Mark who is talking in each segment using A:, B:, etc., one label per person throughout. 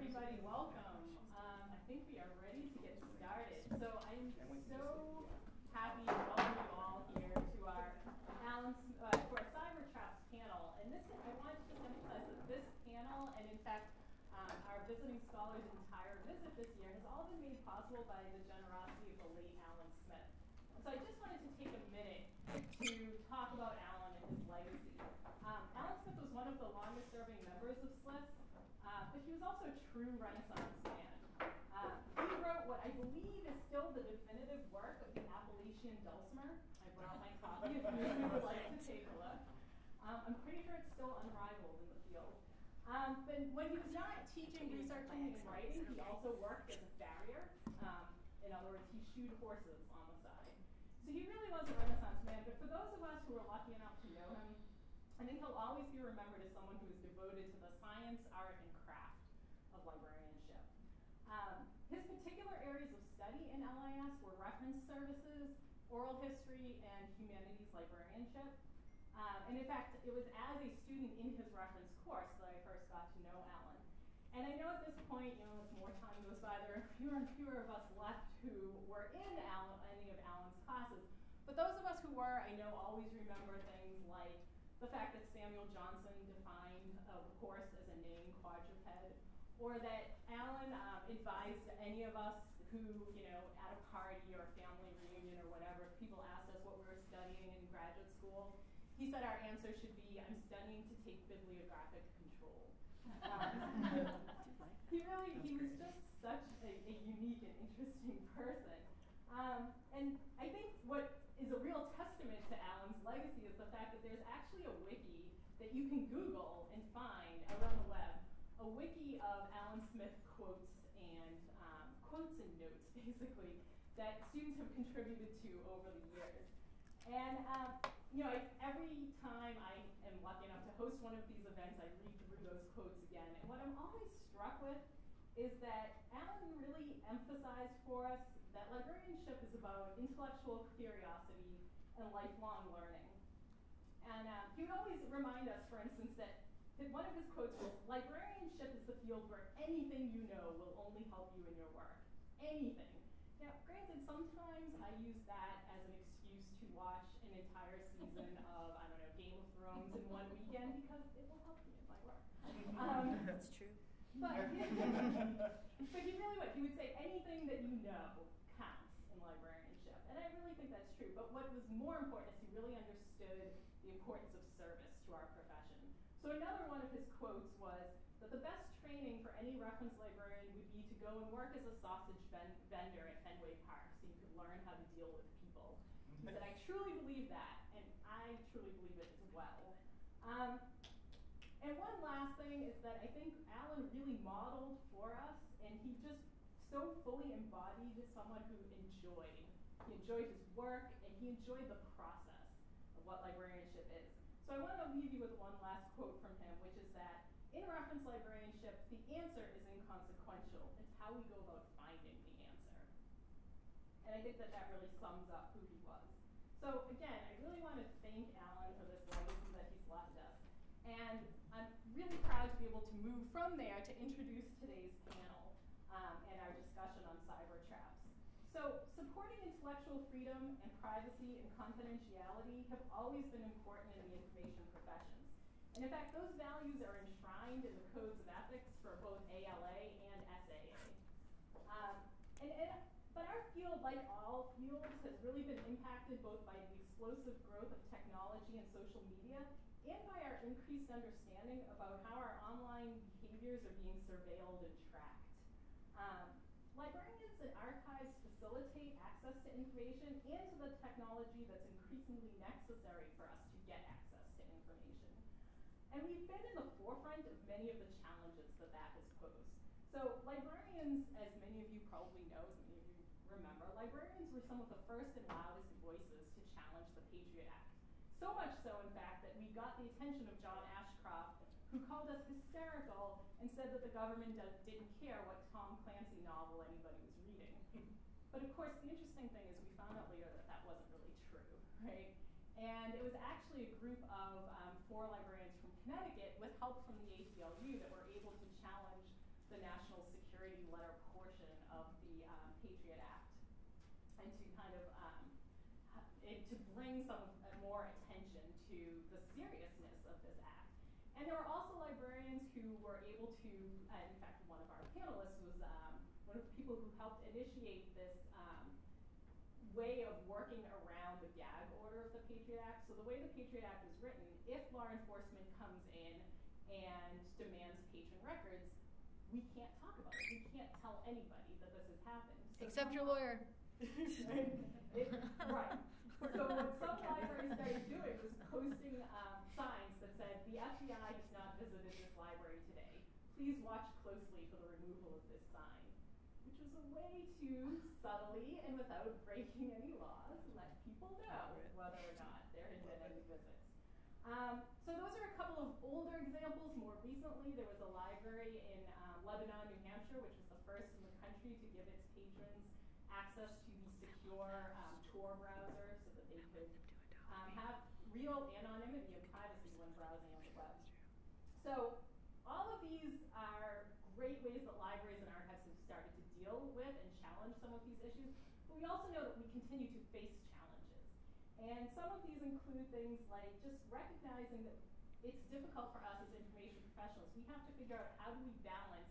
A: everybody. Welcome. Um, I think we are ready to get started. So I'm so happy to welcome you all here to our Allen, uh, to our Cyber Traps panel. And this, I want to just emphasize that this panel, and in fact, um, our visiting scholars' entire visit this year, has all been made possible by the generosity of the late Allen Smith. So I just wanted to take a minute to talk about Allen and his legacy. Um, Allen Smith was one of the longest serving members of SLIS, uh, but he was also a true Renaissance man. Uh, he wrote what I believe is still the definitive work of the Appalachian dulcimer. I brought my copy if you would like to take a look. Um, I'm pretty sure it's still unrivaled in the field. Um, but when he was not teaching, researching, and writing, he also worked as a farrier. Um, in other words, he shoed horses on the side. So he really was a Renaissance man, but for those of us who were lucky enough to know him, I think he'll always be remembered as someone who was devoted to the science, art, and librarianship. Um, his particular areas of study in LIS were reference services, oral history, and humanities librarianship. Um, and in fact, it was as a student in his reference course that I first got to know Allen. And I know at this point, you know, as more time goes by, there are fewer and fewer of us left who were in any of Allen's classes. But those of us who were, I know, always remember things like the fact that Samuel Johnson defined a horse as a name quadruped, or that Allen uh, advised any of us who, you know, at a party or a family reunion or whatever, if people asked us what we were studying in graduate school, he said our answer should be, I'm studying to take bibliographic control. Um, he really, he was just such a, a unique and interesting person. Um, and I think what is a real testament to Allen's legacy is the fact that there's actually a wiki that you can Google and find around the web, a wiki of Allen Smith quotes and um, quotes and notes, basically, that students have contributed to over the years. And um, you know, every time I am lucky enough to host one of these events, I read through those quotes again. And what I'm always struck with is that Allen really emphasized for us that librarianship is about intellectual curiosity and lifelong learning. And uh, he would always remind us, for instance, that one of his quotes was, librarianship is the field where anything you know will only help you in your work. Anything. Now, granted, sometimes I use that as an excuse to watch an entire season of, I don't know, Game of Thrones in one weekend because it will help me in my work.
B: Um, That's true.
A: But, but he really would. He would say anything that you know counts in librarianship. And I really think that's true. But what was more important is he really understood the importance of service to our profession. So another one of his quotes was that the best training for any reference librarian would be to go and work as a sausage vendor at Fenway Park so you could learn how to deal with people. He said, I truly believe that, and I truly believe it as well. Um, and one last thing is that I think Allen really modeled for us, and he just so fully embodied someone who enjoyed. He enjoyed his work, and he enjoyed the process of what librarianship is. So I want to leave you with one last quote from him, which is that in reference librarianship, the answer is inconsequential. It's how we go about finding the answer. And I think that that really sums up who he was. So again, I really want to thank Allen for this legacy that he's left us. And I'm really proud to be able to move from there to introduce today's panel um, and our discussion on cyber traps. So supporting intellectual freedom and privacy and confidentiality have always been important in the information professions. And in fact, those values are enshrined in the codes of ethics for both ALA and SAA. Um, and, and, but our field, like all fields, has really been impacted both by the explosive growth of technology and social media and by our increased understanding about how our online behaviors are being surveilled and tracked. Um, librarians and archives facilitate access to information and to the technology that's increasingly necessary for us to get access to information. And we've been in the forefront of many of the challenges that that has posed. So librarians, as many of you probably know, as many of you remember, librarians were some of the first and loudest voices to challenge the Patriot Act so much so, in fact, that we got the attention of John Ashcroft, who called us hysterical and said that the government didn't care what Tom Clancy novel anybody was reading. But of course, the interesting thing is we found out later that that wasn't really true, right? And it was actually a group of um, four librarians from Connecticut with help from the ACLU that were able to challenge the national security letter portion of the um, Patriot Act, and to kind of um, to bring some uh, more attention to the seriousness of this act. And there were also librarians who were able to, uh, in fact, one of our panelists was um, one of the people who helped way of working around the gag order of the Patriot Act. So the way the Patriot Act was written, if law enforcement comes in and demands patron records, we can't talk about it. We can't tell anybody that this has happened. So
C: Except your lawyer.
A: it, right. So what some libraries started doing was posting um, signs that said, the FBI has not visited this library today. Please watch closely for the removal of this sign. Was a way to subtly and without breaking any laws let people know whether or not had been any visits. Um, so those are a couple of older examples. More recently, there was a library in um, Lebanon, New Hampshire, which was the first in the country to give its patrons access to the secure um, Tor browser so that they could um, have real anonymity and privacy when browsing on the web. So all of these are great ways that libraries and archives deal with and challenge some of these issues, but we also know that we continue to face challenges. And some of these include things like just recognizing that it's difficult for us as information professionals. We have to figure out how do we balance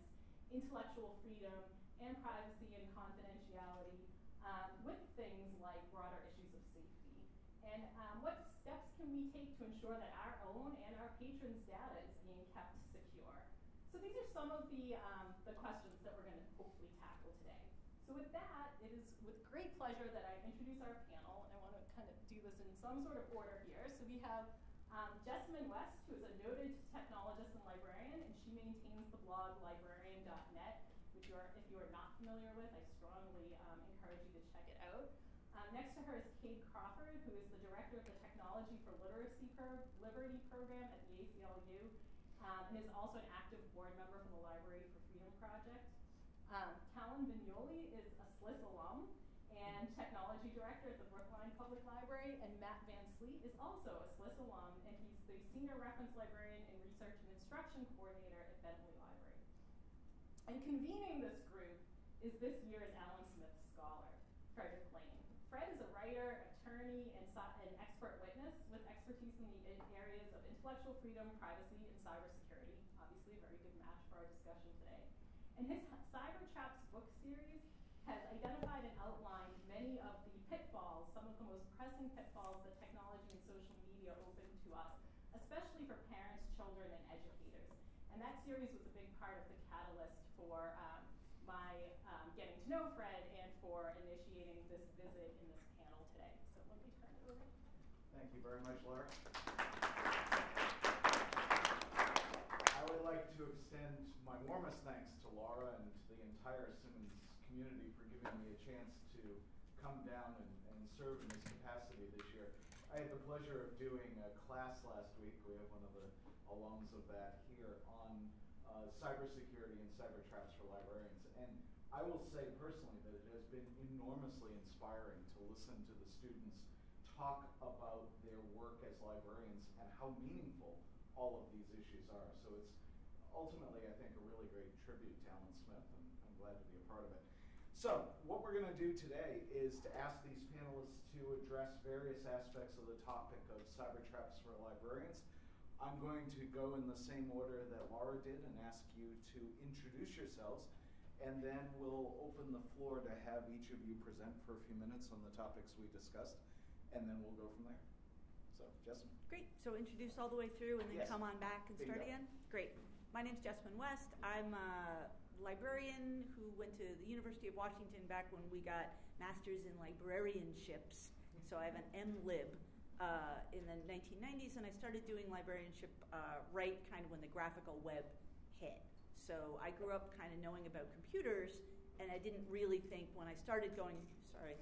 A: intellectual freedom and privacy and confidentiality um, with things like broader issues of safety. And um, what steps can we take to ensure that our own and our patrons' data is being kept secure? So these are some of the, um, the questions that we're going to. So with that, it is with great pleasure that I introduce our panel, and I want to kind of do this in some sort of order here. So we have um, Jessamyn West, who is a noted technologist and librarian, and she maintains the blog librarian.net, which you are, if you are not familiar with, I strongly um, encourage you to check it out. Um, next to her is Kade Crockford, who is the director of the Technology for Literacy Pro Liberty program at the ACLU, um, and is also an active board member for the Library for Freedom Project. Um, Bignoli is a SLIS alum and technology director at the Brookline Public Library, and Matt Van Sleet is also a SLIS alum, and he's the senior reference librarian and research and instruction coordinator at Bentley Library. And convening this group is this year's Allen Smith Scholar, Frederick Lane. Fred is a writer, attorney, and so- an expert witness with expertise in the areas of intellectual freedom, privacy, and cybersecurity. Obviously, a very good match for our discussion today. And his Cyber Traps book series has identified and outlined many of the pitfalls, some of the most pressing pitfalls that technology and social media open to us, especially for parents, children, and educators. And that series was a big part of the catalyst for um, my um, getting to know Fred and for initiating this visit in this panel today. So let me turn it over.
D: Thank you very much, Laura. I would like to extend my warmest thanks to Laura and to the entire Simmons community for giving me a chance to come down and, and serve in this capacity this year. I had the pleasure of doing a class last week. We have one of the alums of that here on uh, cybersecurity and cyber traps for librarians. And I will say personally that it has been enormously inspiring to listen to the students talk about their work as librarians and how meaningful all of these issues are. So it's ultimately, I think, a really great tribute to Allen Smith, and I'm glad to be a part of it. So, what we're going to do today is to ask these panelists to address various aspects of the topic of cyber traps for librarians. I'm going to go in the same order that Laura did and ask you to introduce yourselves, and then we'll open the floor to have each of you present for a few minutes on the topics we discussed, and then we'll go from there. So, Jessamyn.
B: Great. So introduce all the way through and then
D: Yes.
B: come on back and start
D: Bingo.
B: again? Great. My name's Jessamyn West. I'm a librarian who went to the University of Washington back when we got masters in librarianships. So I have an MLib uh, in the 1990s, and I started doing librarianship uh, right kind of when the graphical web hit. So I grew up kind of knowing about computers, and I didn't really think when I started going, sorry,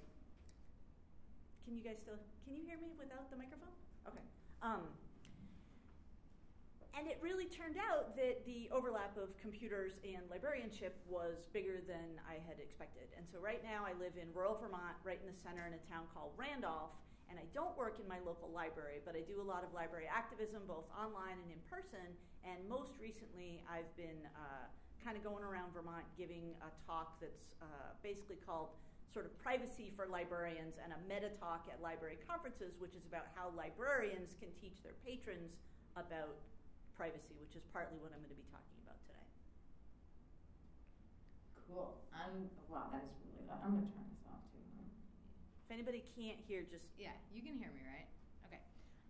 B: can you guys still, can you hear me without the microphone? Okay. Um, and it really turned out that the overlap of computers and librarianship was bigger than I had expected. And so right now I live in rural Vermont, right in the center in a town called Randolph. And I don't work in my local library, but I do a lot of library activism, both online and in person. And most recently, I've been uh, kind of going around Vermont giving a talk that's uh, basically called sort of privacy for librarians and a meta talk at library conferences, which is about how librarians can teach their patrons about privacy, which is partly what I'm going to be talking about today.
E: Cool. I'm, wow, that is really loud. I'm gonna turn this off too.
B: If anybody can't hear, just
C: Yeah, you can hear me, right? Okay.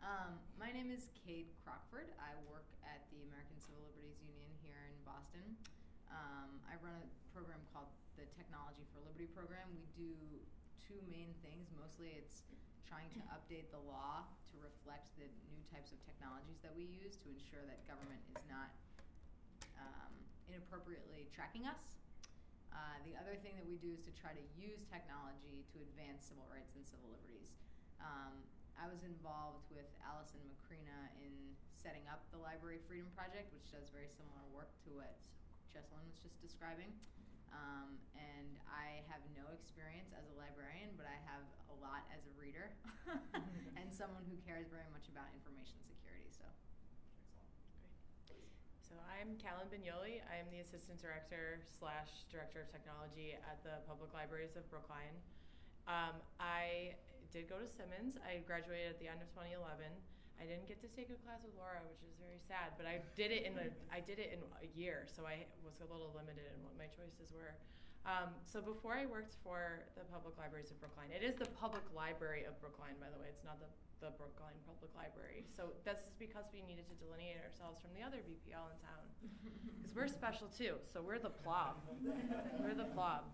C: Um, my name is Kade Crockford. I work at the American Civil Liberties Union here in Boston. Um, I run a program called the Technology for Liberty program. We do two main things. Mostly it's trying to update the law reflect the new types of technologies that we use to ensure that government is not um, inappropriately tracking us. Uh, the other thing that we do is to try to use technology to advance civil rights and civil liberties. Um, I was involved with Allison Macrina in setting up the Library Freedom Project, which does very similar work to what Jessamyn was just describing. Um, and I have no experience as a librarian, but I have a lot as a reader and someone who cares very much about information security. So,
F: So I'm Callan Bignoli. I am the Assistant Director slash Director of Technology at the Public Libraries of Brookline. Um, I did go to Simmons. I graduated at the end of 2011. I didn't get to take a class with Laura, which is very sad, but I did it in a I did it in a year, so I was a little limited in what my choices were. Um, so before I worked for the Public Libraries of Brookline, it is the Public Library of Brookline, by the way. It's not the the Brookline Public Library. So that's because we needed to delineate ourselves from the other BPL in town, because we're special too. So we're the plob. we're the plob.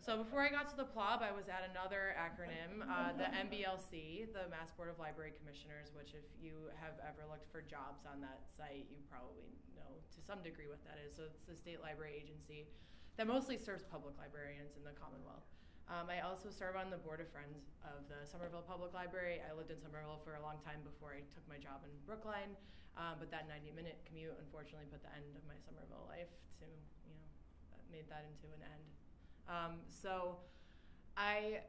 F: So before I got to the plob, I was at another acronym, uh, the MBLC, the Mass Board of Library Commissioners, which if you have ever looked for jobs on that site, you probably know to some degree what that is. So it's the state library agency that mostly serves public librarians in the Commonwealth. Um, I also serve on the board of friends of the Somerville Public Library. I lived in Somerville for a long time before I took my job in Brookline, um, but that 90 minute commute unfortunately put the end of my Somerville life to, you know, made that into an end. Um, so I,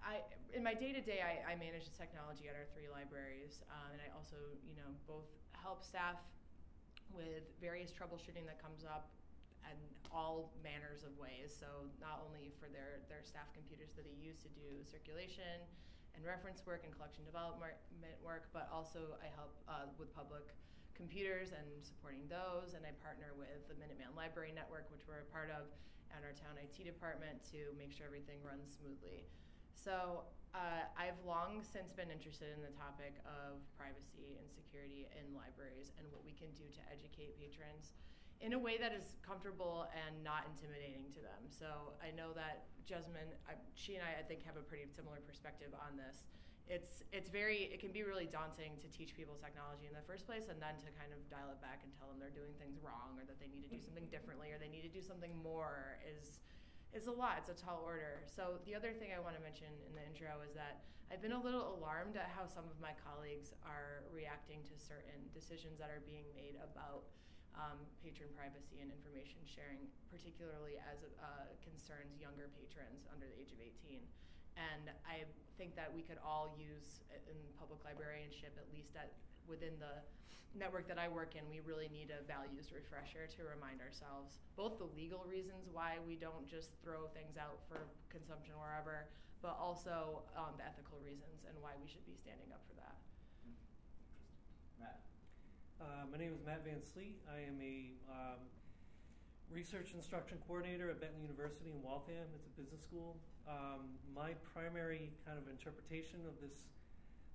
F: I, in my day to day, I manage the technology at our three libraries, um, and I also, you know, both help staff with various troubleshooting that comes up and all manners of ways. So not only for their, their staff computers that they use to do circulation and reference work and collection development work, but also I help uh, with public computers and supporting those. And I partner with the Minuteman Library Network, which we're a part of, and our town IT department to make sure everything runs smoothly. So uh, I've long since been interested in the topic of privacy and security in libraries and what we can do to educate patrons in a way that is comfortable and not intimidating to them. So I know that Jessamyn, I, she and I, I think, have a pretty similar perspective on this. It's it's very it can be really daunting to teach people technology in the first place, and then to kind of dial it back and tell them they're doing things wrong, or that they need to do something differently, or they need to do something more. Is is a lot. It's a tall order. So the other thing I want to mention in the intro is that I've been a little alarmed at how some of my colleagues are reacting to certain decisions that are being made about um, patron privacy and information sharing, particularly as it uh, concerns younger patrons under the age of 18. And I think that we could all use in public librarianship, at least at within the network that I work in, we really need a values refresher to remind ourselves both the legal reasons why we don't just throw things out for consumption wherever, but also um, the ethical reasons and why we should be standing up for that.
D: Matt.
G: Uh, my name is Matt Van Sleet. I am a um, research instruction coordinator at Bentley University in Waltham. It's a business school. Um, my primary kind of interpretation of this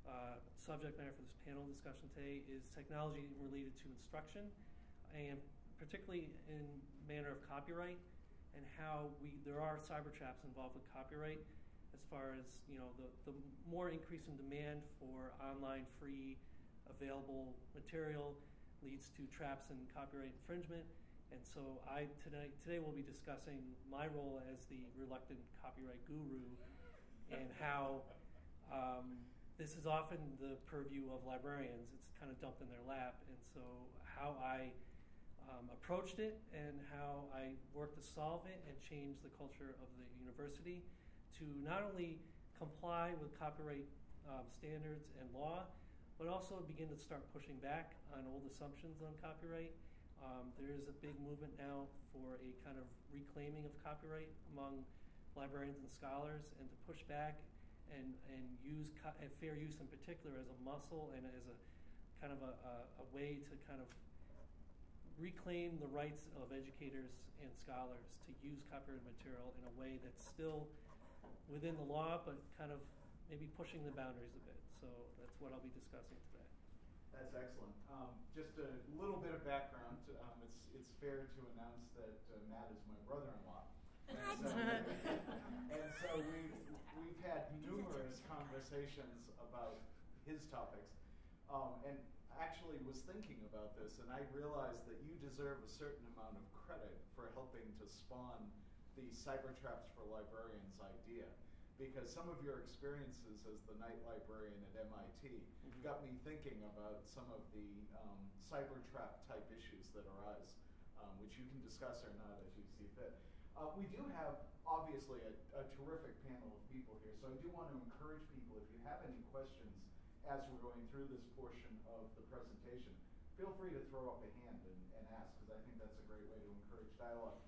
G: uh, subject matter for this panel discussion today is technology related to instruction, and particularly in manner of copyright and how we there are cyber traps involved with copyright as far as you know the, the more increase in demand for online free available material leads to traps and copyright infringement. And so I tonight today we'll be discussing my role as the reluctant copyright guru and how um, this is often the purview of librarians. It's kind of dumped in their lap. And so how I um, approached it and how I worked to solve it and change the culture of the university to not only comply with copyright um, standards and law, but also begin to start pushing back on old assumptions on copyright Um, there is a big movement now for a kind of reclaiming of copyright among librarians and scholars, and to push back and and use co- uh, fair use in particular as a muscle and as a kind of a, a, a way to kind of reclaim the rights of educators and scholars to use copyrighted material in a way that's still within the law, but kind of maybe pushing the boundaries a bit. So that's what I'll be discussing today.
D: That's excellent. Um, just a little bit of background. Um, it's, it's fair to announce that uh, Matt is my brother-in-law. And so, and so we've, we've had numerous conversations about his topics. Um, and actually was thinking about this, and I realized that you deserve a certain amount of credit for helping to spawn the Cyber Traps for Librarians idea. Because some of your experiences as the night librarian at MIT
G: Mhm.
D: got me thinking about some of the um, cyber trap type issues that arise, um, which you can discuss or not as you see fit. Uh, we do have obviously a, a terrific panel of people here, so I do want to encourage people if you have any questions as we're going through this portion of the presentation, feel free to throw up a hand and, and ask, because I think that's a great way to encourage dialogue.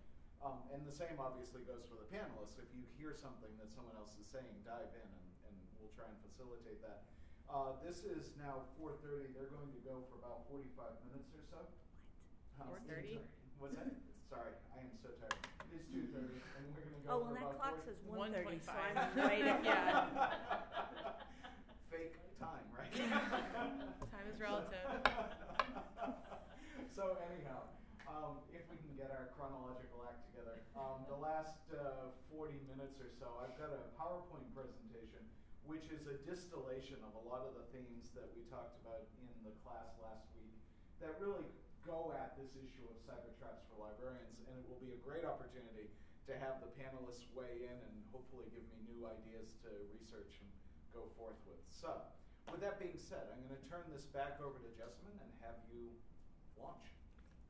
D: Um, and the same obviously goes for the panelists. If you hear something that someone else is saying, dive in and, and we'll try and facilitate that. Uh, this is now 4.30. They're going to go for about 45 minutes or so. Um,
F: 4:30?
D: What's that? Sorry, I am so tired. It is 2.30 and we're going to go
B: Oh,
D: for
B: well, that clock
D: 40
B: says 1:30, so I'm right at
F: Yeah.
D: Fake time, right?
F: Time is relative.
D: so anyhow, um, if we can get our chronological act together, um, the last uh, 40 minutes or so, I've got a PowerPoint presentation, which is a distillation of a lot of the themes that we talked about in the class last week, that really go at this issue of cyber traps for librarians, and it will be a great opportunity to have the panelists weigh in and hopefully give me new ideas to research and go forth with. So, with that being said, I'm going to turn this back over to Jessamyn and have you launch.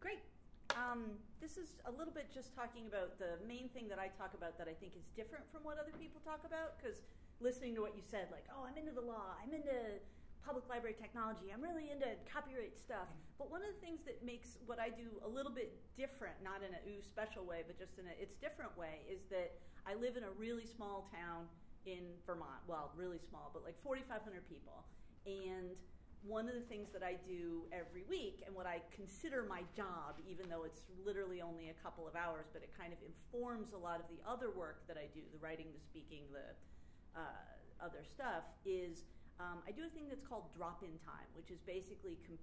B: Great. Um, this is a little bit just talking about the main thing that I talk about that I think is different from what other people talk about. Because listening to what you said, like, oh, I'm into the law, I'm into public library technology, I'm really into copyright stuff. But one of the things that makes what I do a little bit different, not in a ooh special way, but just in a it's different way, is that I live in a really small town in Vermont. Well, really small, but like 4,500 people. And one of the things that I do every week, and what I consider my job, even though it's literally only a couple of hours, but it kind of informs a lot of the other work that I do the writing, the speaking, the uh, other stuff is um, I do a thing that's called drop in time, which is basically com-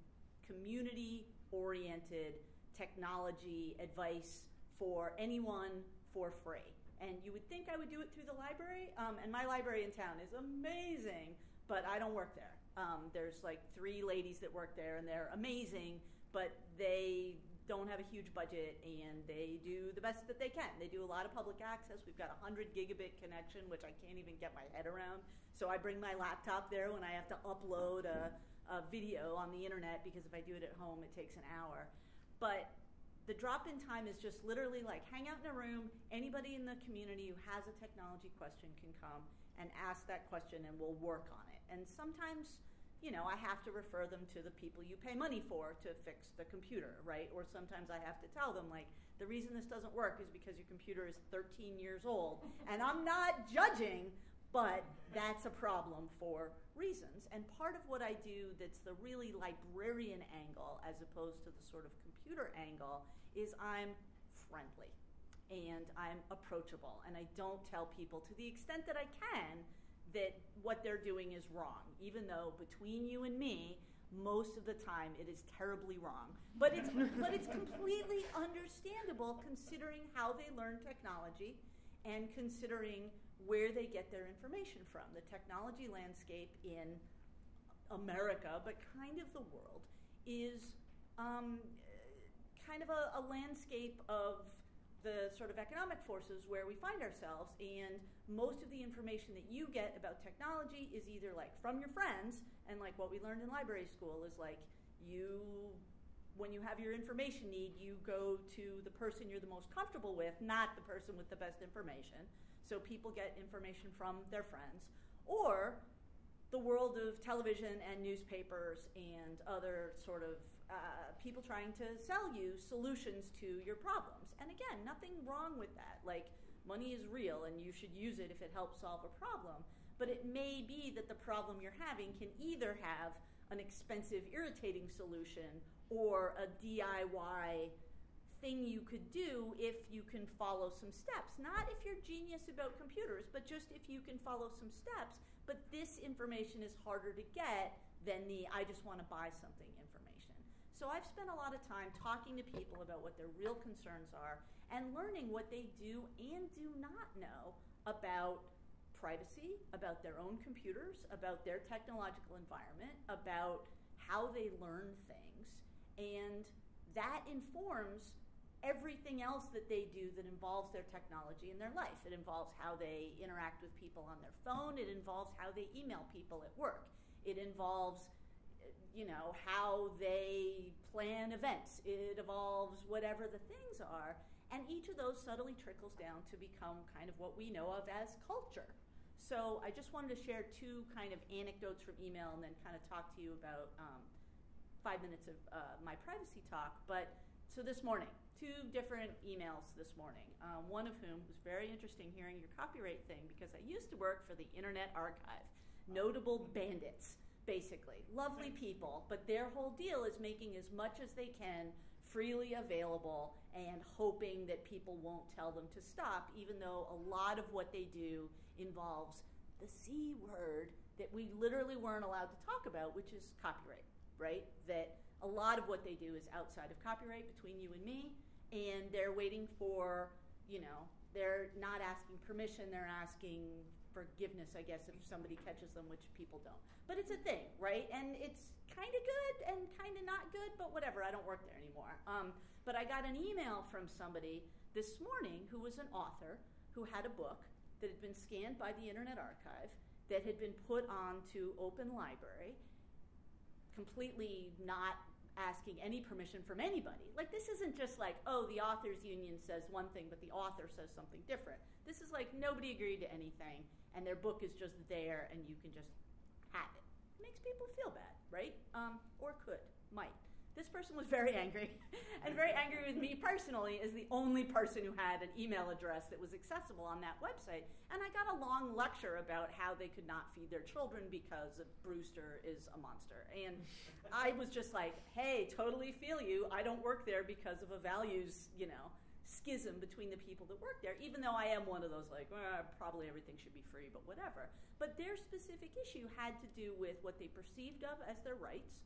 B: community oriented technology advice for anyone for free. And you would think I would do it through the library, um, and my library in town is amazing, but I don't work there. Um, there's like three ladies that work there, and they're amazing, but they don't have a huge budget and they do the best that they can. They do a lot of public access. We've got a 100 gigabit connection, which I can't even get my head around. So I bring my laptop there when I have to upload a, a video on the internet because if I do it at home, it takes an hour. But the drop in time is just literally like hang out in a room. Anybody in the community who has a technology question can come and ask that question and we'll work on it. And sometimes you know, I have to refer them to the people you pay money for to fix the computer, right? Or sometimes I have to tell them, like, the reason this doesn't work is because your computer is 13 years old. And I'm not judging, but that's a problem for reasons. And part of what I do that's the really librarian angle as opposed to the sort of computer angle is I'm friendly and I'm approachable. And I don't tell people to the extent that I can that what they're doing is wrong, even though between you and me, most of the time it is terribly wrong. But it's but it's completely understandable considering how they learn technology and considering where they get their information from. The technology landscape in America, but kind of the world, is um, kind of a, a landscape of the sort of economic forces where we find ourselves and most of the information that you get about technology is either like from your friends and like what we learned in library school is like you when you have your information need you go to the person you're the most comfortable with not the person with the best information. So people get information from their friends. Or the world of television and newspapers and other sort of uh, people trying to sell you solutions to your problems. And again, nothing wrong with that. Like, money is real and you should use it if it helps solve a problem. But it may be that the problem you're having can either have an expensive, irritating solution or a DIY thing you could do if you can follow some steps. Not if you're genius about computers, but just if you can follow some steps. But this information is harder to get than the I just want to buy something. So I've spent a lot of time talking to people about what their real concerns are and learning what they do and do not know about privacy, about their own computers, about their technological environment, about how they learn things. And that informs everything else that they do that involves their technology in their life. It involves how they interact with people on their phone, it involves how they email people at work, it involves you know how they plan events. It evolves whatever the things are. And each of those subtly trickles down to become kind of what we know of as culture. So i just wanted to share two kind of anecdotes from email and then kind of talk to you about um, five minutes of uh, my privacy talk. But so this morning two different emails this morning, um, one of whom was very interesting hearing your copyright thing because I used to work for the Internet Archive. Notable bandits, basically. Lovely people, but their whole deal is making as much as they can freely available and hoping that people won't tell them to stop, even though a lot of what they do involves the C word that we literally weren't allowed to talk about, which is copyright, right? That a lot of what they do is outside of copyright between you and me and they're waiting for, you know, they're not asking permission, they're asking forgiveness, I guess, if somebody catches them, which people don't. But it's a thing, right? And it's kind of good and kind of not good, but whatever, I don't work there anymore. Um, but I got an email from somebody this morning who was an author who had a book that had been scanned by the Internet Archive that had been put onto Open Library, completely not asking any permission from anybody. Like, this isn't just like, oh, the authors union says one thing, but the author says something different. This is like nobody agreed to anything, and their book is just there, and you can just have it. it makes people feel bad, right? Um, or could, might. This person was very angry, and very angry with me personally as the only person who had an email address that was accessible on that website. And I got a long lecture about how they could not feed their children because Brewster is a monster. And I was just like, hey, totally feel you. I don't work there because of a values, you know, schism between the people that work there, even though I am one of those, like, well, probably everything should be free, but whatever. But their specific issue had to do with what they perceived of as their rights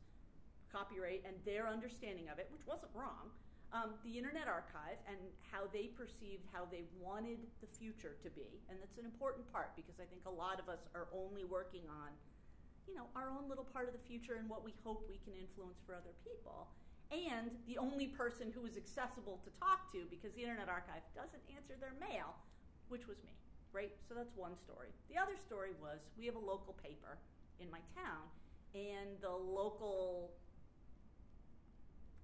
B: copyright and their understanding of it, which wasn't wrong, um, the Internet Archive and how they perceived how they wanted the future to be. And that's an important part because I think a lot of us are only working on, you know, our own little part of the future and what we hope we can influence for other people. And the only person who was accessible to talk to because the Internet Archive doesn't answer their mail, which was me, right? So that's one story. The other story was we have a local paper in my town, and the local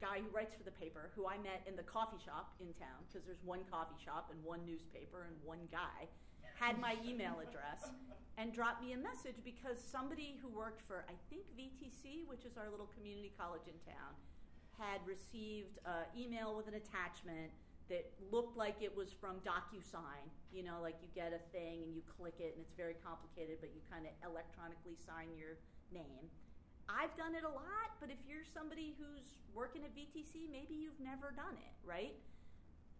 B: guy who writes for the paper, who I met in the coffee shop in town, because there's one coffee shop and one newspaper and one guy, had my email address and dropped me a message because somebody who worked for, I think, VTC, which is our little community college in town, had received an email with an attachment that looked like it was from DocuSign. You know, like you get a thing and you click it and it's very complicated, but you kind of electronically sign your name. I've done it a lot, but if you're somebody who's working at VTC, maybe you've never done it, right?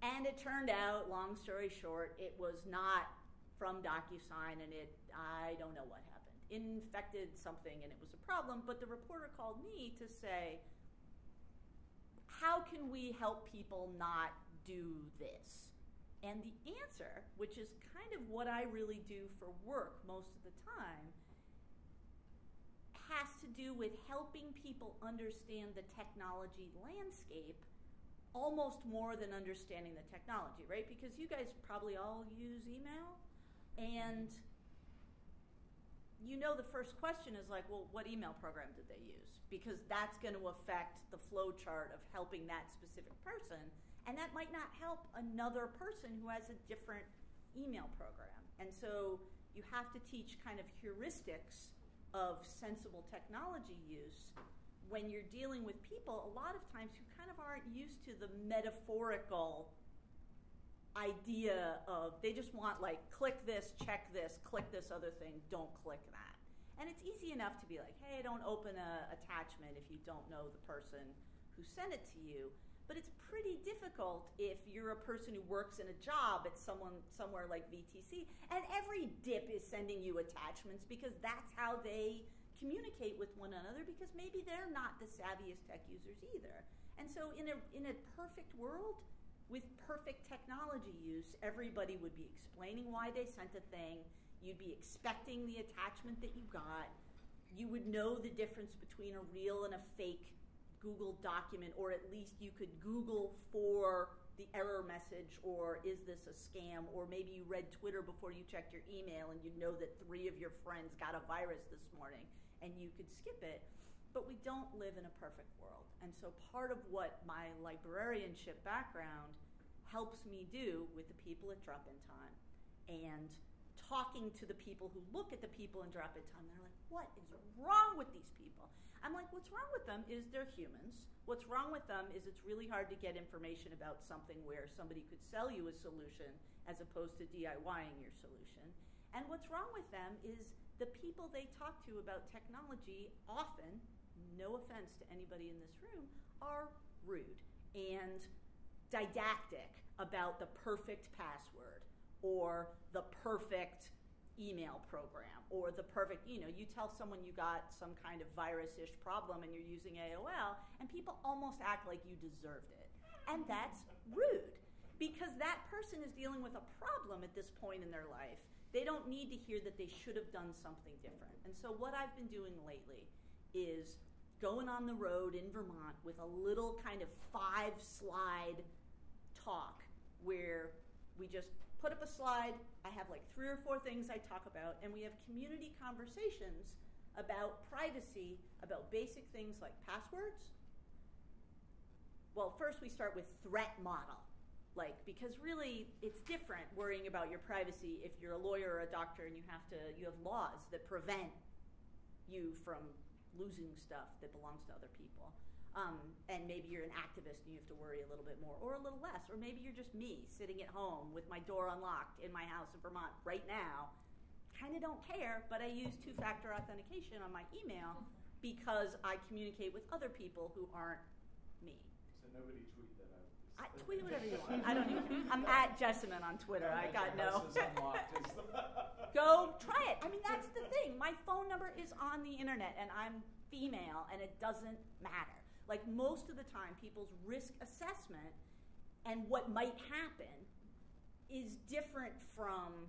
B: And it turned out, long story short, it was not from DocuSign, and it I don't know what happened. Infected something, and it was a problem. But the reporter called me to say, how can we help people not do this? And the answer, which is kind of what I really do for work most of the time, has to do with helping people understand the technology landscape almost more than understanding the technology, right? Because you guys probably all use email and you know the first question is like, well, what email program did they use? Because that's going to affect the flow chart of helping that specific person. And that might not help another person who has a different email program. And so you have to teach kind of heuristics of sensible technology use, when you're dealing with people, a lot of times who kind of aren't used to the metaphorical idea of they just want like click this, check this, click this other thing, don't click that. And it's easy enough to be like, hey, don't open a attachment if you don't know the person who sent it to you. But it's pretty difficult if you're a person who works in a job at someone somewhere like VTC, and every dip is sending you attachments because that's how they communicate with one another because maybe they're not the savviest tech users either. And so in a in a perfect world, with perfect technology use, everybody would be explaining why they sent a thing. You'd be expecting the attachment that you got. You would know the difference between a real and a fake Google document, or at least you could Google for the error message, or is this a scam? Or maybe you read Twitter before you checked your email and you know that three of your friends got a virus this morning and you could skip it. But we don't live in a perfect world. And so part of what my librarianship background helps me do with the people at Drop In Time and talking to the people who look at the people in Drop In Time, they're like, what is wrong with these people? I'm like, what's wrong with them is they're humans. What's wrong with them is it's really hard to get information about something where somebody could sell you a solution as opposed to DIYing your solution. And what's wrong with them is the people they talk to about technology often, no offense to anybody in this room, are rude and didactic about the perfect password or the perfect email program or the perfect, you know, you tell someone you got some kind of virus ish problem and you're using AOL, and people almost act like you deserved it. And that's rude because that person is dealing with a problem at this point in their life. They don't need to hear that they should have done something different. And so, what I've been doing lately is going on the road in Vermont with a little kind of five slide talk where we just put up a slide. I have like three or four things I talk about, and we have community conversations about privacy, about basic things like passwords. Well, first we start with threat model. Like, because really it's different worrying about your privacy if you're a lawyer or a doctor and you have to you have laws that prevent you from losing stuff that belongs to other people. Um, and maybe you're an activist and you have to worry a little bit more, or a little less. Or maybe you're just me sitting at home with my door unlocked in my house in Vermont right now. Kind of don't care, but I use two factor authentication on my email because I communicate with other people who aren't me.
H: So nobody tweet that out.
B: I tweet whatever you want. I don't even. I'm at Jessamyn on Twitter. I got no. Go try it. I mean, that's the thing. My phone number is on the internet, and I'm female, and it doesn't matter. Like most of the time, people's risk assessment and what might happen is different from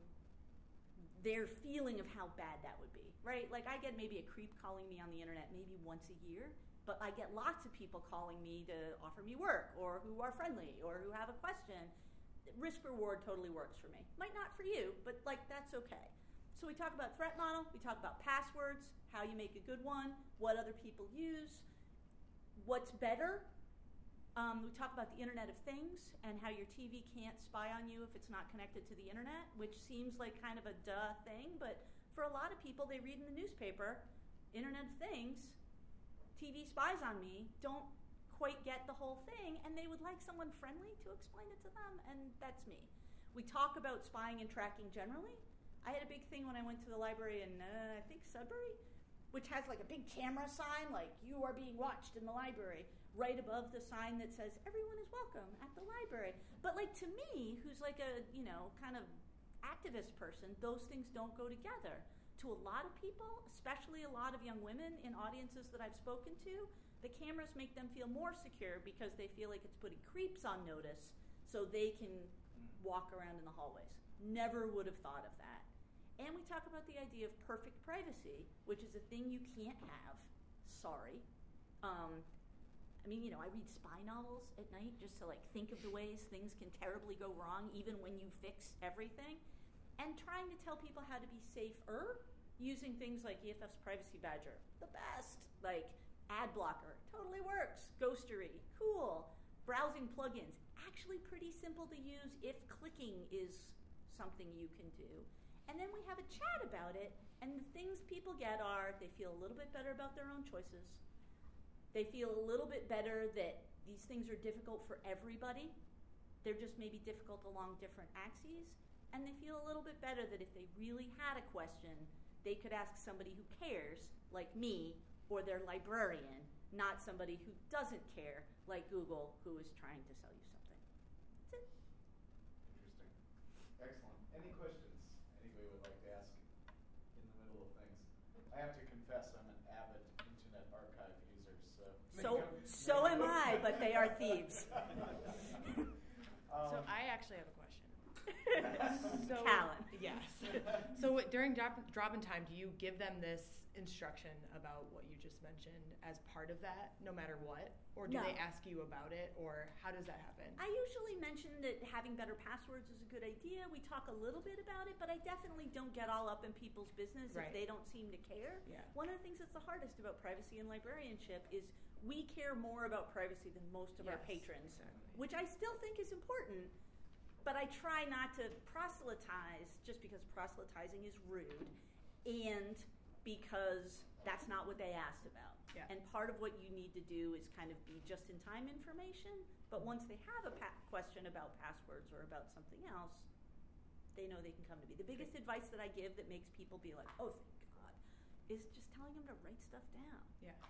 B: their feeling of how bad that would be, right? Like I get maybe a creep calling me on the internet maybe once a year, but I get lots of people calling me to offer me work or who are friendly or who have a question. Risk reward totally works for me. Might not for you, but like that's okay. So we talk about threat model, we talk about passwords, how you make a good one, what other people use, what's better. Um, we talk about the Internet of Things and how your TV can't spy on you if it's not connected to the internet, which seems like kind of a duh thing, but for a lot of people, they read in the newspaper, Internet of Things, TV spies on me, don't quite get the whole thing, and they would like someone friendly to explain it to them, and that's me. We talk about spying and tracking generally. I had a big thing when I went to the library in, uh, I think, Sudbury, which has like a big camera sign, like you are being watched in the library, right above the sign that says everyone is welcome at the library. But like to me, who's like a, you know, kind of activist person, those things don't go together. To a lot of people, especially a lot of young women in audiences that I've spoken to, the cameras make them feel more secure because they feel like it's putting creeps on notice so they can walk around in the hallways. Never would have thought of that. And we talk about the idea of perfect privacy, which is a thing you can't have. Sorry. Um, I mean, you know, I read spy novels at night just to like think of the ways things can terribly go wrong, even when you fix everything. And trying to tell people how to be safer using things like EFF's Privacy Badger, the best. Like ad blocker, totally works. Ghostery, cool. Browsing plugins, actually pretty simple to use if clicking is something you can do and then we have a chat about it. And the things people get are they feel a little bit better about their own choices. They feel a little bit better that these things are difficult for everybody. They're just maybe difficult along different axes. And they feel a little bit better that if they really had a question, they could ask somebody who cares, like me, or their librarian, not somebody who doesn't care, like Google, who is trying to sell you something. That's it.
D: Interesting. Excellent. Any questions anybody would like to ask in the middle of things? I have to confess, I'm an avid Internet Archive user, so.
B: So, so am I, but they are thieves.
F: So
D: Um,
F: I actually have a question. So
B: Callan.
F: Yes. so what- during drop drop in time, do you give them this instruction about what you just mentioned as part of that, no matter what, or do
B: No.
F: they ask you about it, or how does that happen?
B: I usually mention that having better passwords is a good idea. We talk a little bit about it, but I definitely don't get all up in people's business
F: Right.
B: if they don't seem to care.
F: Yeah.
B: One of the things that's the hardest about privacy and librarianship is we care more about privacy than most of our patrons,
F: exactly.
B: which I still think is important. But I try not to proselytize just because proselytizing is rude and because that's not what they asked about.
F: Yeah.
B: And part of what you need to do is kind of be just in time information. But once they have a pa- question about passwords or about something else, they know they can come to me. The biggest advice that I give that makes people be like, oh, thank God, is just telling them to write stuff down.
F: Yeah.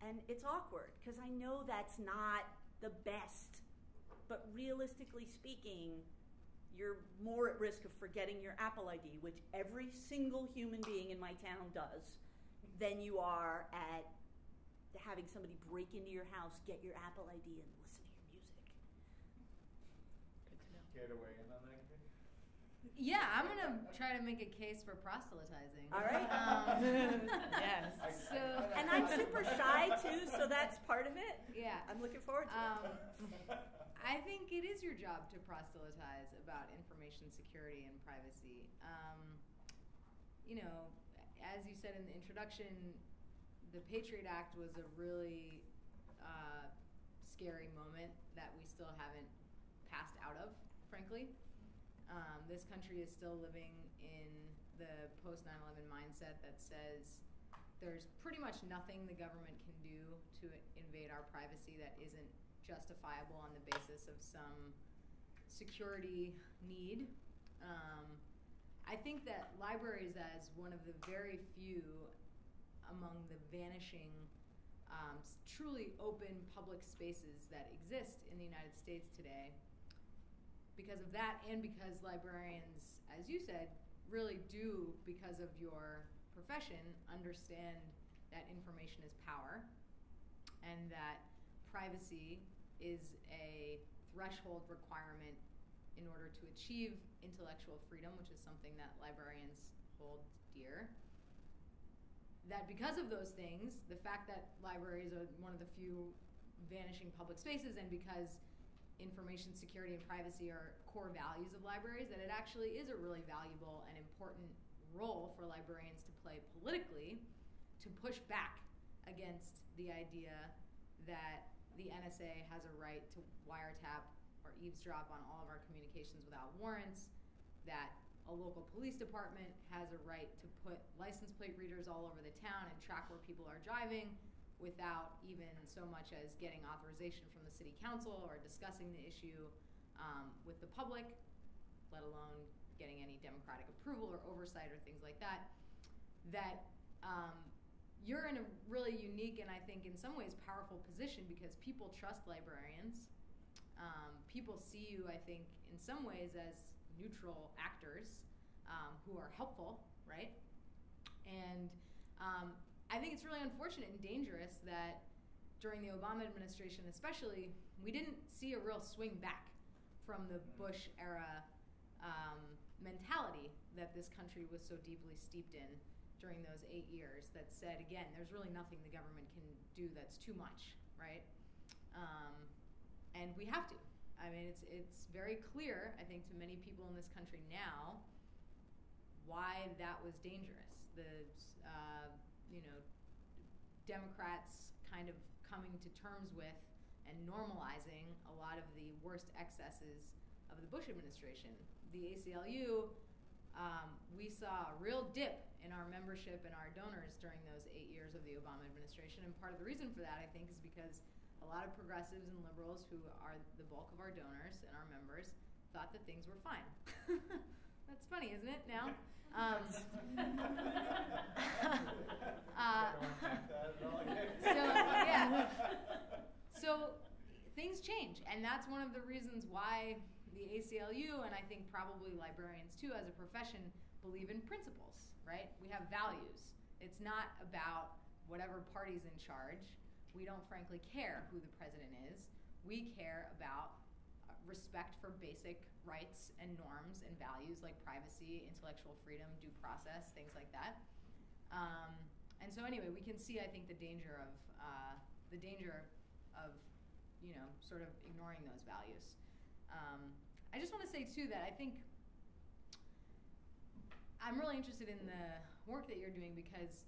B: And it's awkward because I know that's not the best. But realistically speaking, you're more at risk of forgetting your Apple ID, which every single human being in my town does, than you are at having somebody break into your house, get your Apple ID, and listen to your music.
F: Good to know.
D: Care to weigh in on that, Kade?
C: Yeah, I'm gonna try to make a case for proselytizing.
B: All right.
C: Um,
F: Yes.
C: So-
B: And I'm super shy too, so that's part of it.
C: yeah.
B: I'm looking forward to
C: Um,
B: it.
C: I think it is your job to proselytize about information security and privacy. Um, you know, as you said in the introduction, the Patriot Act was a really uh, scary moment that we still haven't passed out of, frankly. Um, this country is still living in the post 9 11 mindset that says there's pretty much nothing the government can do to invade our privacy that isn't justifiable on the basis of some security need. Um, I think that libraries, as one of the very few among the vanishing, um, truly open public spaces that exist in the United States today, because of that and because librarians, as you said, really do, because of your profession, understand that information is power and that privacy is a threshold requirement in order to achieve intellectual freedom, which is something that librarians hold dear. That because of those things, the fact that libraries are one of the few vanishing public spaces, and because information security and privacy are core values of libraries, that it actually is a really valuable and important role for librarians to play politically to push back against the idea that the NSA has a right to wiretap or eavesdrop on all of our communications without warrants, that a local police department has a right to put license plate readers all over the town and track where people are driving without even so much as getting authorization from the city council or discussing the issue um, with the public, let alone getting any democratic approval or oversight or things like that. That um, you're in a really unique and I think in some ways powerful position because people trust librarians. Um, people see you, I think, in some ways as neutral actors um, who are helpful, right? And um, I think it's really unfortunate and dangerous that during the Obama administration, especially, we didn't see a real swing back from the Bush era um, mentality that this country was so deeply steeped in during those eight years that said, again, there's really nothing the government can do that's too much, right? Um, and we have to. I mean, it's it's very clear, I think, to many people in this country now why that was dangerous. The uh, you know Democrats kind of coming to terms with and normalizing a lot of the worst excesses of the Bush administration. The ACLU um, we saw a real dip in our membership and our donors during those eight years of the Obama administration. And part of the reason for that, I think, is because a lot of progressives and liberals who are the bulk of our donors and our members thought that things were fine. That's funny, isn't it? Now, um, uh, so yeah, so things change, and that's one of the reasons why the ACLU and I think probably librarians too, as a profession, believe in principles. Right? We have values. It's not about whatever party's in charge. We don't frankly care who the president is. We care about uh, respect for basic rights and norms and values like privacy, intellectual freedom, due process, things like that. Um, and so anyway, we can see, I think, the danger of uh, the danger of you know sort of ignoring those values. Um, I just want to say too that I think I'm really interested in the work that you're doing because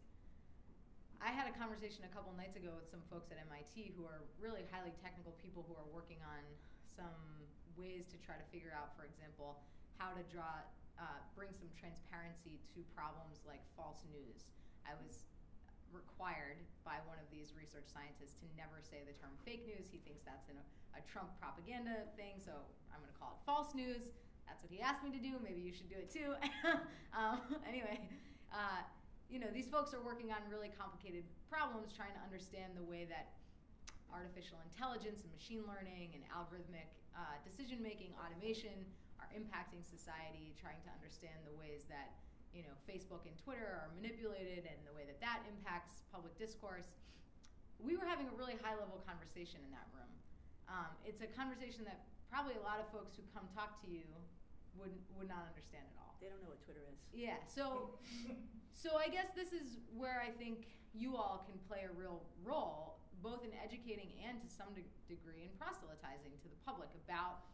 C: I had a conversation a couple nights ago with some folks at MIT who are really highly technical people who are working on some ways to try to figure out, for example, how to draw, uh, bring some transparency to problems like false news. I was required by one of these research scientists to never say the term fake news. He thinks that's a Trump propaganda thing, so I'm going to call it false news. That's what he asked me to do. Maybe you should do it too. um, anyway, uh, you know, these folks are working on really complicated problems, trying to understand the way that artificial intelligence and machine learning and algorithmic uh, decision making, automation are impacting society, trying to understand the ways that you know Facebook and Twitter are manipulated and the way that that impacts public discourse. We were having a really high level conversation in that room. Um, it's a conversation that probably a lot of folks who come talk to you would would not understand at all.
B: They don't know what Twitter is.
C: Yeah. So so I guess this is where I think you all can play a real role, both in educating and to some de- degree in proselytizing to the public about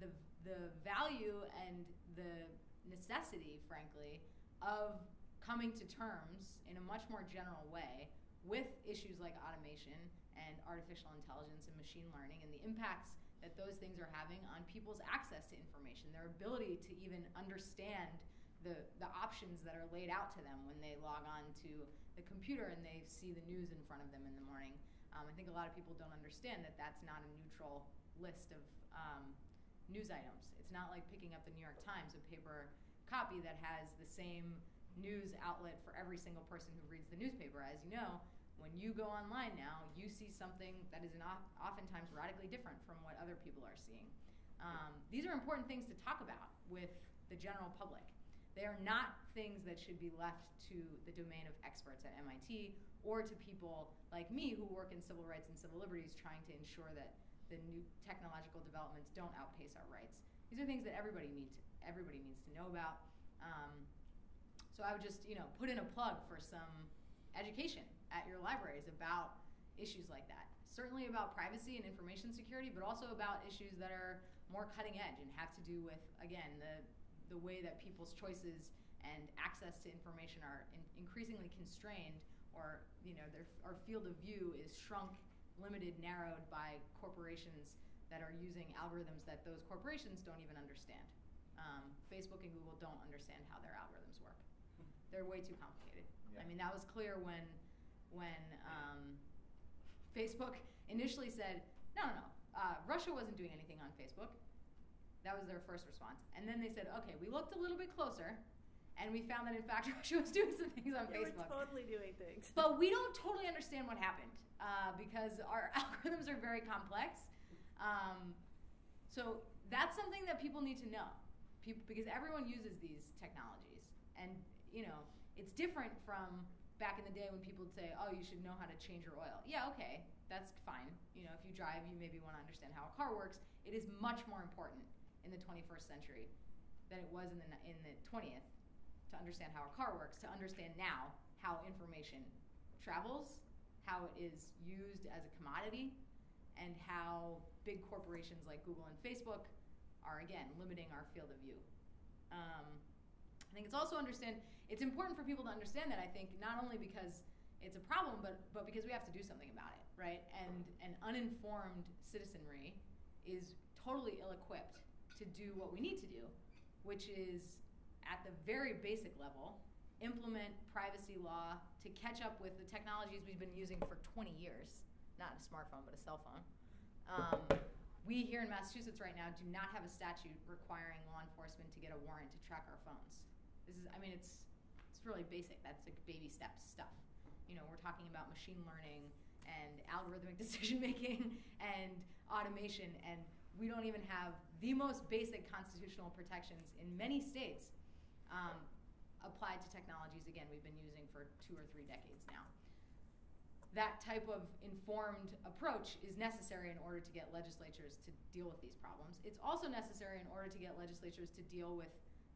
C: the the value and the necessity, frankly, of coming to terms in a much more general way with issues like automation and artificial intelligence and machine learning and the impacts that those things are having on people's access to information, their ability to even understand the, the options that are laid out to them when they log on to the computer and they see the news in front of them in the morning. Um, I think a lot of people don't understand that that's not a neutral list of um, news items. It's not like picking up the New York Times, a paper copy that has the same news outlet for every single person who reads the newspaper. As you know, when you go online now, you see something that is oftentimes radically different from what other people are seeing. Um, these are important things to talk about with the general public. They are not things that should be left to the domain of experts at MIT or to people like me who work in civil rights and civil liberties trying to ensure that the new technological developments don't outpace our rights. These are things that everybody needs everybody needs to know about. Um, so I would just you know put in a plug for some education at your libraries about issues like that. Certainly about privacy and information security, but also about issues that are more cutting edge and have to do with again the the way that people's choices and access to information are in, increasingly constrained or you know their, our field of view is shrunk limited narrowed by corporations that are using algorithms that those corporations don't even understand um, facebook and google don't understand how their algorithms work they're way too complicated yeah. i mean that was clear when when um, facebook initially said no no no uh, russia wasn't doing anything on facebook that was their first response. And then they said, okay, we looked a little bit closer and we found that in fact Russia was doing some things on
B: they
C: Facebook.
B: Were totally doing things.
C: But we don't totally understand what happened uh, because our algorithms are very complex. Um, so that's something that people need to know, people, because everyone uses these technologies, and you know it's different from back in the day when people would say, "Oh, you should know how to change your oil." Yeah, okay, that's fine. You know, if you drive, you maybe want to understand how a car works. It is much more important in the 21st century than it was in the in the 20th to understand how a car works, to understand now how information travels, how it is used as a commodity, and how big corporations like Google and Facebook are again limiting our field of view. Um, I think it's also understand it's important for people to understand that I think not only because it's a problem, but but because we have to do something about it, right? And an uninformed citizenry is totally ill-equipped to do what we need to do, which is at the very basic level, implement privacy law to catch up with the technologies we've been using for 20 years. Not a smartphone, but a cell phone. Um, we here in Massachusetts right now do not have a statute requiring law enforcement to get a warrant to track our phones. This is, I mean, it's it's really basic. That's like baby steps stuff. You know, we're talking about machine learning and algorithmic decision making and automation, and we don't even have the most basic constitutional protections in many states um, applied to technologies, again, we've been using for two or three decades now. That type of informed approach is necessary in order to get legislatures to deal with these problems. It's also necessary in order to get legislatures to deal with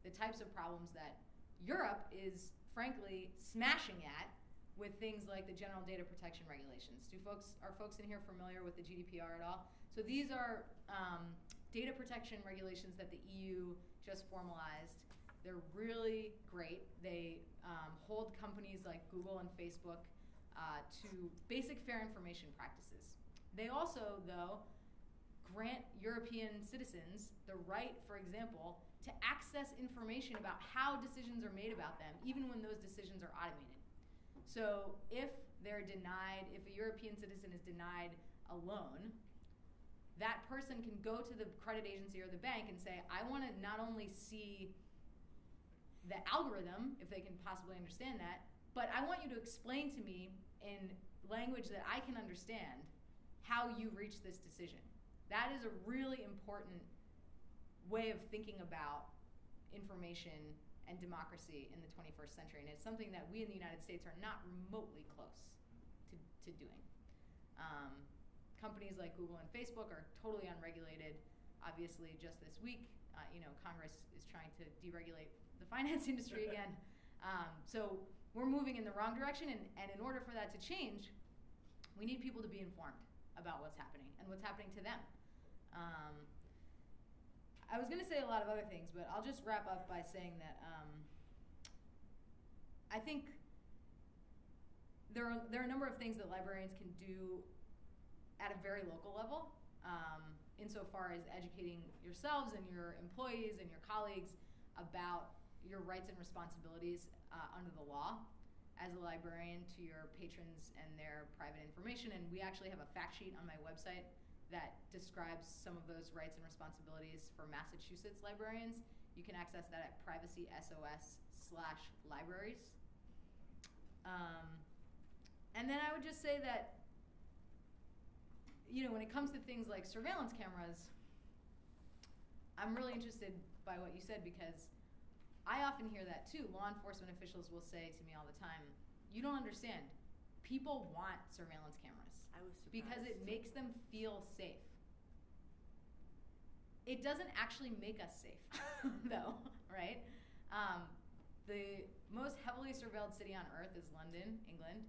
C: the types of problems that Europe is, frankly, smashing at with things like the General Data Protection Regulations. Do folks are folks in here familiar with the GDPR at all? So these are um, data protection regulations that the EU just formalized. They're really great. They um, hold companies like Google and Facebook uh, to basic fair information practices. They also, though, grant European citizens the right, for example, to access information about how decisions are made about them, even when those decisions are automated. So if they're denied, if a European citizen is denied a loan, that person can go to the credit agency or the bank and say, I want to not only see the algorithm, if they can possibly understand that, but I want you to explain to me in language that I can understand how you reached this decision. That is a really important way of thinking about information and democracy in the 21st century. And it's something that we in the United States are not remotely close to, to doing. Um, companies like Google and Facebook are totally unregulated. Obviously, just this week, uh, you know, Congress is trying to deregulate the finance industry again. Um, so we're moving in the wrong direction, and, and in order for that to change, we need people to be informed about what's happening and what's happening to them. Um, I was going to say a lot of other things, but I'll just wrap up by saying that um, I think there are, there are a number of things that librarians can do at a very local level, um, insofar as educating yourselves and your employees and your colleagues about your rights and responsibilities uh, under the law as a librarian to your patrons and their private information. And we actually have a fact sheet on my website that describes some of those rights and responsibilities for Massachusetts librarians. You can access that at privacysos slash libraries. Um, and then I would just say that, you know, when it comes to things like surveillance cameras, I'm really interested by what you said because I often hear that too. Law enforcement officials will say to me all the time, you don't understand. People want surveillance cameras
B: I was surprised.
C: because it makes them feel safe. It doesn't actually make us safe, though, right? Um, the most heavily surveilled city on earth is London, England.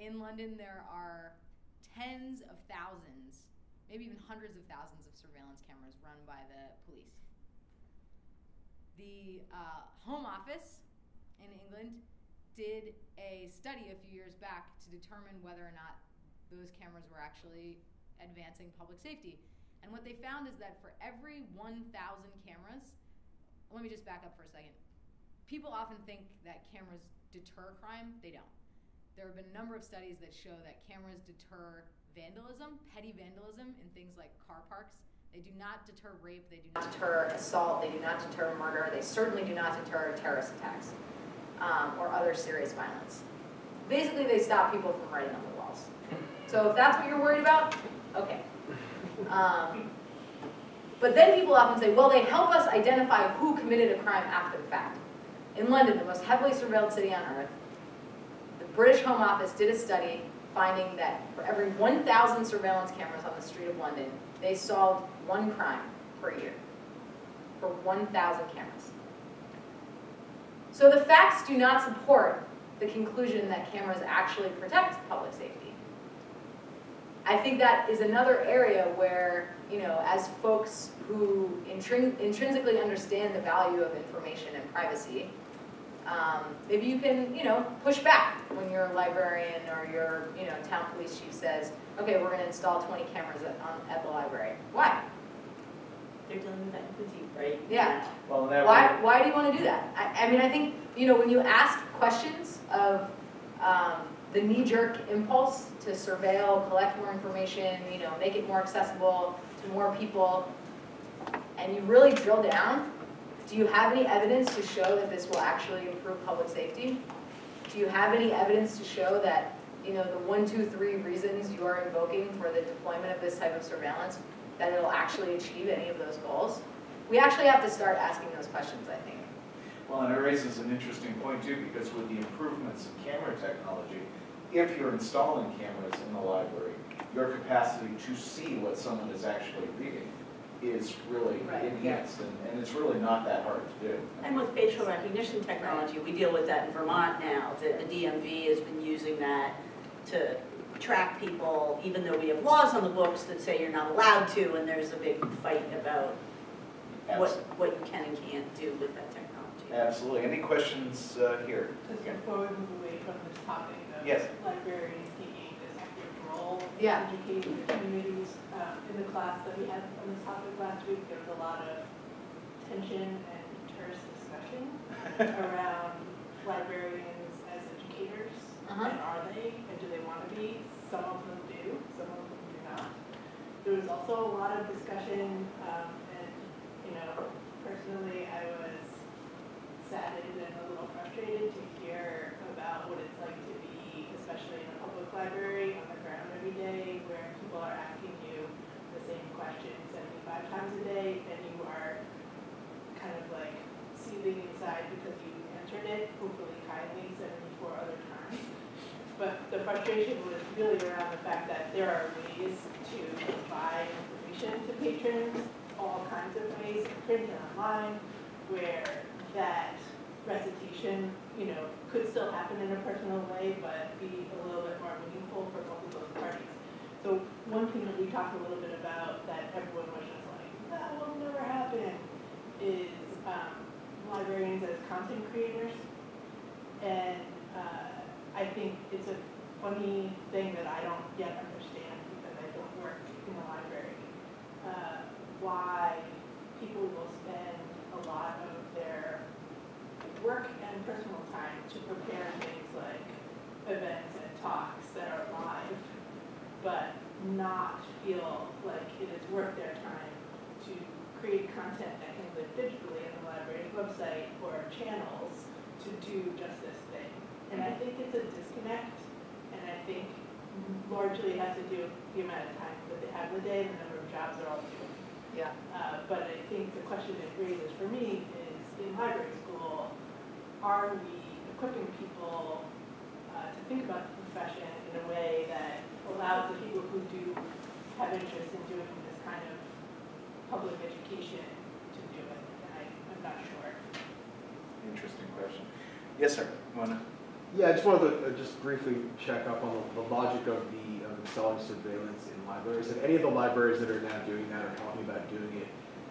C: In London, there are tens of thousands, maybe even hundreds of thousands of surveillance cameras run by the police. The uh, Home Office in England did a study a few years back to determine whether or not those cameras were actually advancing public safety. And what they found is that for every 1,000 cameras, let me just back up for a second. People often think that cameras deter crime. They don't. There have been a number of studies that show that cameras deter vandalism, petty vandalism in things like car parks. They do not deter rape. They do not deter assault. They do not deter murder. They certainly do not deter terrorist attacks um, or other serious violence. Basically, they stop people from writing on the walls. So if that's what you're worried about, okay. Um, but then people often say, well, they help us identify who committed a crime after the fact. In London, the most heavily surveilled city on earth, the British Home Office did a study finding that for every 1,000 surveillance cameras on the street of London, they solved one crime per year for 1,000 cameras. So the facts do not support the conclusion that cameras actually protect public safety. I think that is another area where, you know, as folks who intrin intrinsically understand the value of information and privacy, um, maybe you can, you know, push back when your librarian or your, you know, town police chief says, okay, we're going to install 20 cameras at, on, at the library. Why?
B: They're dealing with that in Coogee right
C: Yeah.
H: Well, that
C: Why,
H: would-
C: why do you want to do that? I, I mean, I think, you know, when you ask questions of um, the knee-jerk impulse to surveil, collect more information, you know, make it more accessible to more people, and you really drill down, do you have any evidence to show that this will actually improve public safety? Do you have any evidence to show that, you know, the one, two, three reasons you are invoking for the deployment of this type of surveillance, that it'll actually achieve any of those goals? We actually have to start asking those questions, I think.
H: Well, and it raises an interesting point too, because with the improvements in camera technology, if you're installing cameras in the library, your capacity to see what someone is actually reading is really
B: Right.
H: enhanced, and, and it's really not that hard to do.
B: And with facial recognition technology, we deal with that in Vermont now, the, the DMV has been using that to track people, even though we have laws on the books that say you're not allowed to, and there's a big fight about what,
H: Abs-
B: what you can and can't do with that technology.
H: Absolutely. Any questions uh, here?
I: Just before we move away from this topic of
H: Yes.
I: libraries taking this active role in
C: Yeah.
I: educating the communities, um, in the class that we had on this topic last week, there was a lot of tension and terse discussion around librarians as educators.
C: Uh-huh.
I: And are they, and do they want to be? Some of them do, some of them do not. There was also a lot of discussion, um, and, you know, personally, I was saddened and a little frustrated to hear about what it's like to be, especially in a public library, on the ground every day, where people are asking you the same question seventy-five times a day, and you are kind of like seething inside because you answered it, hopefully kindly, seventy-four other times. But the frustration was really around the fact that there are ways to provide information to patrons, all kinds of ways, print and online, where that recitation, you know, could still happen in a personal way, but be a little bit more meaningful for both of those parties. So one thing that we talked a little bit about that everyone was just like, that will never happen, is um, librarians as content creators. And uh, I think it's a funny thing that I don't yet understand because I don't work in the library. Uh, why people will spend a lot of their work and personal time to prepare things like events and talks that are live, but not feel like it is worth their time to create content that can live digitally in the library's website or channels to do just this. And I think it's a disconnect, and I think largely it has to do with the amount of time that they have in the day and the number of jobs they're all doing.
C: Yeah.
I: Uh, but I think the question it raises for me is, in library school, are we equipping people uh, to think about the profession in a way that allows the people who do have interest in doing this kind of public education to do it? And I, I'm not sure.
H: Interesting question. Yes, sir. You wanna?
J: Yeah, I just wanted to uh, just briefly check up on the, the logic of the of installing surveillance in libraries. Have any of the libraries that are now doing that or talking about doing it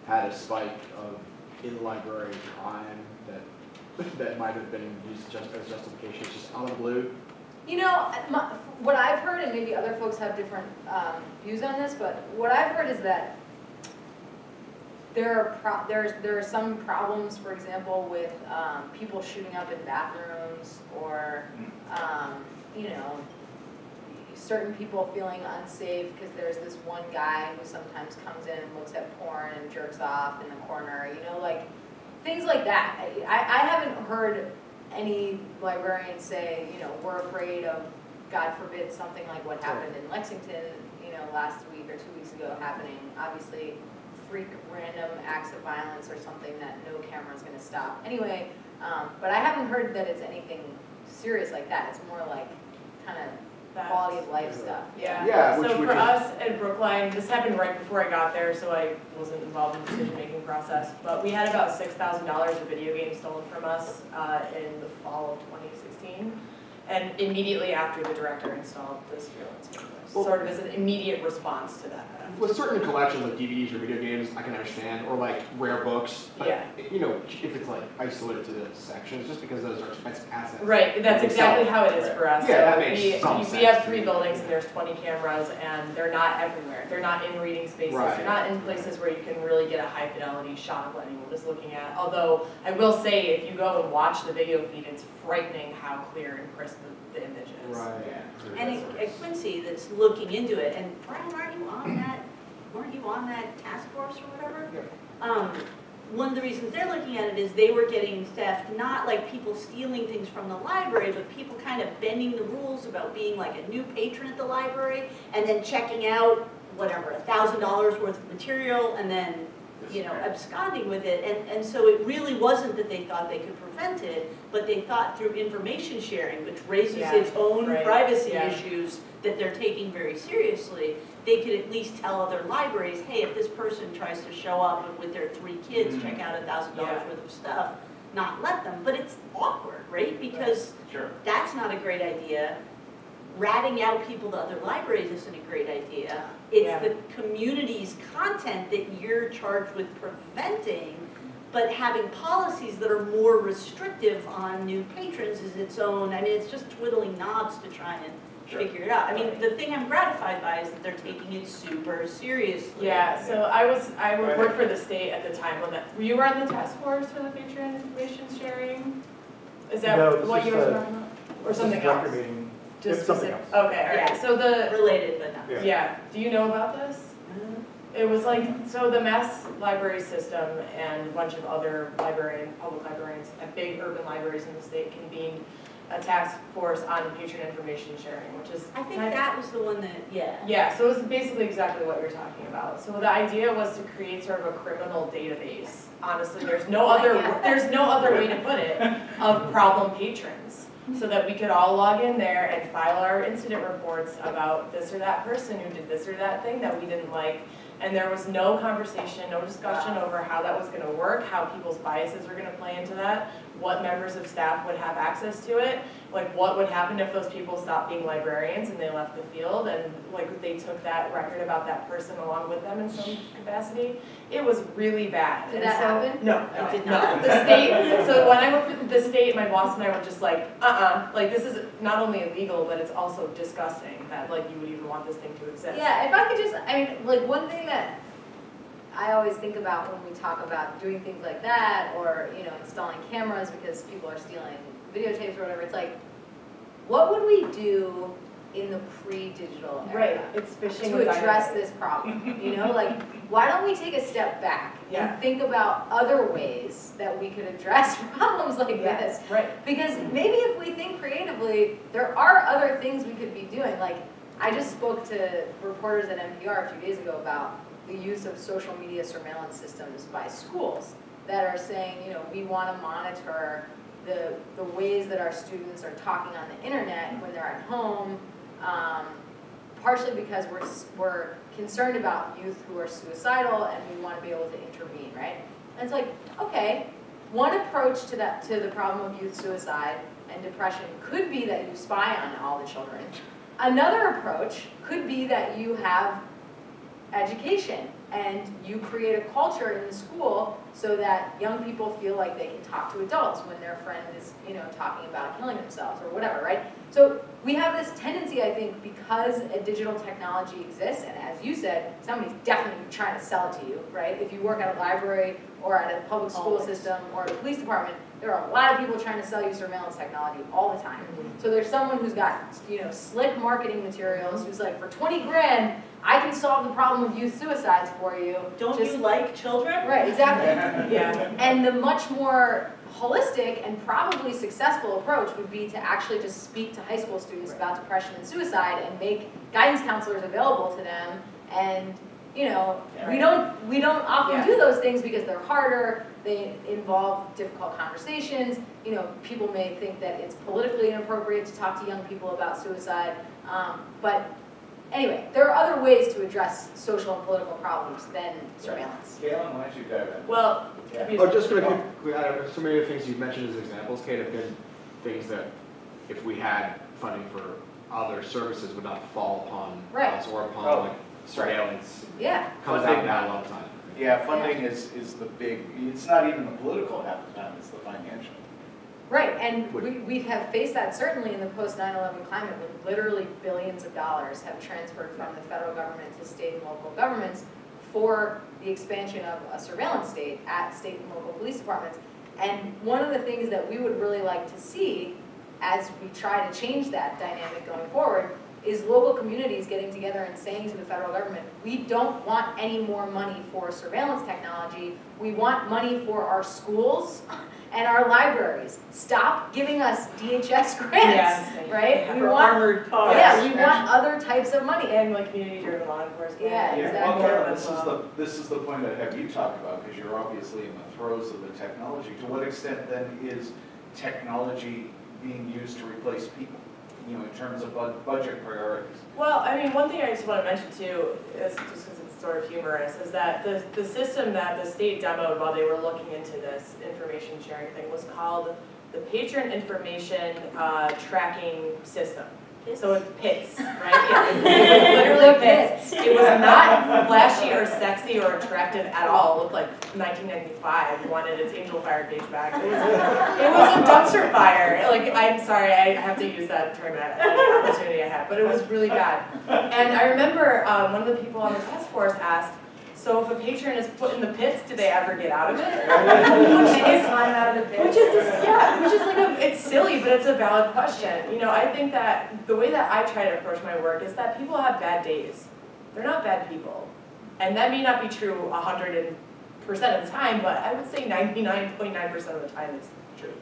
J: had a spike of in-library crime that that might have been used just as justification? It's just out of the blue.
C: You know, my, what I've heard, and maybe other folks have different um, views on this, but what I've heard is that there are pro- there's there are some problems, for example, with um, people shooting up in bathrooms or um, you know certain people feeling unsafe because there's this one guy who sometimes comes in and looks at porn and jerks off in the corner. You know, like things like that. I, I haven't heard any librarian say, you know, we're afraid of, God forbid, something like what happened in Lexington, you know, last week or two weeks ago happening. Obviously, freak random acts of violence or something that no camera is going to stop. Anyway, um, but I haven't heard that it's anything serious like that. It's more like kind of quality of life stuff.
K: Yeah.
J: Yeah,
K: So
J: would
K: for
J: just-
K: us at Brookline, this happened right before I got there, so I wasn't involved in the decision-making process. But we had about six thousand dollars of video games stolen from us uh, in the fall of 2016,
F: and immediately after the director installed the surveillance cameras,
J: Well-
F: sort of as an immediate response to that.
J: With certain collections like DVDs or video games, I can understand, or like rare books. But,
F: Yeah.
J: You know, if it's like isolated to the sections, just because those are expensive assets.
F: Right, that's exactly how it is for us.
J: Yeah,
F: So
J: that makes
F: we,
J: some
F: we-
J: sense
F: We have three buildings and there's twenty cameras and they're not everywhere. They're not in reading spaces.
J: Right.
F: They're not in places where you can really get a high fidelity shot of what anyone is looking at. Although I will say, if you go and watch the video feed, it's frightening how clear and crisp the, the image is.
J: Right.
B: And at- at Quincy that's looking into it, and Brian, aren't you on that, weren't you on that task force or whatever? Um, one of the reasons they're looking at it is they were getting theft, not like people stealing things from the library, but people kind of bending the rules about being like a new patron at the library, and then checking out, whatever, a thousand dollars worth of material, and then, you know, absconding with it, and, and so it really wasn't that they thought they could prevent it, but they thought through information sharing, which raises
F: Yeah,
B: its own
F: right,
B: privacy
F: yeah.
B: issues that they're taking very seriously, they could at least tell other libraries, hey, if this person tries to show up with their three kids, mm-hmm. check out a thousand dollars
F: Yeah.
B: worth of stuff, not let them, but it's awkward, right? Because
H: Sure.
B: that's not a great idea. Ratting out people to other libraries isn't a great idea. It's
F: Yeah.
B: the community's content that you're charged with preventing, but having policies that are more restrictive on new patrons is its own, I mean, it's just twiddling knobs to try and
H: Sure.
B: figure it out. I mean, the thing I'm gratified by is that they're taking it super seriously.
F: Yeah, so I was, I worked work for the state at the time when that, you were on the task force for the patron information sharing? Is that
L: No, this
F: what
L: is
F: you were
L: the-
F: talking about? Or something else?
L: meeting.
F: Just
L: It's something
F: specific-
L: else.
F: Okay, alright,
B: Yeah.
F: so the,
B: Related, but not.
L: Yeah.
F: yeah, do you know about this? Mm-hmm. It was like, so the Mass Library System and a bunch of other librarian, public librarians at big urban libraries in the state convened a task force on patron information sharing, which is.
B: I think
F: kind of-
B: that was the one that, yeah.
F: Yeah, so it was basically exactly what you're talking about. So the idea was to create sort of a criminal database. Honestly, there's no oh
B: other,
F: there's no other way to put it, of problem patrons. So that we could all log in there and file our incident reports about this or that person who did this or that thing that we didn't like. And there was no conversation, no discussion over how that was gonna work, how people's biases were gonna play into that, what members of staff would have access to it, like what would happen if those people stopped being librarians and they left the field and like they took that record about that person along with them in some capacity. It was really bad.
C: Did
F: And
C: that
F: so-
C: happen?
F: No,
B: It
F: no,
B: did
F: no.
B: not.
F: The state, so when I worked for the state, my boss and I were just like, uh-uh, like this is not only illegal, but it's also disgusting that like you would even want this thing to exist.
C: Yeah, if I could just, I mean, like, one thing that I always think about when we talk about doing things like that, or, you know, installing cameras because people are stealing videotapes or whatever, it's like, what would we do in the pre-digital era?
F: Right, it's fishing
C: To address this problem, you know, like, why don't we take a step back
F: Yeah.
C: and think about other ways that we could address problems like
F: Yeah,
C: this?
F: Right,
C: Because maybe if we think creatively, there are other things we could be doing. Like, I just spoke to reporters at NPR a few days ago about the use of social media surveillance systems by schools that are saying, you know, we want to monitor the, the ways that our students are talking on the internet when they're at home, um, partially because we're, we're concerned about youth who are suicidal and we want to be able to intervene, right? And it's like, okay, one approach to that, to the problem of youth suicide and depression could be that you spy on all the children. Another approach could be that you have education and you create a culture in the school so that young people feel like they can talk to adults when their friend is, you know, talking about killing themselves or whatever, right? So we have this tendency, I think, because a digital technology exists, and as you said, somebody's definitely trying to sell it to you, right? If you work at a library or at a public school
F: Always.
C: system or a police department, there are a lot of people trying to sell you surveillance technology all the time. So there's someone who's got, you know, slick marketing materials, who's like, for twenty grand, I can solve the problem of youth suicides for you.
B: Don't
C: Just-
B: you like children?
C: Right, exactly.
F: yeah.
C: And the much more holistic and probably successful approach would be to actually just speak to high school students about depression and suicide and make guidance counselors available to them. And, you know, we don't, we don't often
F: Yeah.
C: do those things because they're harder, they involve difficult conversations. You know, people may think that it's politically inappropriate to talk to young people about suicide. Um, but anyway, there are other ways to address social and political problems than surveillance.
H: Callan, why don't you dive in?
F: Well,
H: Yeah.
J: Oh, just really quick, I don't know, so many of the things you've mentioned as examples, Kade, have been things that if we had funding for other services would not fall upon
C: Right.
J: us or
H: Oh,
J: upon like surveillance.
C: Yeah,
J: Comes
H: Funding.
J: out bad a lot of time.
H: Yeah, funding is, is the big, it's not even the political half the time, it's the financial.
C: right, and we, we have faced that certainly in the post 9/11 climate, where literally billions of dollars have transferred from the federal government to state and local governments for the expansion of a surveillance state at state and local police departments. And one of the things that we would really like to see as we try to change that dynamic going forward is local communities getting together and saying to the federal government, we don't want any more money for surveillance technology. We want money for our schools and our libraries. Stop giving us DHS grants,
F: Yes.
C: right? We want,
F: armored
I: Oh,
C: yeah, we want other types of money.
F: And like community-driven law enforcement.
C: Yeah,
H: Yeah,
C: exactly.
H: well, Callan, this is the, this is the point I'd have you talk about, because you're obviously in the throes of the technology. To what extent then is technology being used to replace people, you know, in terms of bud- budget priorities?
F: Well, I mean, one thing I just want to mention too, is just because it's sort of humorous, is that the, the system that the state demoed while they were looking into this information sharing thing was called the Patron Information uh, Tracking System. So it PITS, right? It was literally PITS. It was not flashy or sexy or attractive at all. It looked like 1995 wanted its Angelfire page back. It was, it was a dumpster fire. Like, I'm sorry, I have to use that term at opportunity I have, but it was really bad. And I remember um, one of the people on the task force asked, so if a patron is put in the pits, do they ever get out of it? Which
C: They
F: is
C: climb out of the pit.
F: which is, just- yeah, which is like a, it's silly, but it's a valid question. You know, I think that the way that I try to approach my work is that people have bad days. They're not bad people. And that may not be true a hundred and percent of the time, but I would say ninety-nine point nine percent of the time it's true.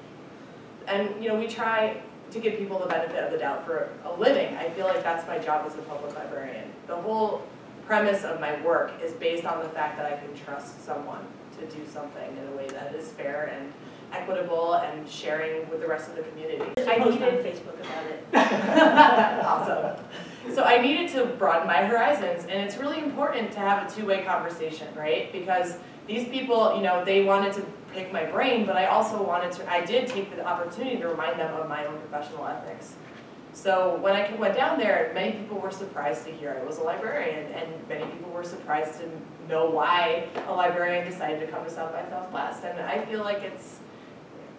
F: And, you know, we try to give people the benefit of the doubt for a living. I feel like that's my job as a public librarian. The whole premise of my work is based on the fact that I can trust someone to do something in a way that is fair and equitable and sharing with the rest of the community. I needed
B: Facebook about it.
F: awesome. So I needed to broaden my horizons, and it's really important to have a two-way conversation, right? Because these people, you know, they wanted to pick my brain, but I also wanted to, I did take the opportunity to remind them of my own professional ethics. So when I went down there, many people were surprised to hear I was a librarian, and many people were surprised to know why a librarian decided to come to South by Southwest. And I feel like it's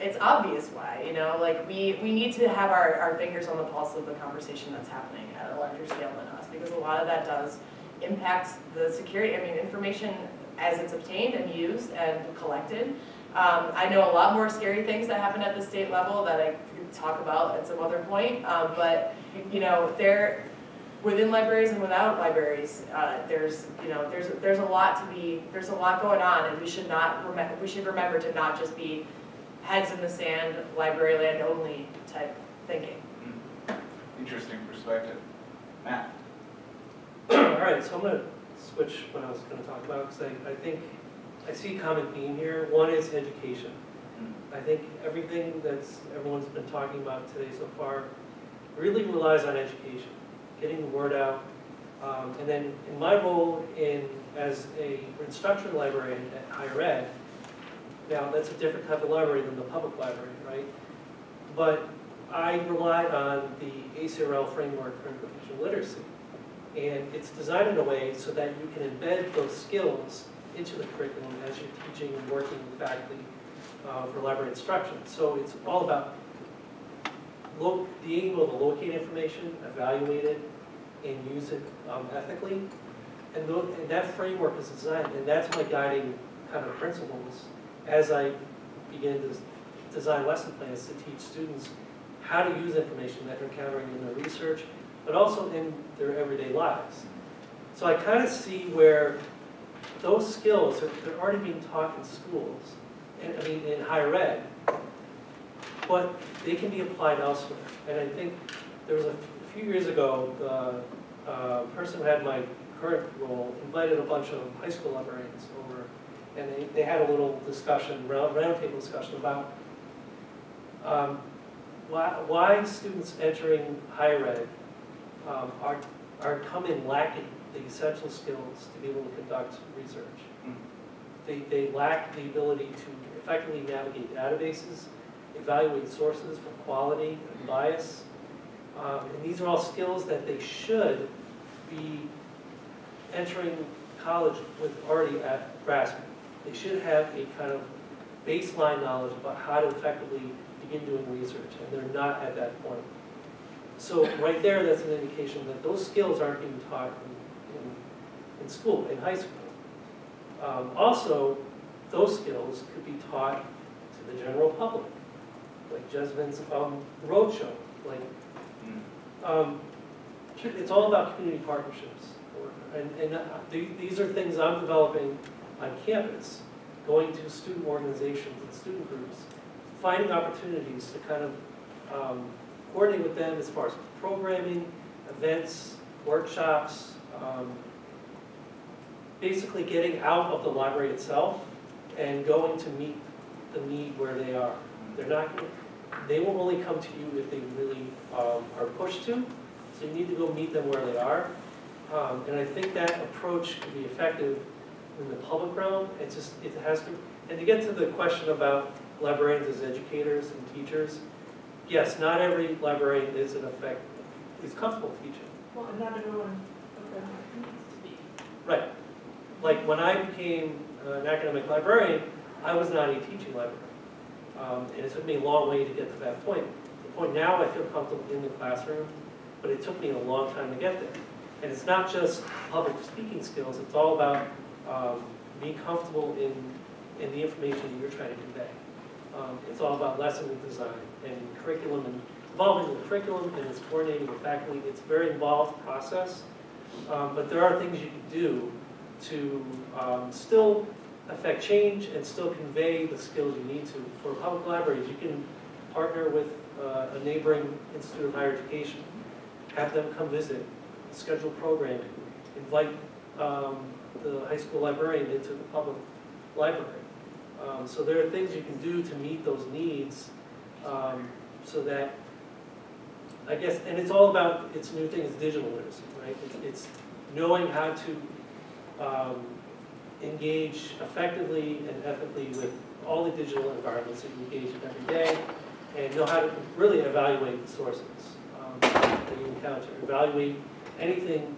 F: it's obvious why, you know, like we, we need to have our, our fingers on the pulse of the conversation that's happening at a larger scale than us, because a lot of that does impact the security, I mean, information as it's obtained and used and collected. Um, I know a lot more scary things that happen at the state level that I talk about at some other point, um, but, you know, there, within libraries and without libraries, uh, there's, you know, there's, there's a lot to be, there's a lot going on, and we should not, remem- we should remember to not just be heads in the sand, library land only type thinking.
H: Interesting perspective. Matt?
G: All right, so I'm gonna switch what I was gonna talk about, because I, I think, I see a common theme here. One is education. I think everything that's, everyone's been talking about today so far really relies on education, getting the word out. Um, and then in my role in, as a instruction librarian at higher ed, now that's a different type of library than the public library, right? But I rely on the ACRL framework for information literacy. And it's designed in a way so that you can embed those skills into the curriculum as you're teaching and working with faculty uh, for library instruction. So it's all about being able to locate information, evaluate it, and use it um, ethically. And, tho- and that framework is designed, and that's my guiding kind of principles as I begin to design lesson plans to teach students how to use information that they're encountering in their research, but also in their everyday lives. So I kind of see where those skills are already being taught in schools, I mean in higher ed, but they can be applied elsewhere. And I think there was a few years ago, the uh, person who had my current role invited a bunch of high school librarians over, and they, they had a little discussion, round roundtable discussion about um, why, why students entering higher ed um, are, are coming lacking the essential skills to be able to conduct research.
H: Mm.
G: They, they lack the ability to effectively navigate databases evaluate sources for quality and bias. Um, and these are all skills that they should be entering college with already at grasping. They should have a kind of baseline knowledge about how to effectively begin doing research, and they're not at that point. So right there, that's an indication that those skills aren't being taught in, in, in school, in high school. Um, also, those skills could be taught to the general public, like Jessamyn's um, roadshow, like um, it's all about community partnerships. And, and uh, the- these are things I'm developing on campus, going to student organizations and student groups, finding opportunities to kind of um, coordinate with them as far as programming, events, workshops, um, basically getting out of the library itself and going to meet the need where they are. They're not, gonna- they will only come to you if they really um, are pushed to, so you need to go meet them where they are. Um, And I think that approach can be effective in the public realm, it's just, it has to, and to get to the question about librarians as educators and teachers, yes, not every librarian is in effect, is comfortable teaching.
I: Well, and not everyone, okay, needs to be.
G: Right. Like, when I became an academic librarian, I was not a teaching librarian. Um, And it took me a long way to get to that point. The point now, I feel comfortable in the classroom, but it took me a long time to get there. And it's not just public speaking skills, it's all about um, being comfortable in, in the information you're trying to convey. Um, It's all about lesson design and curriculum and involving the curriculum and it's coordinating with faculty. It's a very involved process. Um, But there are things you can do to um, still affect change and still convey the skills you need to. For public libraries, you can partner with uh, a neighboring institute of higher education, have them come visit, schedule programming, invite um, the high school librarian into the public library. Um, So there are things you can do to meet those needs um, so that, I guess, and it's all about, its new thing digital literacy, right? It's, it's knowing how to um, engage effectively and ethically with all the digital environments that you engage in every day, and know how to really evaluate the sources um, that you encounter. Evaluate anything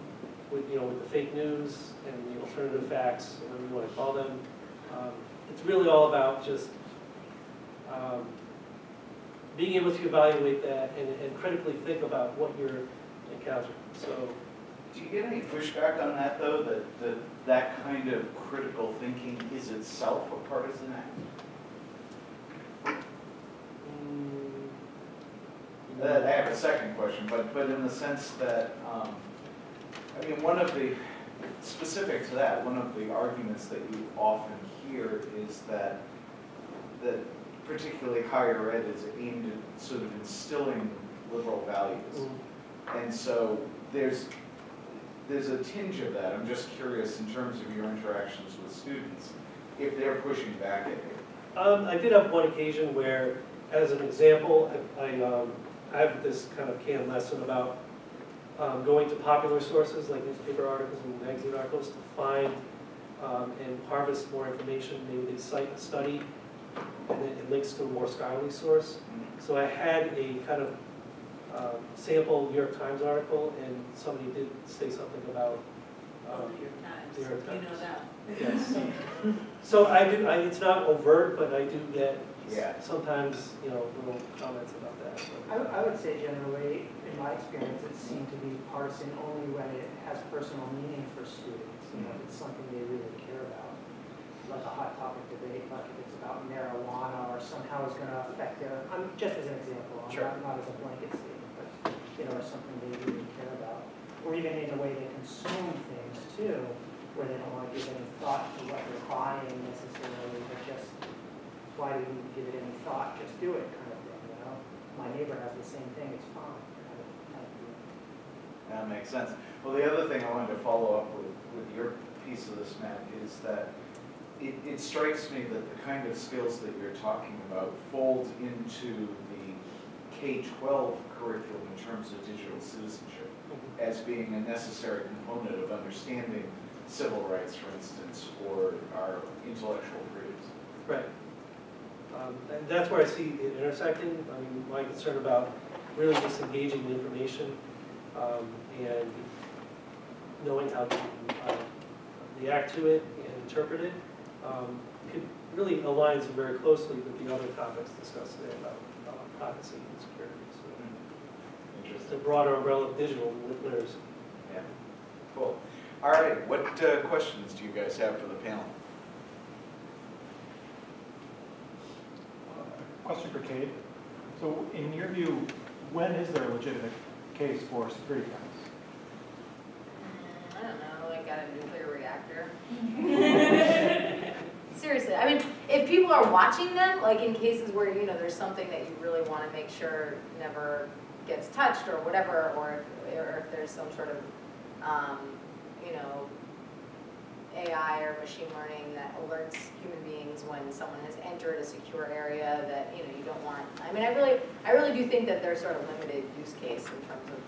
G: with, you know, with the fake news and the alternative facts, whatever you want to call them. Um, It's really all about just um, being able to evaluate that and, and critically think about what you're encountering. So,
D: Do you get any pushback on that, though, that, that that kind of critical thinking is itself a partisan act?
G: mm,
D: Uh, I have a second question, but, but in the sense that, um, I mean, one of the, specific to that, one of the arguments that you often hear is that, that particularly higher ed is aimed at sort of instilling liberal values.
G: mm.
D: And so there's, there's a tinge of that. I'm just curious in terms of your interactions with students, if they're pushing back at you.
G: Um, I did have one occasion where, as an example, I, I, um, I have this kind of canned lesson about um, going to popular sources like newspaper articles and magazine articles to find um, and harvest more information. Maybe they cite a study and then it links to a more scholarly source. So I had a kind of um, sample New York Times article and somebody did say something about um,
M: New York Times.
G: New York
M: You know that.
G: Yes. So I do, I, it's not overt, but I do get s-
D: Yeah.
G: sometimes, you know, little comments about that.
L: I, would- I would say generally, in my experience, it seemed to be partisan only when it has personal meaning for students. You know, if it's something they really care about, like a hot topic debate, like if it's about marijuana or somehow is gonna affect their, I'm, just as an example, I'm
G: Sure.
L: not, not as a blanket statement, but, you something they really care about. Or even in the way they consume things too, where they don't wanna give any thought to what they're buying necessarily, but just, why do we give it any thought, just do it kind of thing, you know? My neighbor has the same thing, it's fine.
D: That makes sense. Well, the other thing I wanted to follow up with, with your piece of this, Matt, is that it, it strikes me that the kind of skills that you're talking about fold into K-12 curriculum in terms of digital citizenship as being a necessary component of understanding civil rights, for instance, or our intellectual freedoms.
G: Right. Um, and that's where I see it intersecting. I mean, my concern about really just engaging the information um, and knowing how to uh, react to it and interpret it um, could really aligns very closely with the other topics discussed today about privacy and security. So it's
D: Interesting.
G: a broader umbrella of digital literacy.
D: Yeah. Cool. All right, what uh, questions do you guys have for the panel?
N: Question for Kade. So in your view, when is there a legitimate case for security cameras?
C: Mm, I don't know, like at a nuclear reactor. Seriously, I mean, if people are watching them, like in cases where, you know, there's something that you really want to make sure never gets touched or whatever, or if, or if there's some sort of, um, you know, AI or machine learning that alerts human beings when someone has entered a secure area that, you know, you don't want. I mean, I really, I really do think that they're sort of limited use case in terms of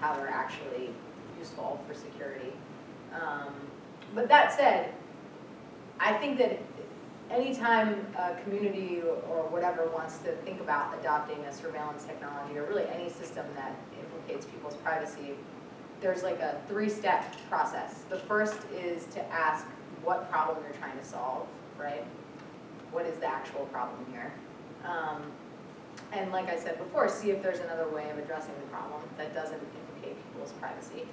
C: how they're actually useful for security. Um, But that said, I think that anytime a community or whatever wants to think about adopting a surveillance technology or really any system that implicates people's privacy, there's like a three-step process. The first is to ask what problem you're trying to solve, right? What is the actual problem here? Um, and like I said before, see if there's another way of addressing the problem that doesn't implicate people's privacy.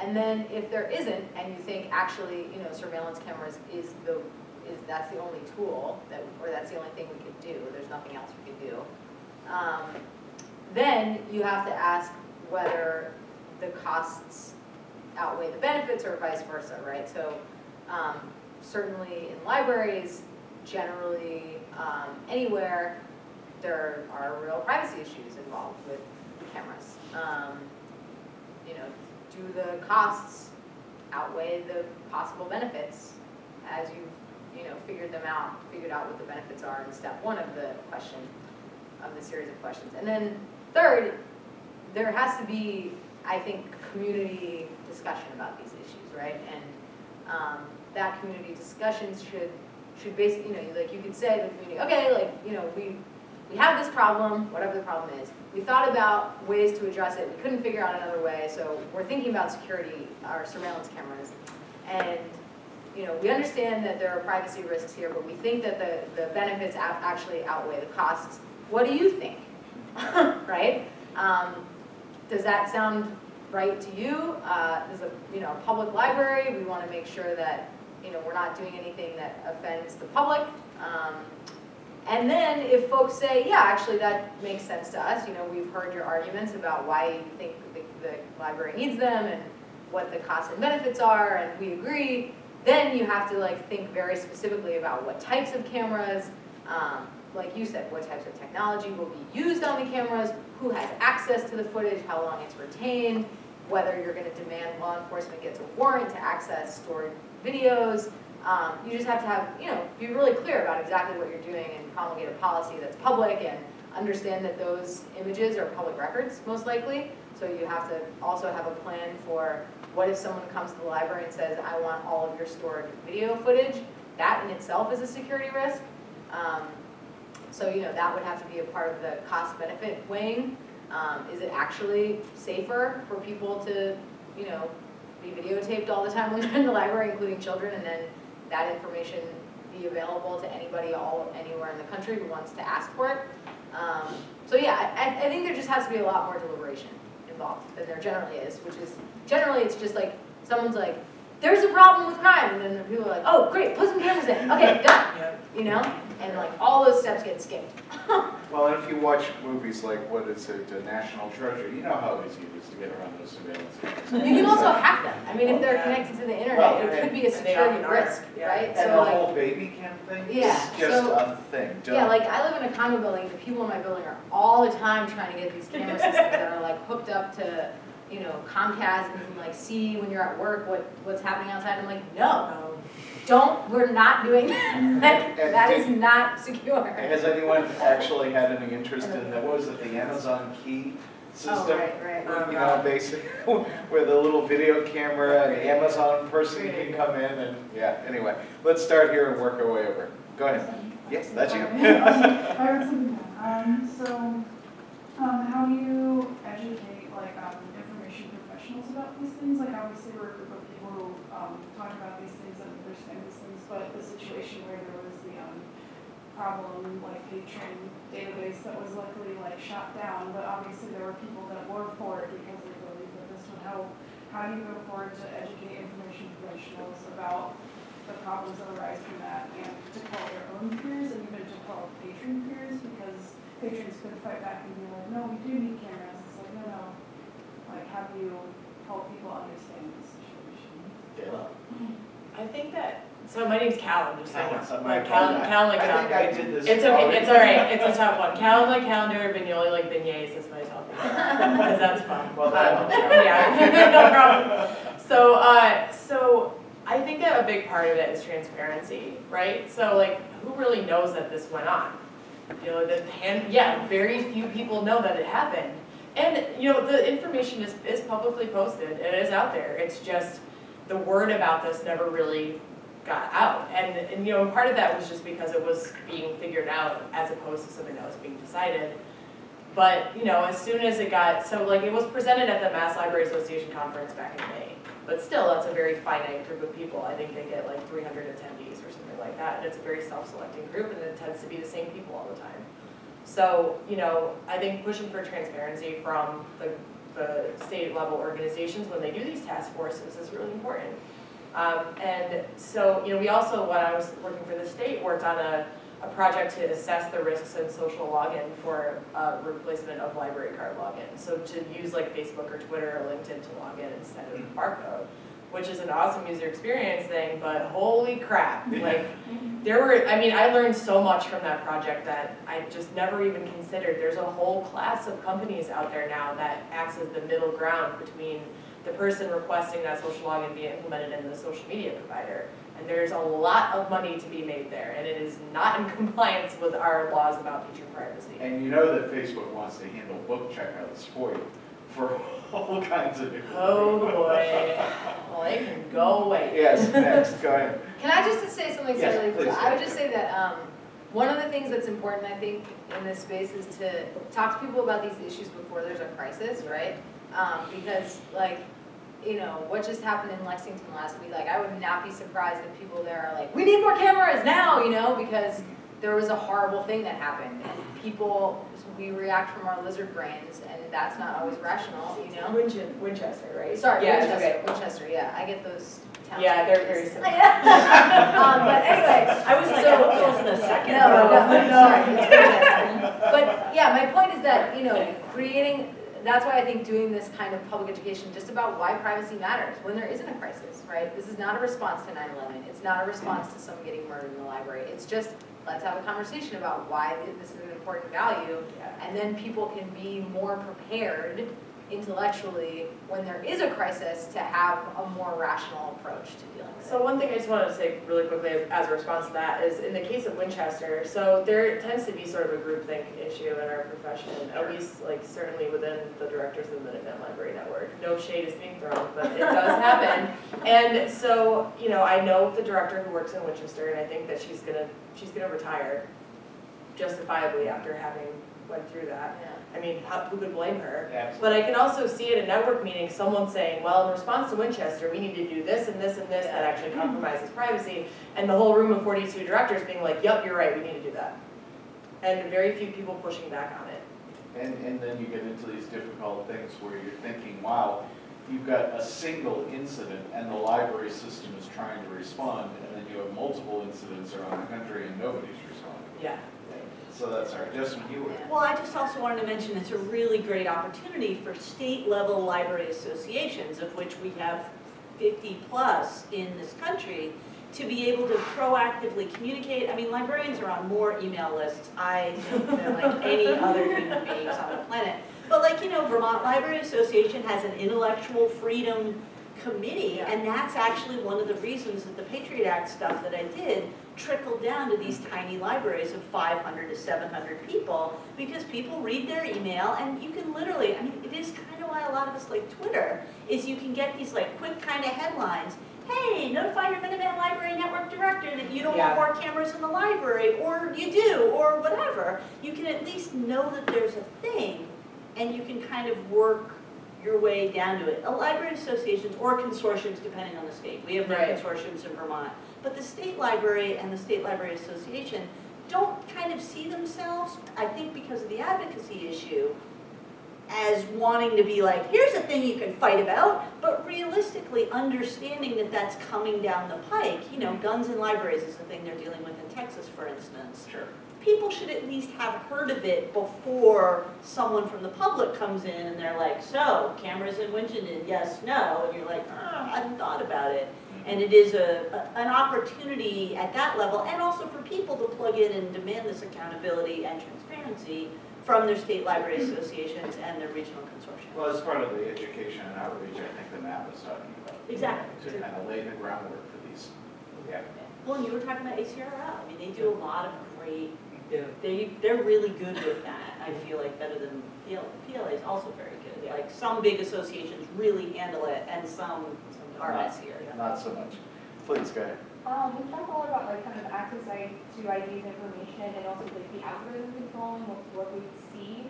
C: And then if there isn't, and you think actually, you know, surveillance cameras is the, is, that's the only tool that, or that's the only thing we could do, there's nothing else we could do. Um, then you have to ask whether the costs outweigh the benefits or vice versa, right? So, um, certainly in libraries, generally, um, anywhere, there are real privacy issues involved with the cameras. Um, you know, do the costs outweigh the possible benefits as you've, you know, figured them out, figured out what the benefits are in step one of the question, of the series of questions. And then third, there has to be, I think, community discussion about these issues, right? And um, that community discussion should, should basically, you know, like you could say to the community, okay, like, you know, we, we have this problem, whatever the problem is. We thought about ways to address it. We couldn't figure out another way, so we're thinking about security, our surveillance cameras. And, you know, we understand that there are privacy risks here, but we think that the, the benefits actually outweigh the costs. What do you think? right? Um, does that sound right to you? Uh, as a, you know, public library, we want to make sure that, you know, we're not doing anything that offends the public. Um, and then if folks say, yeah, actually that makes sense to us, you know, we've heard your arguments about why you think the, the library needs them and what the costs and benefits are, and we agree, then you have to like think very specifically about what types of cameras, um, like you said, what types of technology will be used on the cameras, who has access to the footage, how long it's retained, whether you're gonna demand law enforcement gets a warrant to access stored videos. Um, you just have to have, you know, be really clear about exactly what you're doing and promulgate a policy that's public and understand that those images are public records, most likely. So you have to also have a plan for what if someone comes to the library and says, I want all of your stored video footage? That in itself is a security risk. Um, so, you know, that would have to be a part of the cost benefit weighing. Um, is it actually safer for people to, you know, be videotaped all the time when they're in the library, including children, and then that information be available to anybody all, anywhere in the country who wants to ask for it? Um, so yeah, I, I think there just has to be a lot more deliberation involved than there generally is, which is, generally it's just like, someone's like, there's a problem with crime, and then the people are like, oh, great, put some cameras in, okay, done, you know? And like, all those steps get skipped.
D: Well, if you watch movies like, what is it, uh, National Treasure, you know how easy it is to get around those surveillance cameras.
C: You can also hack them, I mean, if they're connected to the internet,
D: Well,
C: it could be a
F: and they
C: security
F: often are,
C: risk,
F: yeah.
C: right?
D: And
C: So
D: the
C: like,
D: whole baby cam thing
C: Yeah,
D: is just
C: so-
D: a thing.
C: Yeah, like I live in a condo building, the people in my building are all the time trying to get these camera systems that are like hooked up to, you know, Comcast and you can like see when you're at work what, what's happening outside. I'm like, no, don't, we're not doing that. Like,
D: And
C: that is
D: did-
C: not secure.
D: Has anyone actually had any interest in, the what was it, the Amazon Key system?
C: Oh, right, right.
F: Oh,
D: You know, basically, where the little video camera and the Amazon person can come in and, yeah, anyway. Let's start here and work our way over. Go ahead. Yes, that's you.
O: I wrote something. Um, so, um, how do you educate, like, um, information professionals about these things? Like, obviously, we're a group of people who, um, talk about these things and understand these things, but the situation where there was the, um, problem, like, patron database that was luckily, like, shot down, but obviously there were people that were for it because they believed that this would help. How do you go forward to educate information professionals about the problems that arise from that and to call their own peers and even to call patron peers because patrons could fight back and be like, no, we do need cameras. It's like, no, no. Like, how do you help people understand this situation? Yeah.
F: I think that, so my name's Callan, just so you
D: Callan,
F: know.
D: my
F: Callan,
D: apologies.
F: Callan like
D: I think
F: calendar.
D: I did this
F: It's okay, it's all right, it's a tough one. Callan like calendar, Bignoli like beignets, that's I tell people, because that's fun.
D: Well, that
F: Um,
D: helps.
F: Yeah, no problem. So, uh, so I think that a big part of it is transparency, right? So like, who really knows that this went on? You know, the hand, yeah, very few people know that it happened. And, you know, the information is, is publicly posted, it is out there, it's just, the word about this never really got out. And, and, you know, part of that was just because it was being figured out as opposed to something that was being decided. But, you know, as soon as it got, so like, it was presented at the Mass Library Association conference back in May. But still, that's a very finite group of people, I think they get like three hundred attendees or something like that, and it's a very self-selecting group, and it tends to be the same people all the time. So, you know, I think pushing for transparency from the, the state level organizations when they do these task forces is really important. Um, and so, you know, we also, when I was working for the state, worked on a, a project to assess the risks in social login for uh, replacement of library card login. So to use like Facebook or Twitter or LinkedIn to log in instead of barcode, which is an awesome user experience thing, but holy crap, like there were, I mean, I learned so much from that project that I just never even considered. There's a whole class of companies out there now that acts as the middle ground between the person requesting that social login be implemented in the social media provider. And there's a lot of money to be made there, and it is not in compliance with our laws about patron privacy.
D: And you know that Facebook wants to handle book checkouts for you, for all kinds of different.
F: Oh boy, well, they can go away.
D: Yes, next, go ahead.
C: Can I just say something
D: Yes,
C: slightly?
D: please.
C: I would just say that, um, one of the things that's important, I think, in this space is to talk to people about these issues before there's a crisis, right? Um, because like, you know, what just happened in Lexington last week, like, I would not be surprised if people there are like, we need more cameras now, you know, because there was a horrible thing that happened, and people, we react from our lizard brains, and that's not always rational, you know?
F: Winchester, Winchester, right?
C: Sorry,
F: Yeah,
C: Winchester,
F: okay.
C: Winchester, yeah, I get those towns.
F: Yeah, they're very similar.
C: um, but anyway.
B: I was like,
C: so-
B: I hope there wasn't a second
C: No,
B: row.
C: no, no, sorry. But, yeah, my point is that, you know, creating, that's why I think doing this kind of public education, just about why privacy matters when there isn't a crisis, right? This is not a response to 9/11, it's not a response to someone getting murdered in the library, it's just, let's have a conversation about why this is an important value, and then people can be more prepared intellectually when there is a crisis to have a more rational approach to dealing with it.
F: So one thing I just wanted to say really quickly as, a response to that is in the case of Winchester, so there tends to be sort of a groupthink issue in our profession, at least like certainly within the directors of the Minuteman Library Network. No shade is being thrown, but it does happen. And so, you know, I know the director who works in Winchester and I think that she's gonna, she's gonna retire justifiably after having went through that.
C: Yeah.
F: I mean, how, who could blame her?
D: Absolutely.
F: But I can also see at a network meeting, someone saying, well, in response to Winchester, we need to do this and this and this that actually compromises privacy. And the whole room of forty-two directors being like, yep, you're right, we need to do that. And very few people pushing back on it.
D: And, and then you get into these difficult things where you're thinking, wow, you've got a single incident and the library system is trying to respond, and then you have multiple incidents around the country and nobody's responding.
F: Yeah.
D: So that's our, just when you were.
B: Well, I just also wanted to mention it's a really great opportunity for state-level library associations, of which we have 50 plus in this country, to be able to proactively communicate. I mean, librarians are on more email lists, I think, than like any other human beings on the planet. But like, you know, Vermont Library Association has an intellectual freedom committee, and that's actually one of the reasons that the Patriot Act stuff that I did trickled down to these tiny libraries of 500 to 700 people, because people read their email, and you can literally, I mean, it is kind of why a lot of us like Twitter, is you can get these like quick kind of headlines, hey, notify your Minuteman Library Network director that you don't
F: Yeah.
B: want more cameras in the library, or you do, or whatever. You can at least know that there's a thing, and you can kind of work your way down to it. A library associations or consortiums, depending on the state. We have no
F: Right.
B: consortiums in Vermont. But the state library and the state library association don't kind of see themselves, I think because of the advocacy issue, as wanting to be like, here's a thing you can fight about, but realistically understanding that that's coming down the pike. You know, guns in libraries is the thing they're dealing with in Texas, for instance.
D: Sure.
B: People should at least have heard of it before someone from the public comes in and they're like, so, cameras in Winchendon, yes, no, and you're like, oh, I hadn't thought about it. Mm-hmm. And it is a, a- an opportunity at that level, and also for people to plug in and demand this accountability and transparency from their state library mm-hmm. associations and their regional consortia.
D: Well, as part of the education and outreach, I think the map is talking about.
B: Exactly.
D: To kind of lay the groundwork for these. Yeah.
B: Well, and you were talking about ACRL, I mean, they do a lot of great, they, they're really good with that, I feel like, better than PL, PLA is also very good. Like, some big associations really handle it, and some are
D: Not-
B: messier.
D: Not so much. Please, go ahead.
P: Um, we talked a lot about like kind of access to IDs information and also like the algorithm controlling what, what we see.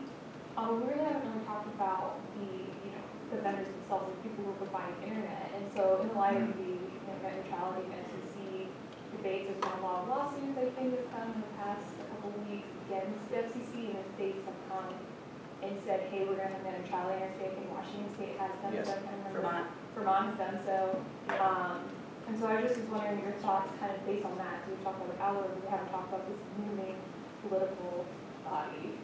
P: Um, we really haven't really talked about the, you know, the vendors themselves, the people who are providing internet. And so in the light of the, you know, net neutrality and FCC debates, there's been a lot of lawsuits, I think, that come in the past couple of weeks against the FCC and the states have come and said, hey, we're gonna have net neutrality in our state. I Washington State has done
D: Yes.
P: so. I.
B: Vermont.
P: Vermont has done so. Um, and so I just was wondering your thoughts kind of based on that, because we talked about the algorithm, we haven't talked about this looming political body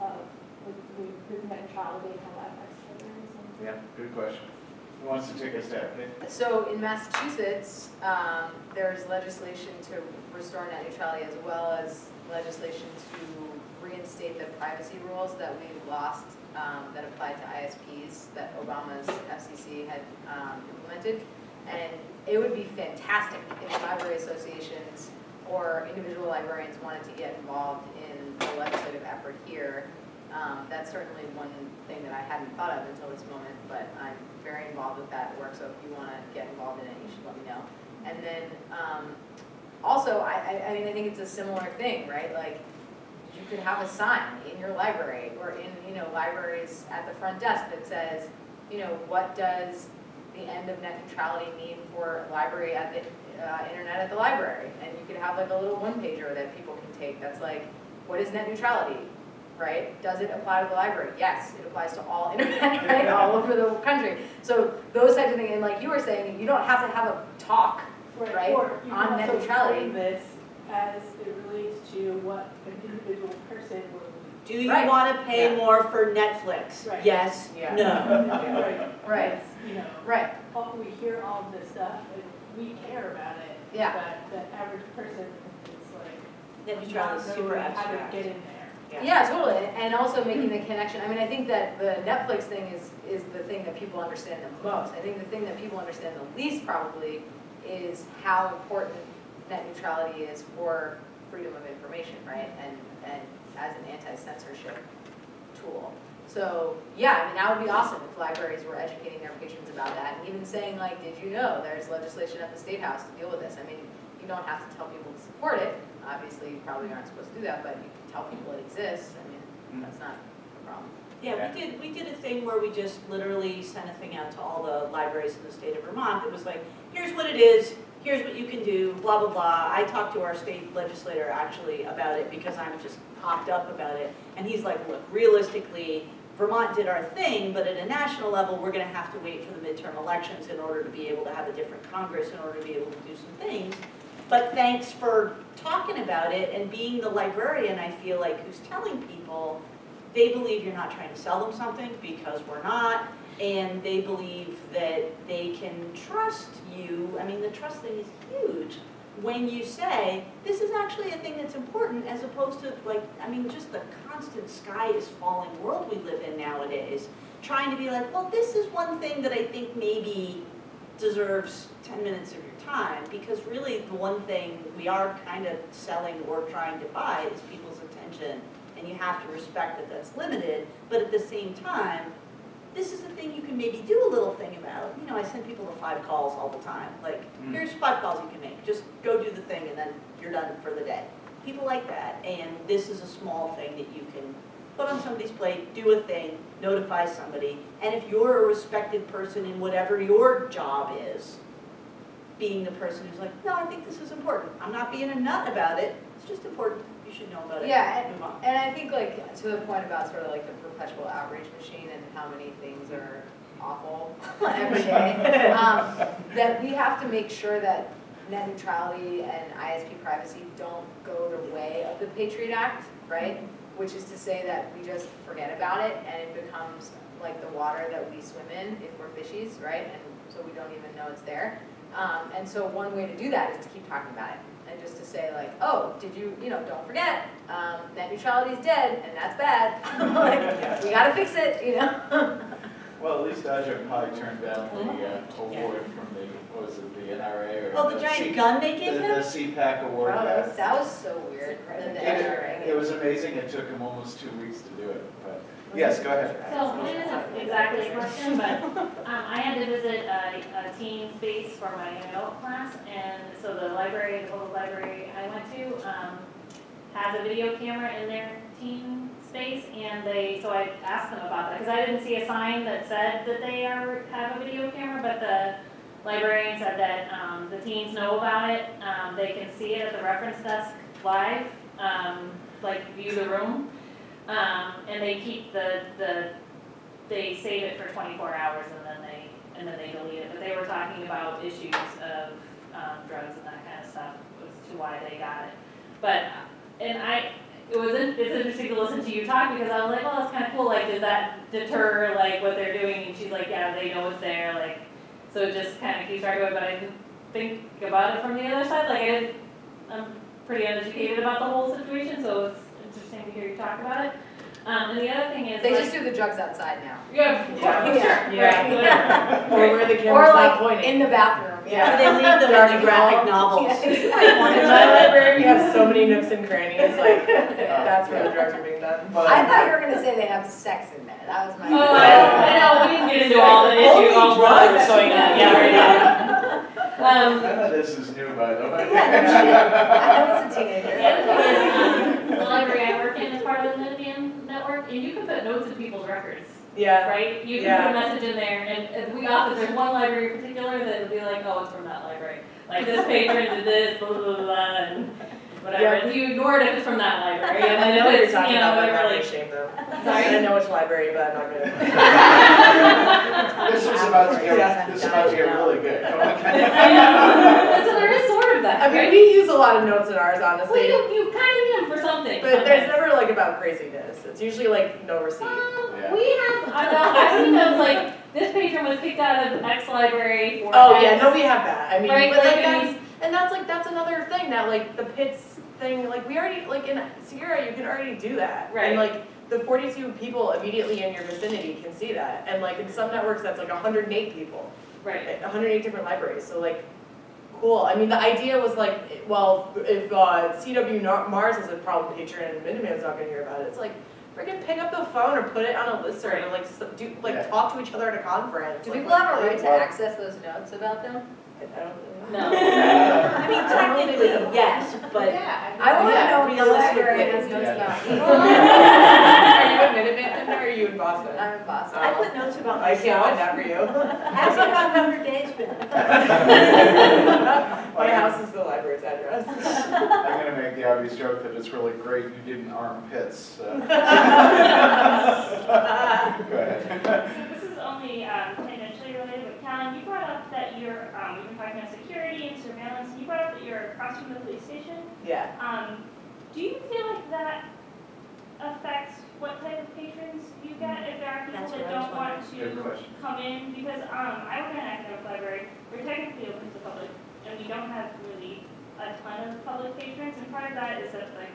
P: of with, with, with net neutrality and how that affects libraries.
D: Yeah, good question. Who wants to take a stab? Nick?
C: So in Massachusetts, um, there's legislation to restore net neutrality as well as legislation to reinstate the privacy rules that we lost um, that applied to ISPs that Obama's FCC had um, implemented. And it would be fantastic if library associations or individual librarians wanted to get involved in the legislative effort here. Um, That's certainly one thing that I hadn't thought of until this moment, but I'm very involved with that work, so if you want to get involved in it, you should let me know. And then, um, also, I, I, mean, I think it's a similar thing, right? Like, you could have a sign in your library or in, you know, libraries at the front desk that says, you know, what does the end of net neutrality mean for library at the, uh, internet at the library? And you could have like a little one pager that people can take that's like, what is net neutrality? Right? Does it apply to the library? Yes, it applies to all internet, right, all over the country. So those types of things, and like you were saying, you don't have to have a talk, right,
I: Or you
C: on
I: can
C: net
I: also
C: neutrality.
I: frame this as it relates to what an individual person will
B: Do you
C: Right.
B: wanna pay
C: Yeah.
B: more for Netflix?
I: Right.
B: Yes,
C: Yeah.
B: no.
I: Right.
C: Right.
I: Because, You know,
C: Right,
I: all, we hear all of this stuff and we care about it.
C: Yeah.
I: But the average person is like.
B: Net neutrality is
I: not
B: super
I: knowing How to
B: abstract.
I: get in there.
C: Yeah, totally, and also making the connection, I mean, I think that the Netflix thing is, is the thing that people understand the most. I think the thing that people understand the least probably is how important net neutrality is for freedom of information, right? And, and as an anti-censorship tool. So, yeah, I mean, that would be awesome if libraries were educating their patrons about that, and even saying like, did you know there's legislation at the State House to deal with this? I mean, you don't have to tell people to support it, obviously, you probably aren't supposed to do that, but you can tell people it exists, I mean, mm. that's not a problem.
B: Yeah, we did, we did a thing where we just literally sent a thing out to all the libraries in the state of Vermont that was like, here's what it is, here's what you can do, blah, blah, blah. I talked to our state legislator actually about it because I'm just hopped up about it. And he's like, look, realistically, Vermont did our thing, but at a national level, we're gonna have to wait for the midterm elections in order to be able to have a different Congress, in order to be able to do some things. But thanks for talking about it and being the librarian, I feel like, who's telling people, they believe you're not trying to sell them something because we're not, and they believe that they can trust you. I mean, the trust thing is huge when you say, this is actually a thing that's important, as opposed to like, I mean, just the constant sky is falling world we live in nowadays. Trying to be like, well, this is one thing that I think maybe deserves ten minutes of your time, because really the one thing we are kind of selling or trying to buy is people's attention, and you have to respect that that's limited, but at the same time, this is the thing you can maybe do a little thing about. You know, I send people the five calls all the time, like,
D: Mm.
B: here's five calls you can make, just go do the thing and then you're done for the day. People like that, and this is a small thing that you can put on somebody's plate, do a thing, notify somebody, and if you're a respected person in whatever your job is, being the person who's like, no, I think this is important, I'm not being a nut about it, it's just important, you should know about it.
C: Yeah, and,
B: Move on.
C: and I think like, to the point about sort of like the perpetual outrage machine and how many things are awful every day, um, that we have to make sure that net neutrality and ISP privacy don't go the way of the Patriot Act, right? Which is to say that we just forget about it and it becomes like the water that we swim in if we're fishies, right? And so we don't even know it's there. Um, and so one way to do that is to keep talking about it and just to say like, oh, did you, you know, don't forget, um, net neutrality is dead and that's bad. like, we gotta fix it, you know?
D: Well, at least Ajit Pai turned down the uh, award from the, what was it, the NRA or?
B: Oh, the giant
D: C-
B: gun they gave
D: the-
B: him?
D: The CPAC award,
C: Wow, that was, so weird. the- the NRA.
D: It, it was amazing, it took him almost two weeks to do it, but, yes, go ahead.
Q: So mine isn't exactly a question, but um, I had to visit a, a teen space for my adult class, and so the library, the public library I went to, um, has a video camera in their teen space, and they, so I asked them about that, because I didn't see a sign that said that they are, have a video camera, but the librarian said that, um, the teens know about it, um, they can see it at the reference desk live, um, like view the room. Um, and they keep the, the, they save it for twenty-four hours and then they, and then they delete it. But they were talking about issues of, um, drugs and that kind of stuff as to why they got it. But, and I, it was, in- it's interesting to listen to you talk because I was like, well, that's kind of cool, like, does that deter, like, what they're doing? And she's like, yeah, they know it's there, like, so it just kind of keeps away, but I didn't think about it from the other side, like, I I'm pretty uneducated about the whole situation, so it's to hear you talk about it. Um, and the other thing is,
C: They
Q: like-
C: just do the drugs outside now.
Q: Yeah,
F: Yeah.
Q: sure,
F: Yeah.
Q: right, whatever.
F: Or where the
C: Or like
F: not pointing.
C: in the bathroom,
F: Yeah.
C: yeah.
B: They leave them in the graphic
F: wall.
B: novels.
F: In my library, we have so many nooks and crannies, like, that's where the drugs are being done.
C: I thought you were gonna say they have sex in there, that was my.
Q: Oh, I know, we didn't get into all the issues, all the drugs going on, yeah, right now. Um,
D: None of this is new, by the way.
C: Yeah, no shit. I was a teenager.
Q: The other thing is, the library I work in is part of the Minuteman network, and you can put notes in people's records,
F: Yeah.
Q: right? You can
F: Yeah.
Q: put a message in there, and, and we often, there's one library in particular that would be like, oh, it's from that library. Like, this patron did this, blah, blah, blah, blah, and whatever,
F: Yeah.
Q: and you ignore it if it's from that library, and
F: I know what
Q: if
F: you're
Q: it's,
F: talking
Q: you know,
F: about, but I'm
Q: whatever,
F: not gonna
Q: like.
F: shame them.
Q: Sorry?
F: I know which library, but I'm not gonna.
D: This is about to get, this is about to get really good. Come on.
Q: I know, so there is sort of that,
F: I mean,
Q: right?
F: we use a lot of notes in ours,
Q: Well,
F: honestly.
Q: you, you kind of need them for something.
F: But there's never like about craziness. It's usually like no receipt.
Q: Um,
D: Yeah.
Q: we have, I know, I've seen those like, this patron was kicked out of the X library for.
F: Oh yeah, no, we have that. I mean,
Q: Right,
F: but like
Q: like,
F: that's and that's like that's another thing that like the pits thing. Like we already like in Sierra, you can already do that.
Q: Right.
F: And like the 42 people immediately in your vicinity can see that. And like in some networks, that's like 108 people.
Q: Right.
F: 108 different libraries. So like, cool. I mean, the idea was like, well, if uh, CW Mars is a problem patron and Minuteman's not gonna hear about it, it's like. Freaking pick up the phone or put it on a listserv and like do like
D: Yeah.
F: talk to each other at a conference.
C: Do
F: Like,
C: people have a right to access those notes about them?
F: I don't really
Q: No.
B: I mean, technically, yes, but
C: I wanna know the library
B: realistically,
C: has notes about me.
F: Are you in Minuteman or are you in Boston?
C: I'm in Boston.
B: I put notes about
F: I can't
B: myself.
F: find that for you.
B: Ask me about Hundred Days.
F: My house is the library's address.
D: I'm gonna make the obvious joke that it's really great you didn't arm pits. uh. Go ahead.
Q: So this is only um, tangentially related, but Callan, you brought up that you're, um, we've been talking about security and surveillance, and you brought up that you're across from the police station.
F: Yeah.
Q: Um, do you feel like that affects what type of patrons you get if there are people
B: That's
Q: that
B: I
Q: don't want to come in? Because, um, I work in an academic library, we're technically open to the public, and we don't have really a ton of public patrons, and part of that is that, like,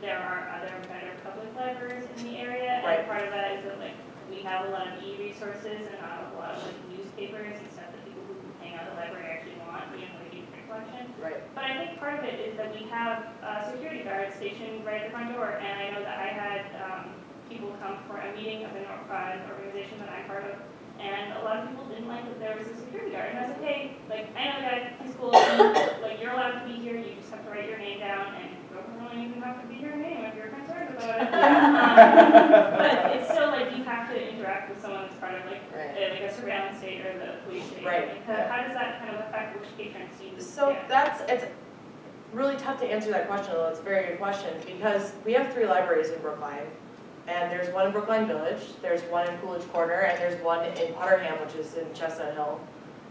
Q: there are other better public libraries in the area,
F: Right.
Q: and part of that is that, like, we have a lot of e-resources and not a lot of, like, newspapers and stuff that people who hang out at the library actually want, you know, like e-print collection.
F: Right.
Q: But I think part of it is that we have a security guard stationed right at the front door, and I know that I had, um, people come for a meeting of an, or- uh, organization that I'm part of, and a lot of people didn't like that there was a security guard. And I was like, hey, like, I know the guy, he's cool, like, you're allowed to be here, you just have to write your name down, and you don't really even have to be your name if you're concerned about it. Um, But it's still like, you have to interact with someone that's part of like, Uh, like a surveillance state or the police state.
F: Right.
Q: Like, how- How does that kind of affect which patrons you
F: So
Q: get?
F: that's, it's really tough to answer that question, although it's a very good question, because we have three libraries in Brookline. And there's one in Brookline Village, there's one in Coolidge Corner, and there's one in Putterham, which is in Chestnut Hill.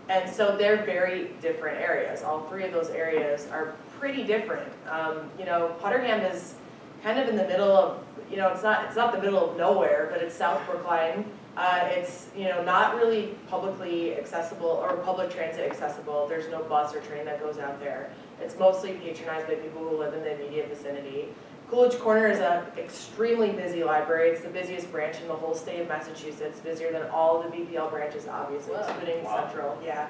F: And so they're very different areas. All three of those areas are pretty different. Um, you know, Putterham is kind of in the middle of, you know, it's not, it's not the middle of nowhere, but it's South Brookline. Uh, it's, you know, not really publicly accessible or public transit accessible. There's no bus or train that goes out there. It's mostly patronized by people who live in the immediate vicinity. Coolidge Corner is an extremely busy library. It's the busiest branch in the whole state of Massachusetts, busier than all the BPL branches, obviously,
C: Whoa.
F: including
D: Wow.
F: Central, yeah.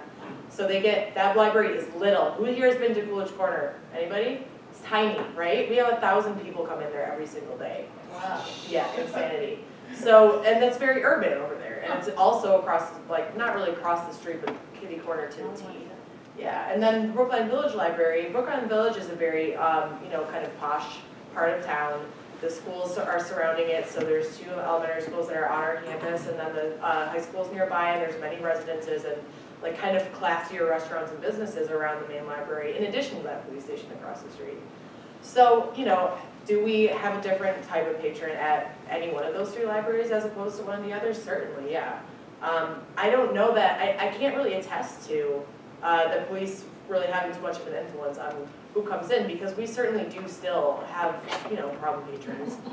F: So they get, that library is little. Who here has been to Coolidge Corner? Anybody? It's tiny, right? We have a thousand people come in there every single day.
C: Wow.
F: Yeah, insanity. So, and that's very urban over there, and it's also across, like, not really across the street, but kitty corner to the T. Yeah, and then Brookline Village Library, Brookline Village is a very, um, you know, kind of posh part of town. The schools are surrounding it, so there's two elementary schools that are on our campus, and then the, uh, high schools nearby, and there's many residences and like kind of classier restaurants and businesses around the main library, in addition to that police station across the street. So, you know, do we have a different type of patron at any one of those three libraries as opposed to one of the others? Certainly, yeah. Um, I don't know that, I, I can't really attest to, uh, the police really having too much of an influence on who comes in, because we certainly do still have, you know, problem patrons.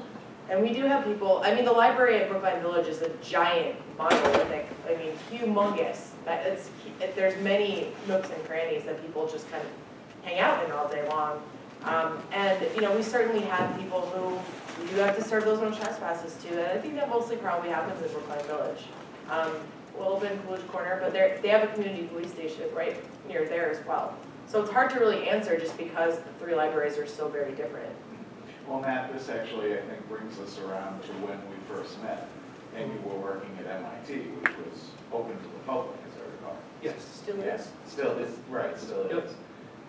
F: And we do have people, I mean, the library at Brookline Village is a giant monolithic, I mean, humongous. That it's, it, there's many nooks and crannies that people just kind of hang out in all day long. Um, and, you know, we certainly have people who, we do have to serve those no trespasses to, and I think that mostly probably happens in Brookline Village. Um, a little bit in Coolidge Corner, but they're, they have a community police station right near there as well. So it's hard to really answer just because the three libraries are so very different.
D: Well, Matt, this actually, I think, brings us around to when we first met, and you were working at MIT, which was open to the public, as I recall.
G: Yes.
B: Still
D: Yes, still is, right, still
G: Yep.
D: is.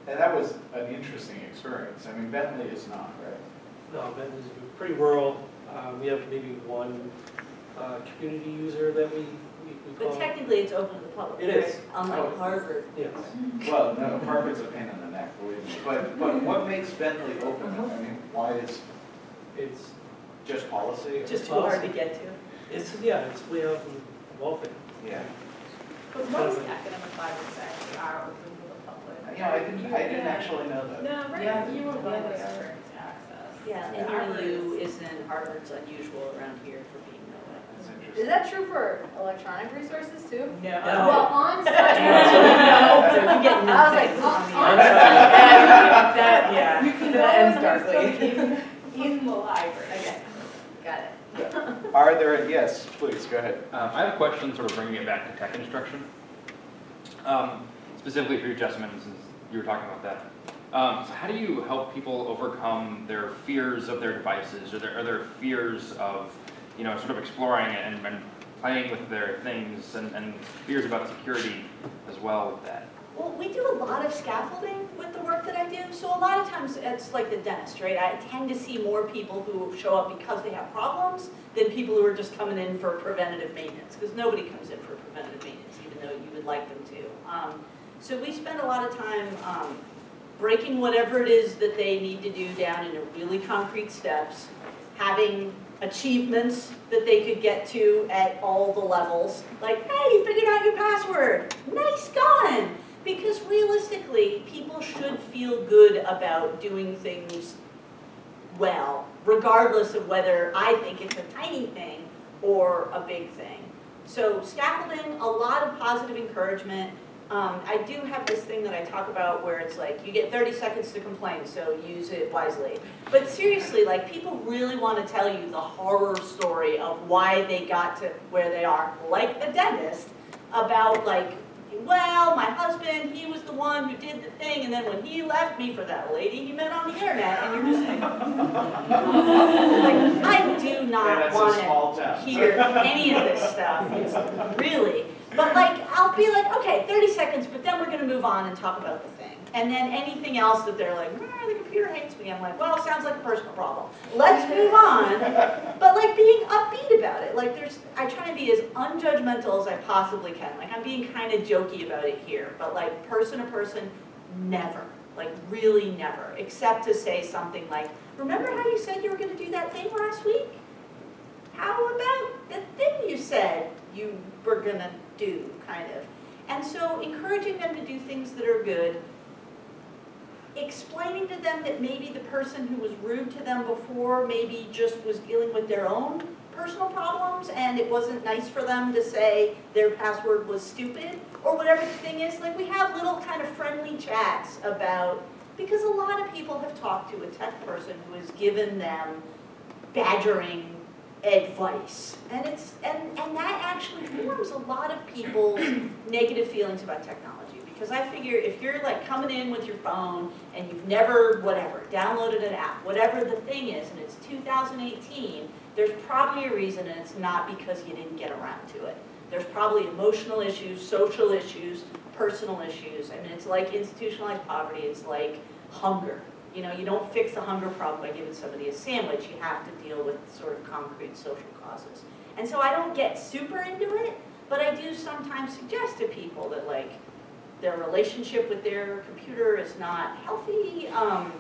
D: And that was an interesting experience. I mean, Bentley is not, right?
G: No, Bentley's pretty rural. Uh, we have maybe one, uh, community user that we, we we call.
B: But technically, it's open to the public,
G: It
B: right?
G: is.
B: Unlike
D: Oh.
B: Harvard.
G: Yes.
D: Well, no, Harvard's a pain in the neck, believe me. But, but what makes Bentley open? I mean, why is,
G: It's,
D: just policy?
B: Just too hard to get to.
G: it's, yeah, it's way out in Waltham.
D: Yeah.
R: But most academic libraries actually are open to the public.
D: You know, I didn't, I didn't actually know that.
R: No, right,
C: Yeah.
R: you won't be able
Q: Yeah.
R: to restrict access.
B: Yeah,
D: Yeah.
B: NYU isn't Harvard's unusual around here for being that.
D: That's
C: Is
D: interesting.
C: that true for electronic resources too?
R: No.
C: Well, on site.
B: No, you get
C: I was like,
B: nothing
C: on,
B: on the
C: on
B: outside.
C: site.
F: That, yeah,
C: You can
F: that ends
C: in
F: darkly.
R: In the library.
C: Okay, got it.
D: Are there, any? yes, please, go ahead.
S: Um, I have a question, sort of bringing it back to tech instruction. Um, specifically for you, Jessamyn, since you were talking about that. Um, so how do you help people overcome their fears of their devices, or their, fears of, you know, sort of exploring and, and playing with their things, and, and fears about security as well with that?
B: Well, we do a lot of scaffolding with the work that I do, so a lot of times it's like the dentist, right? I tend to see more people who show up because they have problems than people who are just coming in for preventative maintenance, because nobody comes in for preventative maintenance, even though you would like them to. Um, so we spend a lot of time um, breaking whatever it is that they need to do down into really concrete steps, having achievements that they could get to at all the levels. Like, hey, you figured out your password. Nice going. Because realistically, people should feel good about doing things well, regardless of whether I think it's a tiny thing or a big thing. So scaffolding, a lot of positive encouragement. Um, I do have this thing that I talk about where it's like, you get 30 seconds to complain, so use it wisely. But seriously, like, people really want to tell you the horror story of why they got to where they are, like the dentist, about like, well, my husband, he was the one who did the thing, and then when he left me for that lady he met on the internet, and you're just like, like I do not
D: a
B: want to hear any of this stuff. It's really, but like I'll be like, okay, 30 seconds, but then we're gonna move on and talk about the thing. And then anything else that they're like, "Ah, the computer hates me, I'm like, well, sounds like a personal problem. Let's move on. But like being upbeat about it, like there's, I try to be as unjudgmental as I possibly can. Like I'm being kind of jokey about it here, but like person to person, never. Like really never, except to say something like, remember how you said you were gonna do that thing last week? How about the thing you said you were gonna do, kind of? And so encouraging them to do things that are good, explaining to them that maybe the person who was rude to them before maybe just was dealing with their own personal problems and it wasn't nice for them to say their password was stupid or whatever the thing is. Like we have little kind of friendly chats about, because a lot of people have talked to a tech person who has given them badgering advice. And it's and, and that actually forms a lot of people's negative feelings about technology. Because I figure if you're like coming in with your phone and you've never, whatever, downloaded an app, whatever the thing is, and it's 2018, there's probably a reason and it's not because you didn't get around to it. There's probably emotional issues, social issues, personal issues. I mean, it's like institutionalized poverty, it's like hunger. You know, you don't fix the hunger problem by giving somebody a sandwich. You have to deal with sort of concrete social causes. And so I don't get super into it, but I do sometimes suggest to people that like their relationship with their computer is not healthy, um,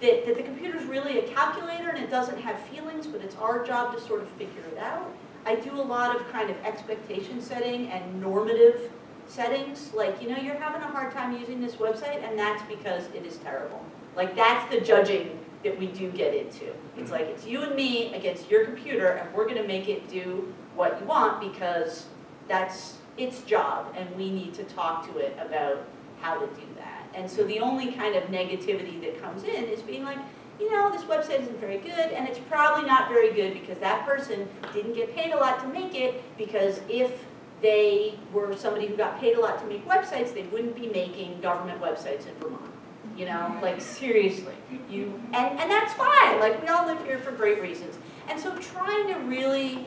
B: that, that the computer is really a calculator and it doesn't have feelings, but it's our job to sort of figure it out. I do a lot of kind of expectation setting and normative settings, like, you know, you're having a hard time using this website and that's because it is terrible. Like that's the judging that we do get into. It's mm-hmm. like it's you and me against your computer and we're gonna make it do what you want because that's its job and we need to talk to it about how to do that. And so the only kind of negativity that comes in is being like, you know, this website isn't very good and it's probably not very good because that person didn't get paid a lot to make it because if they were somebody who got paid a lot to make websites, they wouldn't be making government websites in Vermont. You know, like seriously, you and and that's why, Like we all live here for great reasons. And so trying to really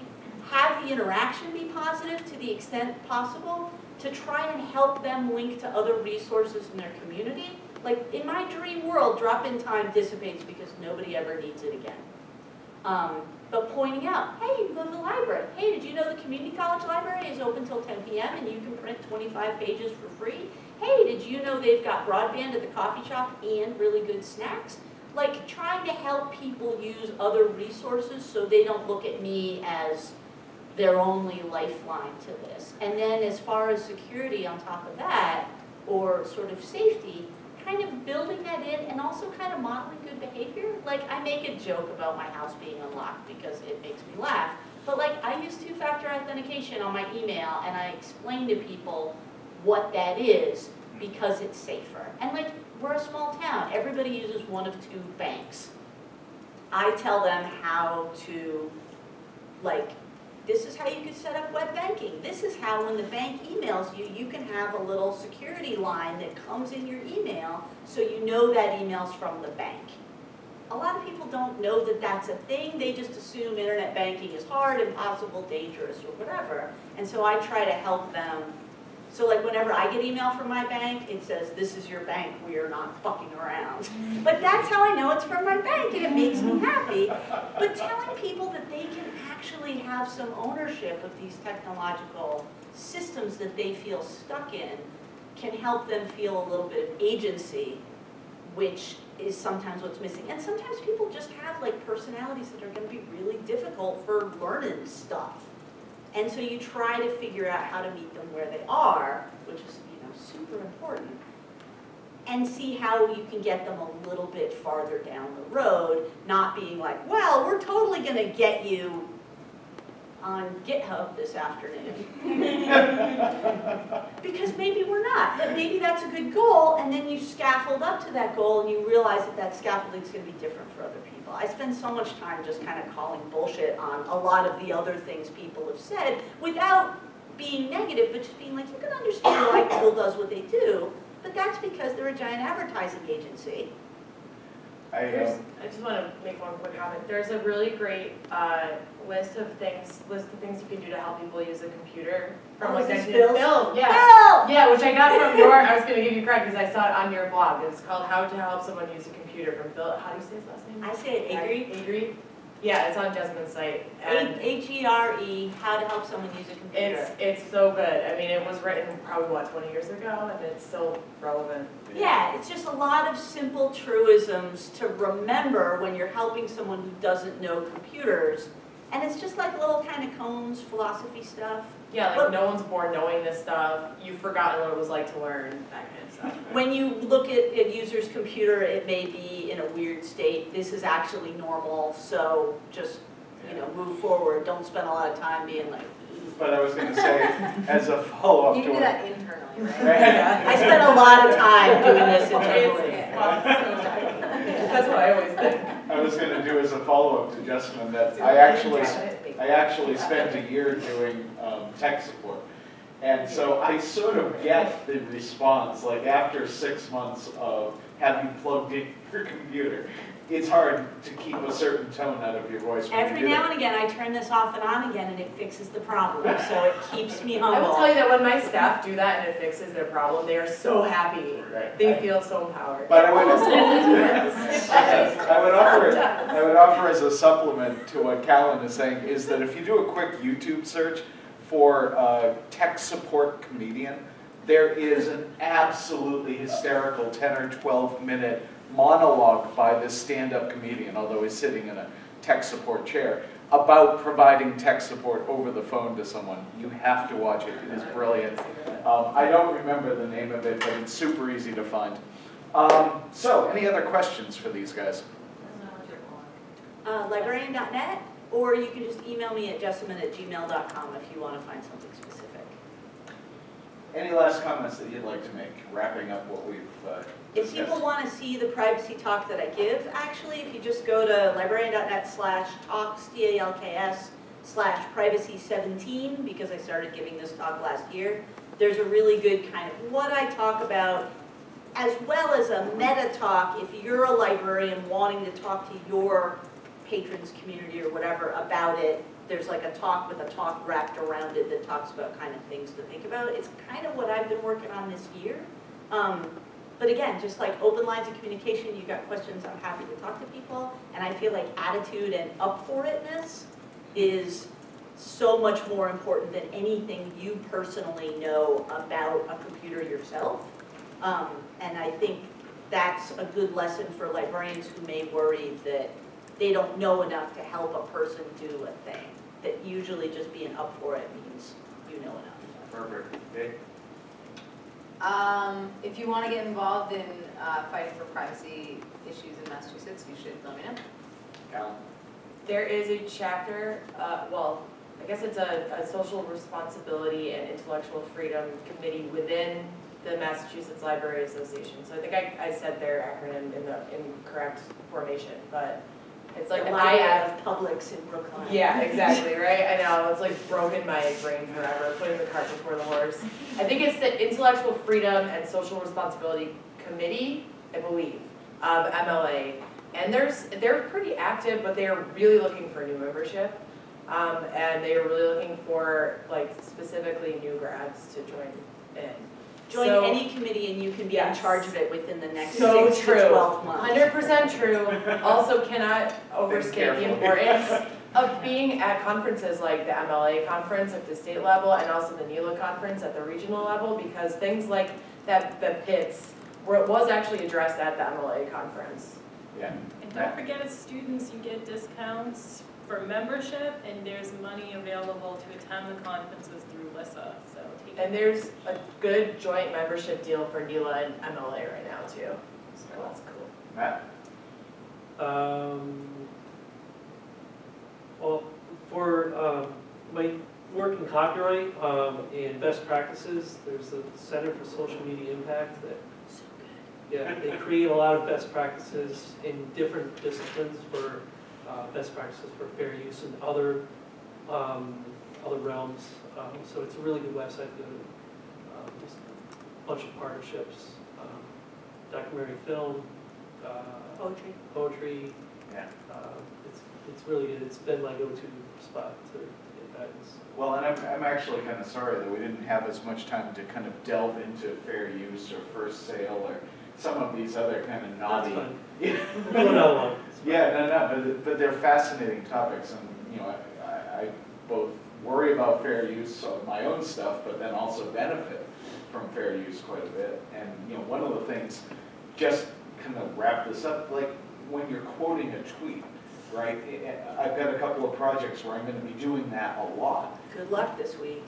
B: have the interaction be positive to the extent possible to try and help them link to other resources in their community. Like in my dream world, drop-in time dissipates because nobody ever needs it again. Um, but pointing out, hey, you can go to the library. Hey, did you know the community college library is open till 10 p.m. and you can print 25 pages for free? Hey, did you know they've got broadband at the coffee shop and really good snacks? Like trying to help people use other resources so they don't look at me as their only lifeline to this. And then as far as security on top of that, or sort of safety, kind of building that in and also kind of modeling good behavior. Like I make a joke about my house being unlocked because it makes me laugh. But like I use two-factor authentication on my email and I explain to people what that is because it's safer. And like we're a small town, everybody uses one of two banks. I tell them how to like this is how you can set up web banking. This is how when the bank emails you, you can have a little security line that comes in your email so you know that email's from the bank. A lot of people don't know that that's a thing. They just assume internet banking is hard, impossible, dangerous, or whatever. And so I try to help them. So like whenever I get email from my bank, it says, this is your bank, we are not fucking around. But that's how I know it's from my bank and it makes me happy. But telling people that they can actually have some ownership of these technological systems that they feel stuck in can help them feel a little bit of agency, which is sometimes what's missing. And sometimes people just have like personalities that are going to be really difficult for learning stuff. And so you try to figure out how to meet them where they are, which is you know super important, and see how you can get them a little bit farther down the road, not being like, well, we're totally going to get you on GitHub this afternoon. because maybe we're not, but maybe that's a good goal, and then you scaffold up to that goal and you realize that that scaffolding is going to be different for other people. I spend so much time just kind of calling bullshit on a lot of the other things people have said without being negative, but just being like, you can understand why Google does what they do, but that's because they're a giant advertising agency.
D: I,
F: There's,
D: um,
F: I just want to make one quick comment. There's a really great uh, list of things, list of things you can do to help people use a computer from like 19 Phil, yeah.
B: Phil!
F: Yeah, which I got from your, I was going to give you credit because I saw it on your blog. It's called How to Help Someone Use a Computer from Phil, how do you say his last name?
B: I say it, Agre.
F: Agre? Yeah, it's on Jessamyn's site. And
B: H E R E, how to help someone use a computer.
F: it's, it's so good. I mean, it was written probably, what, 20 years ago and it's still relevant.
B: Yeah, it's just a lot of simple truisms to remember when you're helping someone who doesn't know computers. And it's just like little kind of koans, philosophy stuff.
F: Yeah, like
B: But-
F: no one's born knowing this stuff. You've forgotten what it was like to learn, that kind of stuff.
B: When you look at a user's computer, it may be in a weird state. This is actually normal, so just, you know, move forward. Don't spend a lot of time being like,
D: but I was gonna say, as a follow-up
C: You
D: to
C: do
D: what.
C: that internally, right?
D: Right.
B: I spent a lot of time doing this internally.
F: That's what I always think.
D: I was gonna do as a follow-up to Jessamyn, that I actually, I actually spent a year doing um, tech support. And so I sort of get the response, like after six months of having plugged in your computer, it's hard to keep a certain tone out of your voice when
B: Every
D: do
B: now
D: that.
B: and again, I turn this off and on again, and it fixes the problem, so it keeps me humble.
F: I will tell you that when my staff do that and it fixes their problem, they are so happy.
D: Right.
F: They feel so empowered.
D: But I would, I would offer, I would offer as a supplement to what Callan is saying, is that if you do a quick YouTube search for uh, tech support comedian, there is an absolutely hysterical ten or twelve minute monologue by this stand-up comedian, although he's sitting in a tech support chair, about providing tech support over the phone to someone. You have to watch it, it is brilliant. Um, I don't remember the name of it, but it's super easy to find. Um, so, any other questions for these guys?
B: Uh, librarian.net, or you can just email me at jessamyn@gmail.com if you want to find something specific.
D: Any last comments that you'd like to make, wrapping up what we've uh,
B: If people want to see the privacy talk that I give, actually, if you just go to librarian.net slash talks, T-A-L-K-S, slash privacy 17, because I started giving this talk last year, there's a really good kind of what I talk about, as well as a meta talk if you're a librarian wanting to talk to your patrons, community, or whatever about it. There's like a talk with a talk wrapped around it that talks about kind of things to think about. It's kind of what I've been working on this year. Um, but again, just like open lines of communication, you got questions, I'm happy to talk to people. And I feel like attitude and up for itness is so much more important than anything you personally know about a computer yourself. Um, and I think that's a good lesson for librarians who may worry that they don't know enough to help a person do a thing. That usually just being up for it means you know enough.
D: Perfect. Dave?
C: Um, if you wanna get involved in, uh, fighting for privacy issues in Massachusetts, you should let me know.
D: Callan?
F: There is a chapter, uh, well, I guess it's a, a social responsibility and intellectual freedom committee within the Massachusetts Library Association. So I think I, I said their acronym in the incorrect formation, but it's like
B: The
F: I have
B: of Publix in Brookline.
F: Yeah, exactly, right? I know, it's like broken my brain forever, putting the cart before the horse. I think it's the Intellectual Freedom and Social Responsibility Committee, I believe, of MLA. And there's, they're pretty active, but they are really looking for new membership. Um, and they are really looking for, like, specifically new grads to join in.
B: Join
F: So-
B: any committee and you can be in
F: Yes.
B: charge of it within the next
F: So
B: six
F: true.
B: to twelve months.
F: Hundred percent true. Also cannot overstate the importance of being at conferences like the MLA conference at the state level and also the NELA conference at the regional level because things like that, the pits, where it was actually addressed at the MLA conference.
D: Yeah.
K: And don't forget as students, you get discounts for membership and there's money available to attend the conferences through LISA, so take.
F: And there's a good joint membership deal for NELA and MLA right now too, so that's cool.
D: Matt?
G: Um, well, for, um, my work in copyright, um, and best practices, there's the Center for Social Media Impact that, so yeah, they create a lot of best practices in different disciplines for, uh, best practices for fair use and other, um, other realms. Um, so it's a really good website go to. Um, just a bunch of partnerships, um, documentary film, uh,
B: Poetry.
G: poetry.
D: Yeah.
G: Um, it's it's really good. It's been my go-to spot to get guidance.
D: Well, and I'm, I'm actually kind of sorry that we didn't have as much time to kind of delve into fair use or first sale or some of these other kind of naughty.
G: That's fine.
D: Yeah.
G: Go another one.
D: Yeah, no, no, but, but they're fascinating topics and, you know, I, I, both worry about fair use of my own stuff, but then also benefit from fair use quite a bit. And, you know, one of the things, just kind of wrap this up, like when you're quoting a tweet, right? I- I- I've got a couple of projects where I'm gonna be doing that a lot.
B: Good luck this week.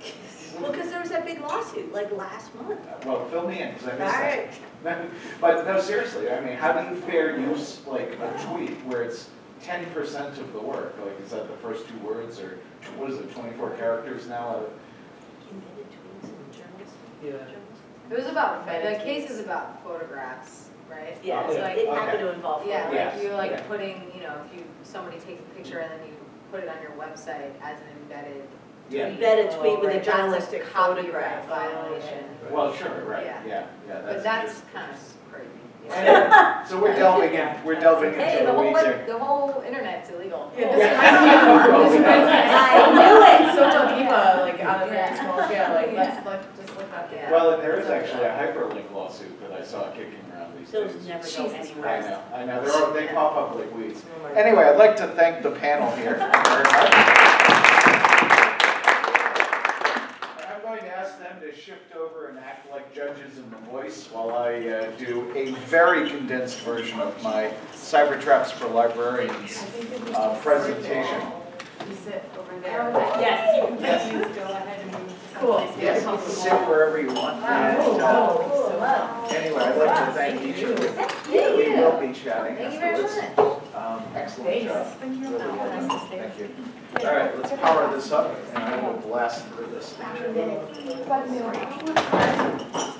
B: Well, because there was that big lawsuit, like last month.
D: Well, fill me in, because I missed
B: All
D: that.
B: right.
D: But no, seriously, I mean, how do you fair use like a tweet where it's ten percent of the work? Like, is that the first two words or what is it, twenty-four characters now? out of-
B: Embedded tweets in journalism.
G: Yeah.
C: It was about, the case is about photographs, right?
B: Yeah,
C: It's
B: so
C: like,
B: it happened to involve.
C: yeah,
D: Yes,
C: like you're like
D: okay.
C: putting, you know, if you, somebody takes a picture and then you put it on your website as an embedded
D: Yeah.
B: Embedded tweet with a
C: Right, that's
B: journalistic
C: copyright
B: photograph.
C: violation.
D: Well, sure, right,
C: Yeah.
D: yeah, yeah,
C: But
D: that's.
C: that's kind of crazy.
D: Anyway, So we're delving in, we're delving
C: Hey,
D: into
C: the
D: the
C: whole,
D: weeds
C: web-
D: here.
C: the whole internet's illegal.
F: Yeah.
B: I knew it.
F: So Motiva, uh, like on a very
C: Yeah.
F: small scale, like
C: Yeah.
F: let's look, just look up.
C: Yeah.
D: Well, and there is actually a hyperlink lawsuit that I saw kicking around these
B: Those
D: days.
B: never go
C: Jesus
D: I
B: anywhere.
D: know, I know, they're, all- they pop up like weeds.
F: My
D: Anyway, I'd like to thank the panel here very much. And I'm going to ask them to shift over and act like judges in The Voice while I uh, do a very condensed version of my Cyber Traps for Librarians uh, presentation.
F: You sit over there.
B: Yes, you can please
F: go ahead and move.
B: Cool.
D: Yes, sit wherever you want. And, uh, Anyway, I'd like to thank each of you. We will be chatting
C: Thank you very
D: afterwards. Um, Excellent
F: Thanks.
D: job.
F: Thank you.
D: Really well done. Thank you. All right, let's power this up and I will blast through this.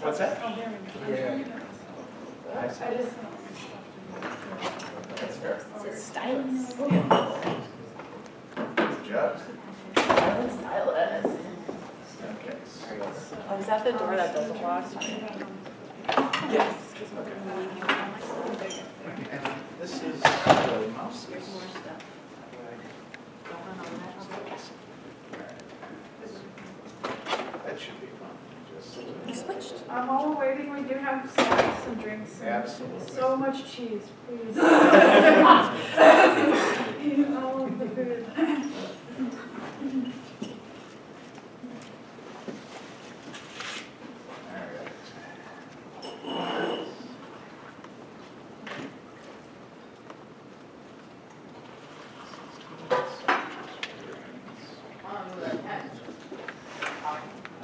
D: What's that? Yeah. I see. That's fair.
B: It's a stylus.
D: Good job.
F: Stylus.
D: Okay.
F: Oh, is that the door that doesn't lock? Yes.
D: And this is the mouse.
B: There's more stuff. Don't run on that.
D: That should be fun. Just.
B: Switched.
O: Um, while we're waiting, we do have snacks and drinks. and
D: Absolutely.
O: So much cheese, please. All of the food.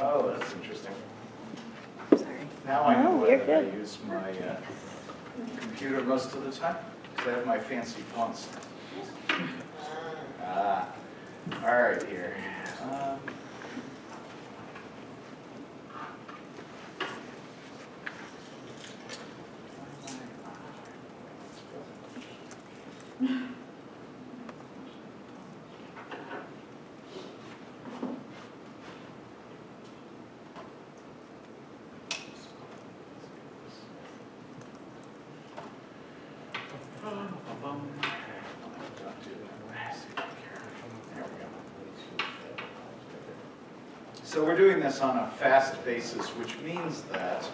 D: Oh, that's interesting. Now I know why I use my uh, computer because I have my fancy fonts. Ah, all right here. Um, So we're doing this on a fast basis, which means that,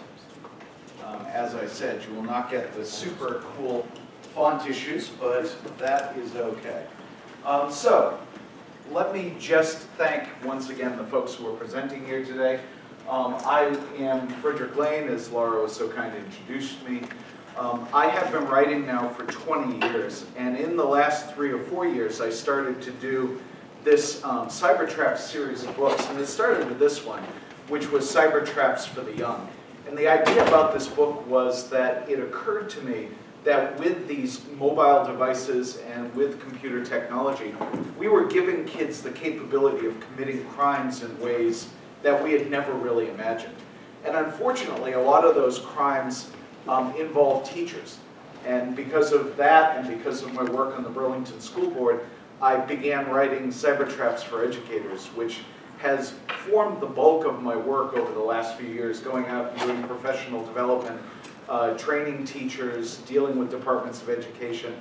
D: um, as I said, you will not get the super cool font issues, but that is okay. Um, so, let me just thank once again the folks who are presenting here today. Um, I am Frederick Lane, as Laura was so kind to introduce me. Um, I have been writing now for 20 years, and in the last three or four years, I started to do this um, Cyber Traps series of books, and it started with this one, which was Cyber Traps for the Young. And the idea about this book was that it occurred to me that with these mobile devices and with computer technology, we were giving kids the capability of committing crimes in ways that we had never really imagined. And unfortunately, a lot of those crimes um, involve teachers. And because of that, and because of my work on the Burlington School Board, I began writing Cyber Traps for Educators, which has formed the bulk of my work over the last few years, going out and doing professional development, uh, training teachers, dealing with departments of education.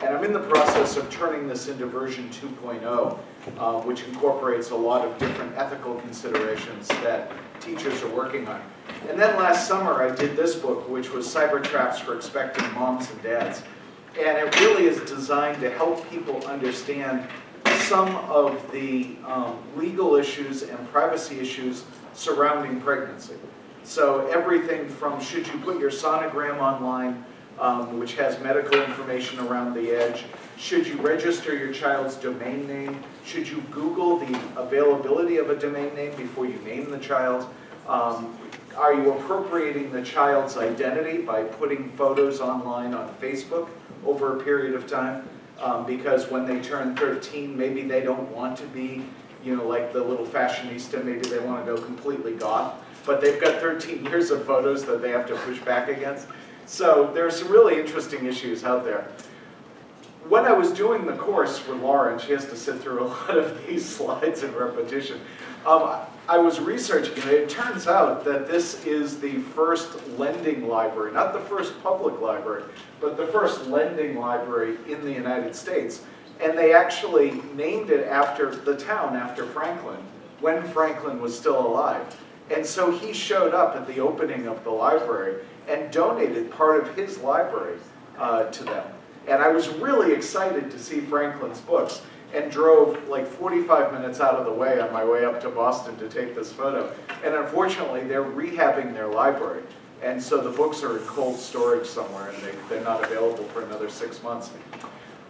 D: And I'm in the process of turning this into version 2.0, uh, which incorporates a lot of different ethical considerations that teachers are working on. And then last summer, I did this book, which was Cyber Traps for Expecting Moms and Dads. And it really is designed to help people understand some of the um, legal issues and privacy issues surrounding pregnancy. So everything from should you put your sonogram online, um, which has medical information around the edge, should you register your child's domain name, should you Google the availability of a domain name before you name the child, um, are you appropriating the child's identity by putting photos online on Facebook over a period of time? Um, because when they turn 13, maybe they don't want to be, you know, like the little fashionista, maybe they want to go completely goth, but they've got 13 years of photos that they have to push back against. So there are some really interesting issues out there. When I was doing the course for Lauren, she has to sit through a lot of these slides in repetition, um, I was researching, and it turns out that this is the first lending library, not the first public library, but the first lending library in the United States. And they actually named it after the town, after Franklin, when Franklin was still alive. And so he showed up at the opening of the library and donated part of his library uh, to them. And I was really excited to see Franklin's books and drove like 45 minutes out of the way on my way up to Boston to take this photo. And unfortunately, they're rehabbing their library. And so the books are in cold storage somewhere and they, they're not available for another six months.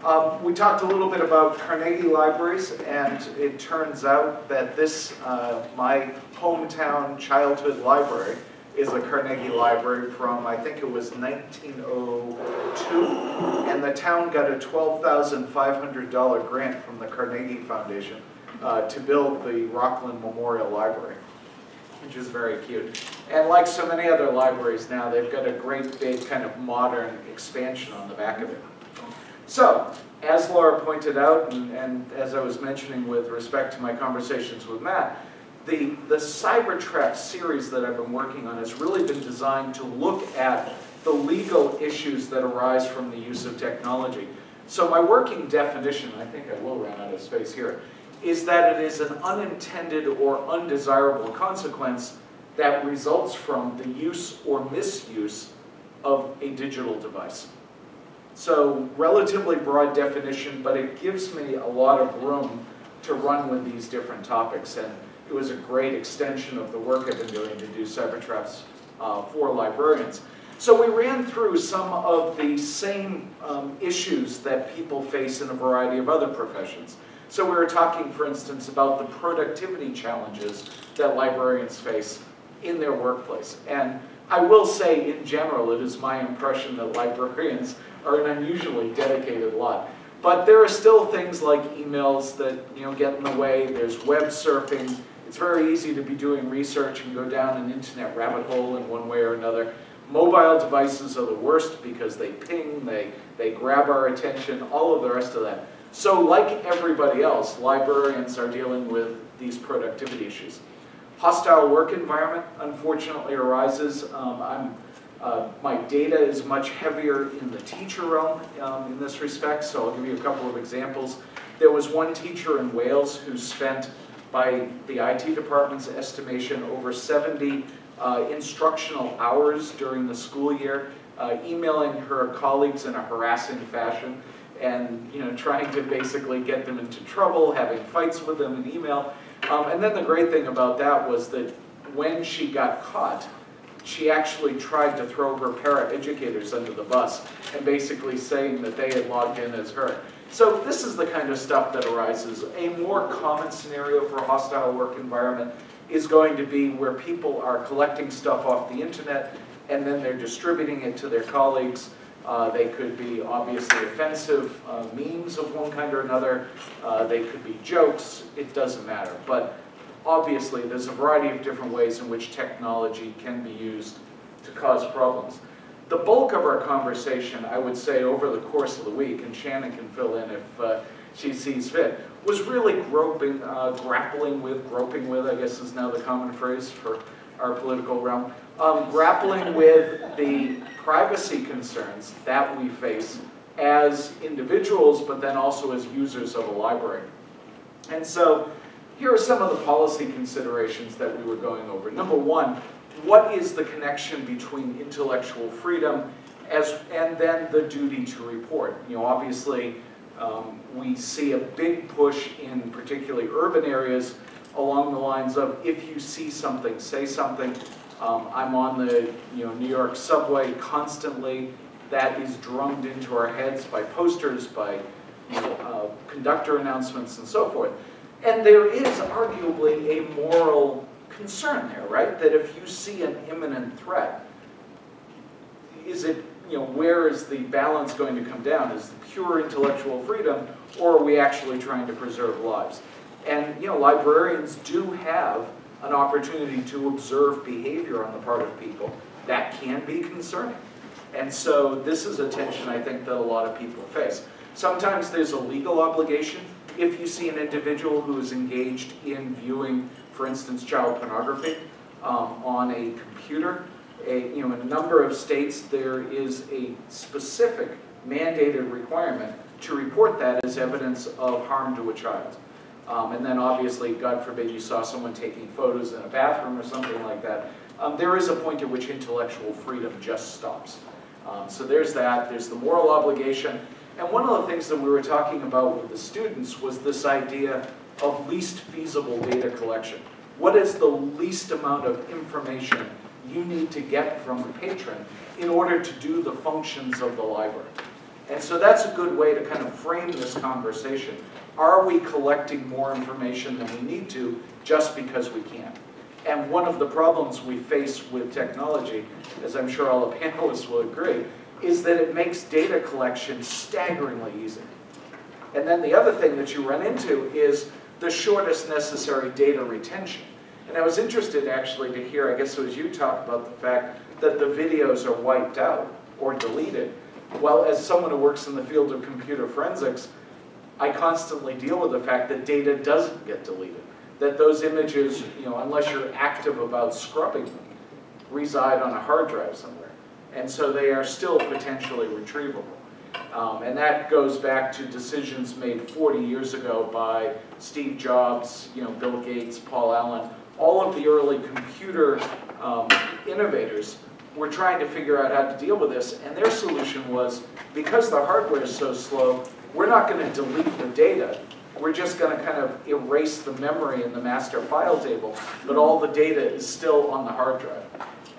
D: Um, we talked a little bit about Carnegie Libraries, and it turns out that this, uh, my hometown childhood library, is a Carnegie Library from, I think it was 1902, and the town got a $12,500 grant from the Carnegie Foundation uh, to build the Rockland Memorial Library, which is very cute. And like so many other libraries now, they've got a great big kind of modern expansion on the back of it. So, as Laura pointed out, and, and as I was mentioning with respect to my conversations with Matt, the, the Cybertrap series that I've been working on has really been designed to look at the legal issues that arise from the use of technology. So my working definition, I think I will run out of space here, is that it is an unintended or undesirable consequence that results from the use or misuse of a digital device. So relatively broad definition, but it gives me a lot of room to run with these different topics. And it was a great extension of the work I've been doing to do cyber traps uh, for librarians. So we ran through some of the same um, issues that people face in a variety of other professions. So we were talking, for instance, about the productivity challenges that librarians face in their workplace. And I will say, in general, it is my impression that librarians are an unusually dedicated lot. But there are still things like emails that you know get in the way. There's web surfing. It's very easy to be doing research and go down an internet rabbit hole in one way or another. Mobile devices are the worst because they ping, they, they grab our attention, all of the rest of that. So like everybody else, librarians are dealing with these productivity issues. Hostile work environment, unfortunately, arises. Um, uh, my data is much heavier in the teacher realm um, in this respect, so I'll give you a couple of examples. There was one teacher in Wales who spent, by the IT department's estimation, over 70 uh, instructional hours during the school year, uh, emailing her colleagues in a harassing fashion and you know trying to basically get them into trouble, having fights with them in email. Um, and then the great thing about that was that when she got caught, she actually tried to throw her para-educators under the bus and basically saying that they had logged in as her. So this is the kind of stuff that arises. A more common scenario for a hostile work environment is going to be where people are collecting stuff off the internet and then they're distributing it to their colleagues. Uh, they could be obviously offensive uh, memes of one kind or another. Uh, they could be jokes. It doesn't matter. But obviously, there's a variety of different ways in which technology can be used to cause problems. The bulk of our conversation, I would say, over the course of the week, and Shannon can fill in if uh, she sees fit, was really groping, uh, grappling with, groping with, I guess is now the common phrase for our political realm, um, grappling with the privacy concerns that we face as individuals, but then also as users of a library. And so here are some of the policy considerations that we were going over. Number one, what is the connection between intellectual freedom as, and then the duty to report? You know, obviously, um, we see a big push in particularly urban areas along the lines of if you see something, say something. Um, I'm on the you know New York subway constantly. That is drummed into our heads by posters, by you know, uh, conductor announcements, and so forth. And there is arguably a moral concern there, right? That if you see an imminent threat, is it, you know, where is the balance going to come down? Is the pure intellectual freedom, or are we actually trying to preserve lives? And, you know, librarians do have an opportunity to observe behavior on the part of people. That can be concerning. And so this is a tension I think that a lot of people face. Sometimes there's a legal obligation. If you see an individual who is engaged in viewing, for instance, child pornography um, on a computer, a, you know, in a number of states there is a specific mandated requirement to report that as evidence of harm to a child. Um, and then obviously, God forbid you saw someone taking photos in a bathroom or something like that. Um, there is a point at which intellectual freedom just stops. Um, so there's that, there's the moral obligation. And one of the things that we were talking about with the students was this idea of least feasible data collection. What is the least amount of information you need to get from a patron in order to do the functions of the library? And so that's a good way to kind of frame this conversation. Are we collecting more information than we need to just because we can? And one of the problems we face with technology, as I'm sure all the panelists will agree, is that it makes data collection staggeringly easy. And then the other thing that you run into is the shortest necessary data retention. And I was interested actually to hear, I guess it was you talk about the fact that the videos are wiped out or deleted. Well, as someone who works in the field of computer forensics, I constantly deal with the fact that data doesn't get deleted that those images, you know, unless you're active about scrubbing them, reside on a hard drive somewhere. And so they are still potentially retrievable. Um, and that goes back to decisions made 40 years ago by Steve Jobs, you know, Bill Gates, Paul Allen, all of the early computer um, innovators were trying to figure out how to deal with this. And their solution was, because the hardware is so slow, we're not going to delete the data we're just going to kind of erase the memory in the master file table, but all the data is still on the hard drive.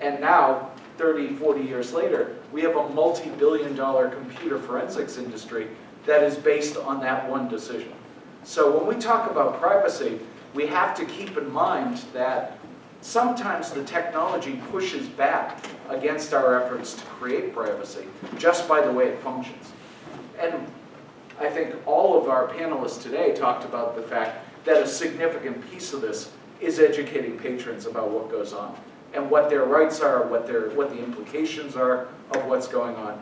D: And now, 30, 40 years later, we have a multi-billion dollar computer forensics industry that is based on that one decision. So when we talk about privacy, we have to keep in mind that sometimes the technology pushes back against our efforts to create privacy just by the way it functions. And I think all of our panelists today talked about the fact that a significant piece of this is educating patrons about what goes on and what their rights are, what, their, what the implications are of what's going on.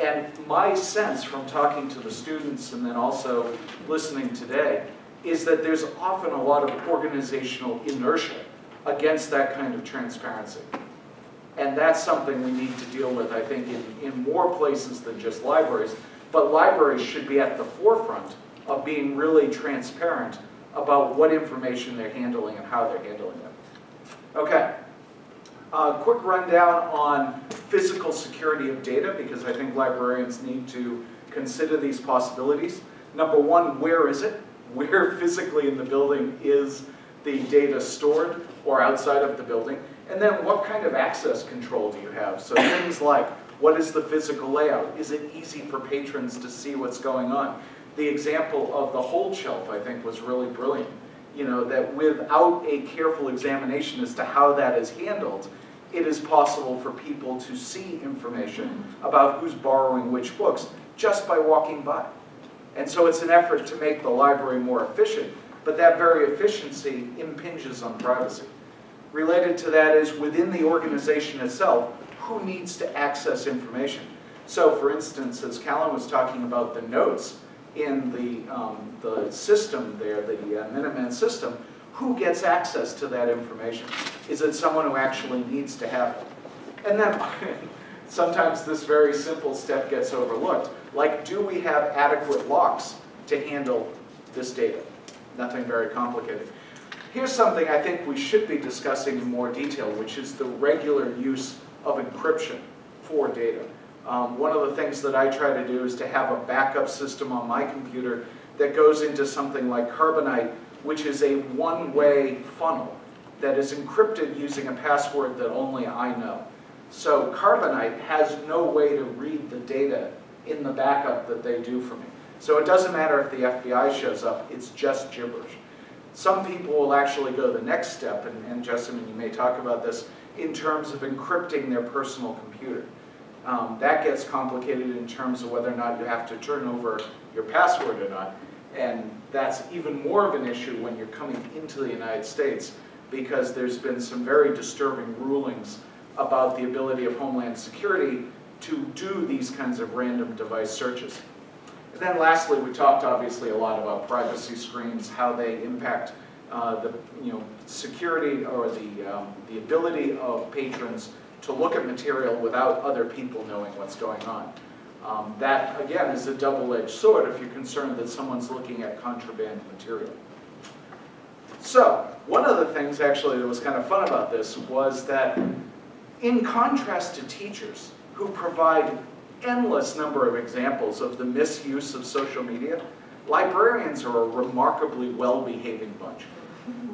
D: And my sense from talking to the students and then also listening today is that there's often a lot of organizational inertia against that kind of transparency. And that's something we need to deal with, I think, in, in more places than just libraries. But libraries should be at the forefront of being really transparent about what information they're handling and how they're handling it. Okay. Uh, quick rundown on physical security of data because I think librarians need to consider these possibilities. Number one, where is it? Where physically in the building is the data stored or outside of the building? And then what kind of access control do you have? So things like what is the physical layout? Is it easy for patrons to see what's going on? The example of the hold shelf, I think, was really brilliant. You know, that without a careful examination as to how that is handled, it is possible for people to see information about who's borrowing which books just by walking by. And so it's an effort to make the library more efficient, but that very efficiency impinges on privacy. Related to that is within the organization itself, who needs to access information. So for instance, as Callan was talking about the notes in the, um, the system there, the uh, Minuteman system, who gets access to that information? Is it someone who actually needs to have it? And then sometimes this very simple step gets overlooked. Like, do we have adequate locks to handle this data? Nothing very complicated. Here's something I think we should be discussing in more detail, which is the regular use of encryption for data. Um, one of the things that I try to do is to have a backup system on my computer that goes into something like Carbonite, which is a one-way funnel that is encrypted using a password that only I know. So Carbonite has no way to read the data in the backup that they do for me. So it doesn't matter if the FBI shows up, it's just gibberish. Some people will actually go the next step, and, and Jessamyn, you may talk about this, in terms of encrypting their personal computer. Um, that gets complicated in terms of whether or not you have to turn over your password or not. And that's even more of an issue when you're coming into the United States because there's been some very disturbing rulings about the ability of Homeland Security to do these kinds of random device searches. And then lastly, we talked obviously a lot about privacy screens, how they impact uh, the you know security or the um, the ability of patrons to look at material without other people knowing what's going on. Um, that again is a double-edged sword if you're concerned that someone's looking at contraband material. So one of the things actually that was kind of fun about this was that in contrast to teachers who provide endless number of examples of the misuse of social media, librarians are a remarkably well-behaving bunch.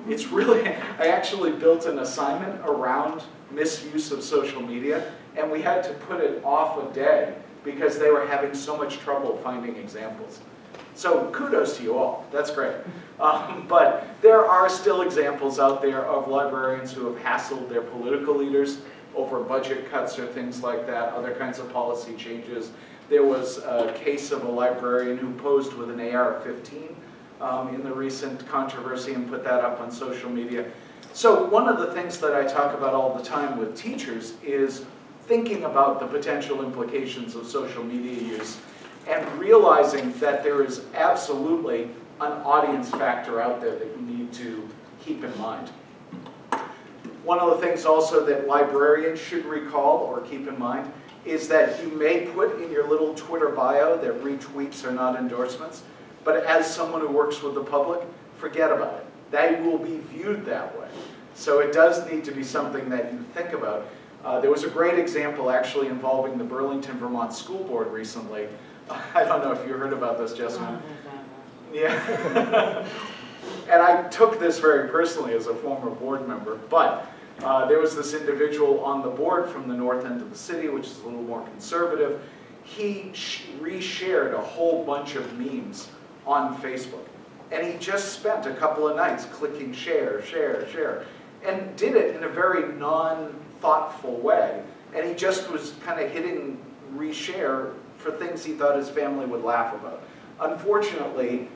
D: It's really, I actually built an assignment around misuse of social media, and we had to put it off a day because they were having so much trouble finding examples. So kudos to you all, that's great. Um, but there are still examples out there of librarians who have hassled their political leaders over budget cuts or things like that, other kinds of policy changes. There was a case of a librarian who posed with an AR-15 um, in the recent controversy and put that up on social media. So one of the things that I talk about all the time with teachers is thinking about the potential implications of social media use and realizing that there is absolutely an audience factor out there that you need to keep in mind. One of the things also that librarians should recall or keep in mind is that you may put in your little Twitter bio that retweets are not endorsements, but as someone who works with the public, forget about it. They will be viewed that way. So it does need to be something that you think about. Uh, there was a great example actually involving the Burlington, Vermont School Board recently. I don't know if you heard about this, Jessamyn. Yeah. and I took this very personally as a former board member, but uh, there was this individual on the board from the north end of the city, which is a little more conservative. He reshared a whole bunch of memes on Facebook. And he just spent a couple of nights clicking share, share, share, and did it in a very non-thoughtful way. And he just was kind of hitting reshare for things he thought his family would laugh about. Unfortunately,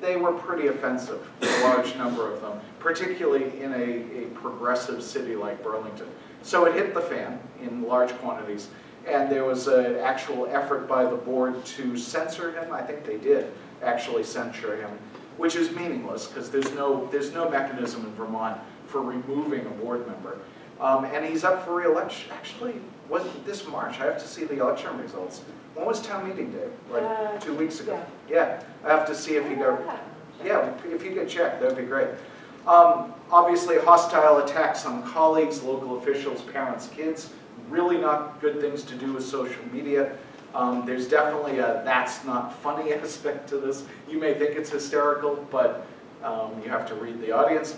D: they were pretty offensive, a large number of them, particularly in a, a progressive city like Burlington. So it hit the fan in large quantities, and there was an actual effort by the board to censor him. I think they did actually censure him, which is meaningless because there's no, there's no mechanism in Vermont for removing a board member. Um, and he's up for re-election. Actually, wasn't this March? I have to see the election results. When was town meeting day? Like
P: Uh,
D: two weeks ago? Yeah. I have to see if he got, yeah, if you could check, that'd be great. Um, obviously, hostile attacks on colleagues, local officials, parents, kids, really not good things to do with social media. Um, there's definitely a that's not funny aspect to this. You may think it's hysterical, but um, you have to read the audience.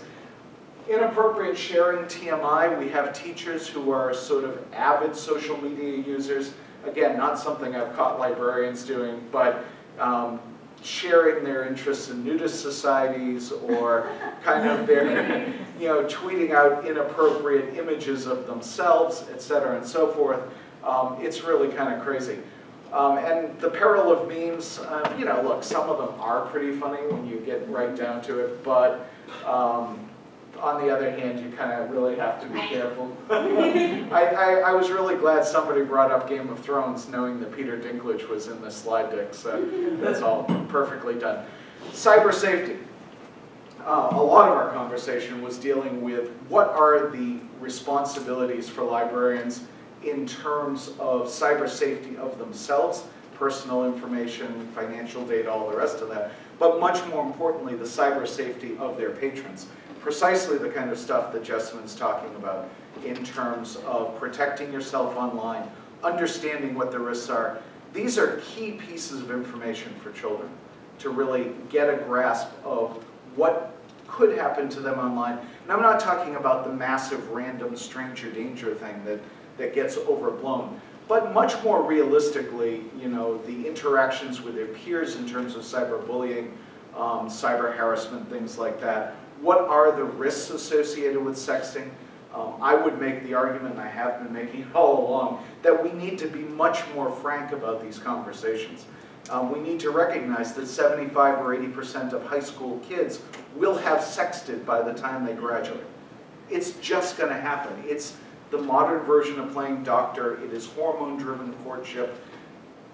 D: Inappropriate sharing, TMI, we have teachers who are sort of avid social media users. Again, not something I've caught librarians doing, but um, sharing their interests in nudist societies or kind of their, you know, tweeting out inappropriate images of themselves, et cetera, and so forth. Um, it's really kind of crazy. Um, and the peril of memes, uh, you know, look, some of them are pretty funny when you get right down to it, but um, on the other hand, you kind of really have to be careful. I, I, I was really glad somebody brought up Game of Thrones, knowing that Peter Dinklage was in the slide deck, so that's all perfectly done. Cyber safety. Uh, a lot of our conversation was dealing with what are the responsibilities for librarians in terms of cyber safety of themselves, personal information, financial data, all the rest of that, but much more importantly, the cyber safety of their patrons. Precisely the kind of stuff that Jessamyn's talking about in terms of protecting yourself online, understanding what the risks are. These are key pieces of information for children to really get a grasp of what could happen to them online. And I'm not talking about the massive random stranger danger thing that, that gets overblown, but much more realistically, you know, the interactions with their peers in terms of cyberbullying, um, cyber harassment, things like that. What are the risks associated with sexting? Um, I would make the argument, and I have been making it all along, that we need to be much more frank about these conversations. Um, we need to recognize that 75 or 80% of high school kids will have sexted by the time they graduate. It's just going to happen. It's the modern version of playing doctor. It is hormone-driven courtship.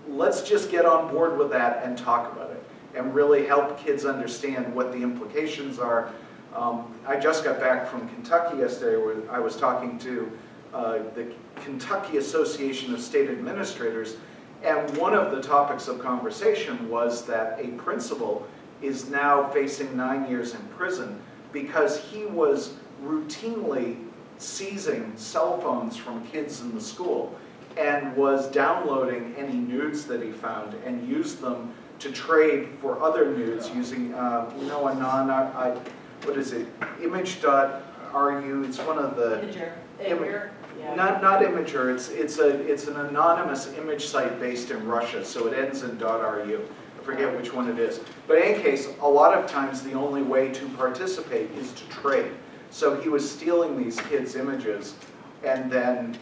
D: Let's just get on board with that and talk about it and really help kids understand what the implications are. Um, I just got back from Kentucky yesterday where I was talking to uh, the Kentucky Association of State Administrators and one of the topics of conversation was that a principal is now facing nine years in prison because he was routinely seizing cell phones from kids in the school and was downloading any nudes that he found and used them to trade for other nudes using, uh, you know, a non, I, what is it, image.ru, it's one of the...
F: Imgur.
D: Im-
F: Imgur. Yeah.
D: Not, not Imgur, it's, it's, a, it's an anonymous image site based in Russia, so it ends in .ru. I forget which one it is. But in any case, a lot of times the only way to participate is to trade. So he was stealing these kids' images and then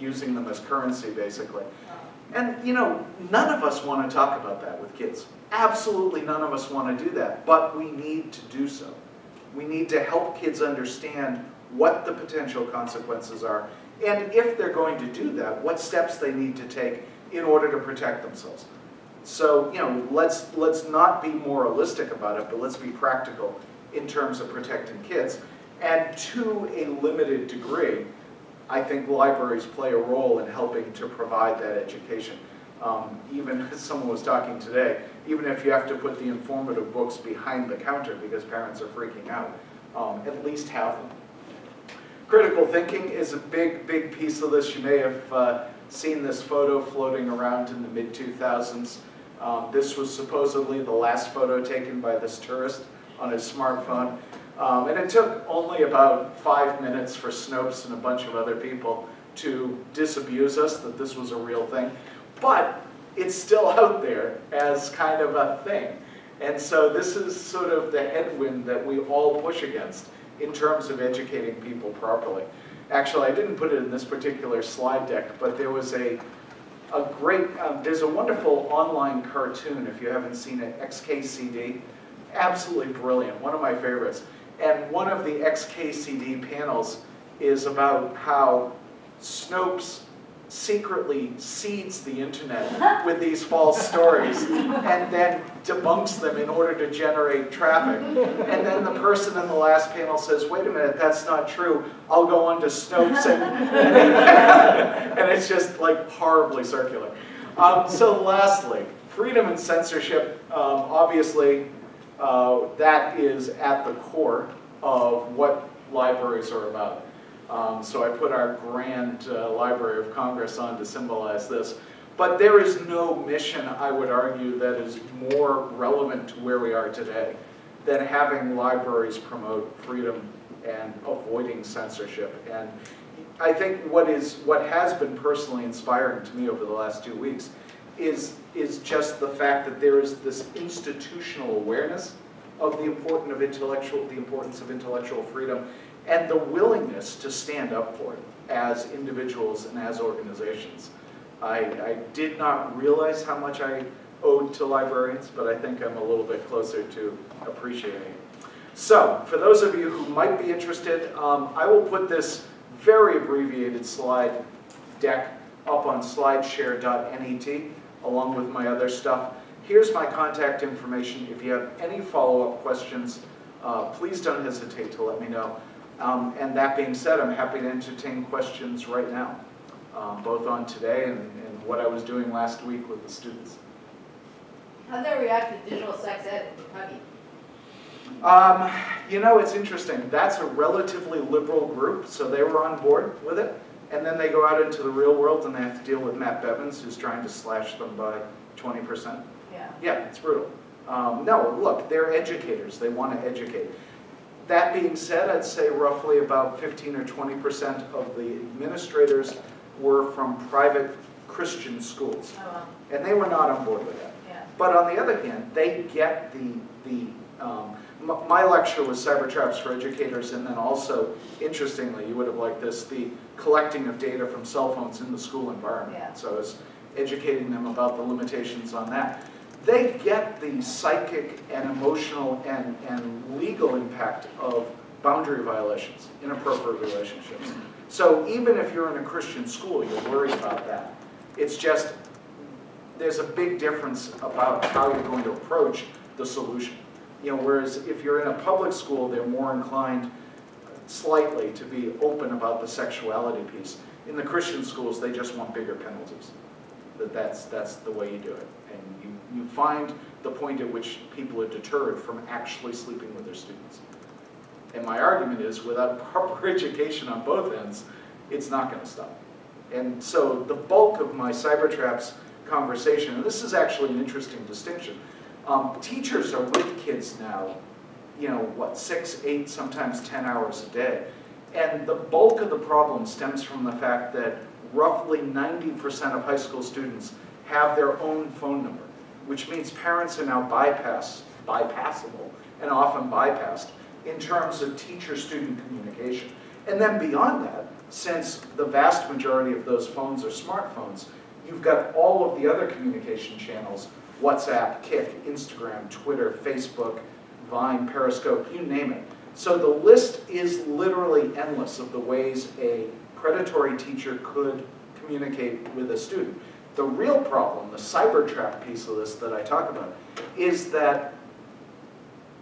D: using them as currency, basically. And, you know, none of us want to talk about that with kids. Absolutely none of us want to do that, but we need to do so. We need to help kids understand what the potential consequences are, and if they're going to do that, what steps they need to take in order to protect themselves. So, you know, let's, let's not be moralistic about it, but let's be practical in terms of protecting kids. And to a limited degree, I think libraries play a role in helping to provide that education. Um, even as someone was talking today, even if you have to put the informative books behind the counter because parents are freaking out, um, at least have them. Critical thinking is a big, big piece of this. You may have uh, seen this photo floating around in the mid-2000s. Um, this was supposedly the last photo taken by this tourist on his smartphone. Um, and it took only about five minutes for Snopes and a bunch of other people to disabuse us that this was a real thing. But it's still out there as kind of a thing. And so this is sort of the headwind that we all push against in terms of educating people properly. Actually, I didn't put it in this particular slide deck, but there was a, a great, um, there's a wonderful online cartoon, if you haven't seen it, XKCD. Absolutely brilliant, one of my favorites. And one of the XKCD panels is about how Snopes secretly seeds the internet with these false stories and then debunks them in order to generate traffic. And then the person in the last panel says, wait a minute, that's not true. I'll go on to Snopes and, and it's just like horribly circular. Um, so lastly, freedom and censorship, um, obviously uh, that is at the core of what libraries are about. Um, so I put our grand uh, Library of Congress on to symbolize this. But there is no mission, I would argue, that is more relevant to where we are today than having libraries promote freedom and avoiding censorship. And I think what is what has been personally inspiring to me over the last two weeks is, is just the fact that there is this institutional awareness of the important of intellectual, the importance of intellectual freedom and the willingness to stand up for it as individuals and as organizations. I, I did not realize how much I owed to librarians, but I think I'm a little bit closer to appreciating it. So, for those of you who might be interested, um, I will put this very abbreviated slide deck up on slideshare.net along with my other stuff. Here's my contact information. If you have any follow-up questions, uh, please don't hesitate to let me know. Um, and that being said, I'm happy to entertain questions right now, um, both on today and, and what I was doing last week with the students.
C: How'd they react to digital sex ed Kentucky?
D: Um, you know, it's interesting. That's a relatively liberal group, so they were on board with it. And then they go out into the real world and they have to deal with Matt Bevins, who's trying to slash them by 20%.
C: Yeah.
D: Yeah, it's brutal. Um, no, look, they're educators. They want to educate. That being said, I'd say roughly about 15 or 20% of the administrators were from private Christian schools.
C: Oh, well,
D: And they were not on board with that.
C: yeah.
D: But on the other hand, they get the, the um, my lecture was cyber traps for educators, and then also, interestingly, you would have liked this, the collecting of data from cell phones in the school environment.
C: Yeah.
D: So I was educating them about the limitations on that. They get the psychic and emotional and, and legal impact of boundary violations, inappropriate relationships. So even if you're in a Christian school, you're worried about that. It's just, there's a big difference about how you're going to approach the solution. You know, whereas if you're in a public school, they're more inclined slightly to be open about the sexuality piece. In the Christian schools, they just want bigger penalties. That that's, that's the way you do it. You, find the point at which people are deterred from actually sleeping with their students. And my argument is, without proper education on both ends, it's not going to stop. And so the bulk of my cyber traps conversation, and this is actually an interesting distinction. Um, teachers are with kids now, you know, what, six, eight, sometimes 10 hours a day. And the bulk of the problem stems from the fact that roughly 90% of high school students have their own phone number, which means parents are now bypass, bypassable and often bypassed in terms of teacher-student communication. And then beyond that, since the vast majority of those phones are smartphones, you've got all of the other communication channels, WhatsApp, Kik, Instagram, Twitter, Facebook, Vine, Periscope, you name it. So the list is literally endless of the ways a predatory teacher could communicate with a student. The real problem, the cyber trap piece of this that I talk about, is that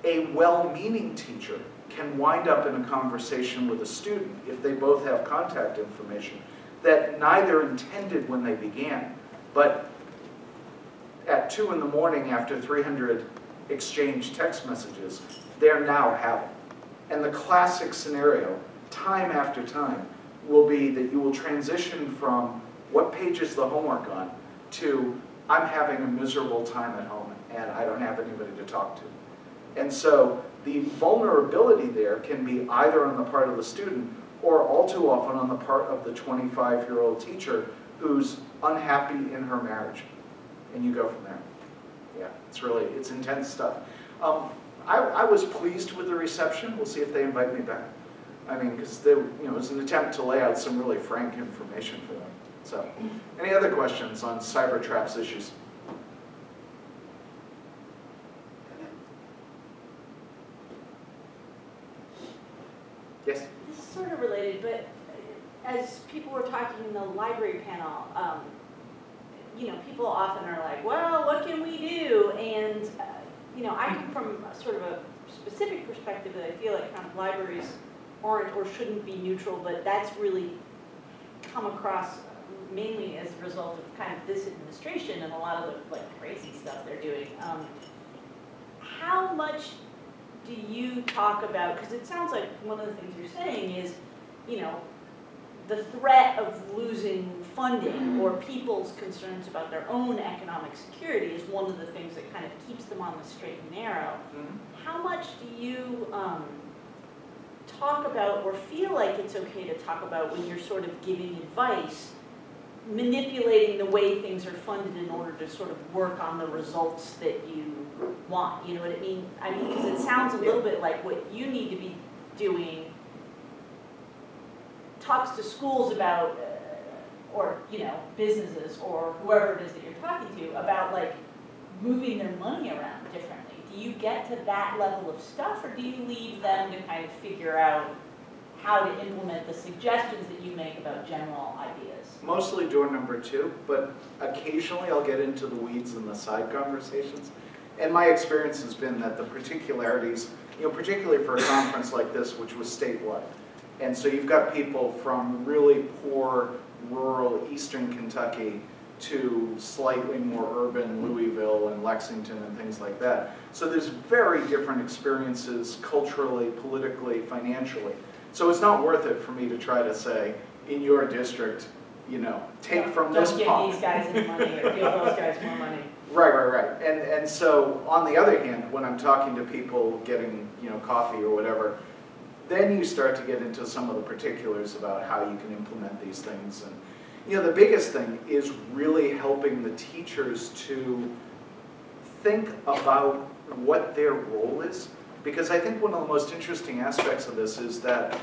D: a well-meaning teacher can wind up in a conversation with a student if they both have contact information that neither intended when they began, but at 2 in the morning after 300 exchanged text messages, they're now having. And the classic scenario, time after time, will be that you will transition from what page is the homework on to I'm having a miserable time at home and I don't have anybody to talk to. And so the vulnerability there can be either on the part of the student or all too often on the part of the 25-year-old teacher who's unhappy in her marriage. And you go from there. Yeah, it's really, it's intense stuff. Um, I, I was pleased with the reception. We'll see if they invite me back. I mean, because you know, it was an attempt to lay out some really frank information for them. So, any other questions on cyber traps issues? Yes?
B: This is sort of related, but as people were talking in the library panel, um, you know, people often are like, well, what can we do? And, uh, you know, I come from sort of a specific perspective that I feel like kind of libraries aren't or shouldn't be neutral, but that's really come across mainly as a result of kind of this administration and a lot of the like crazy stuff they're doing. Um, how much do you talk about, because it sounds like one of the things you're saying is, you know, the threat of losing funding or people's concerns about their own economic security is one of the things that kind of keeps them on the straight and narrow. How much do you um, talk about or feel like it's okay to talk about when you're sort of giving advice, manipulating the way things are funded in order to sort of work on the results that you want? You know what I mean? I mean, because it sounds a little bit like what you need to be doing talks to schools about, uh, or, you know, businesses or whoever it is that you're talking to about like moving their money around differently do you get to that level of stuff, or do you leave them to kind of figure out how to implement the suggestions that you make about general ideas?
D: Mostly door number two, but occasionally I'll get into the weeds in the side conversations. And my experience has been that the particularities, you know, particularly for a conference like this, which was statewide, and so you've got people from really poor, rural, eastern Kentucky to slightly more urban Louisville and Lexington and things like that. So there's very different experiences culturally, politically, financially. So it's not worth it for me to try to say, in your district, you know, take from this
B: Don't
D: pot.
B: give these guys any money, or give those guys more money.
D: Right, right, right. And, and so, on the other hand, when I'm talking to people getting, you know, coffee or whatever, then you start to get into some of the particulars about how you can implement these things. And, you know, the biggest thing is really helping the teachers to think about what their role is. Because I think one of the most interesting aspects of this is that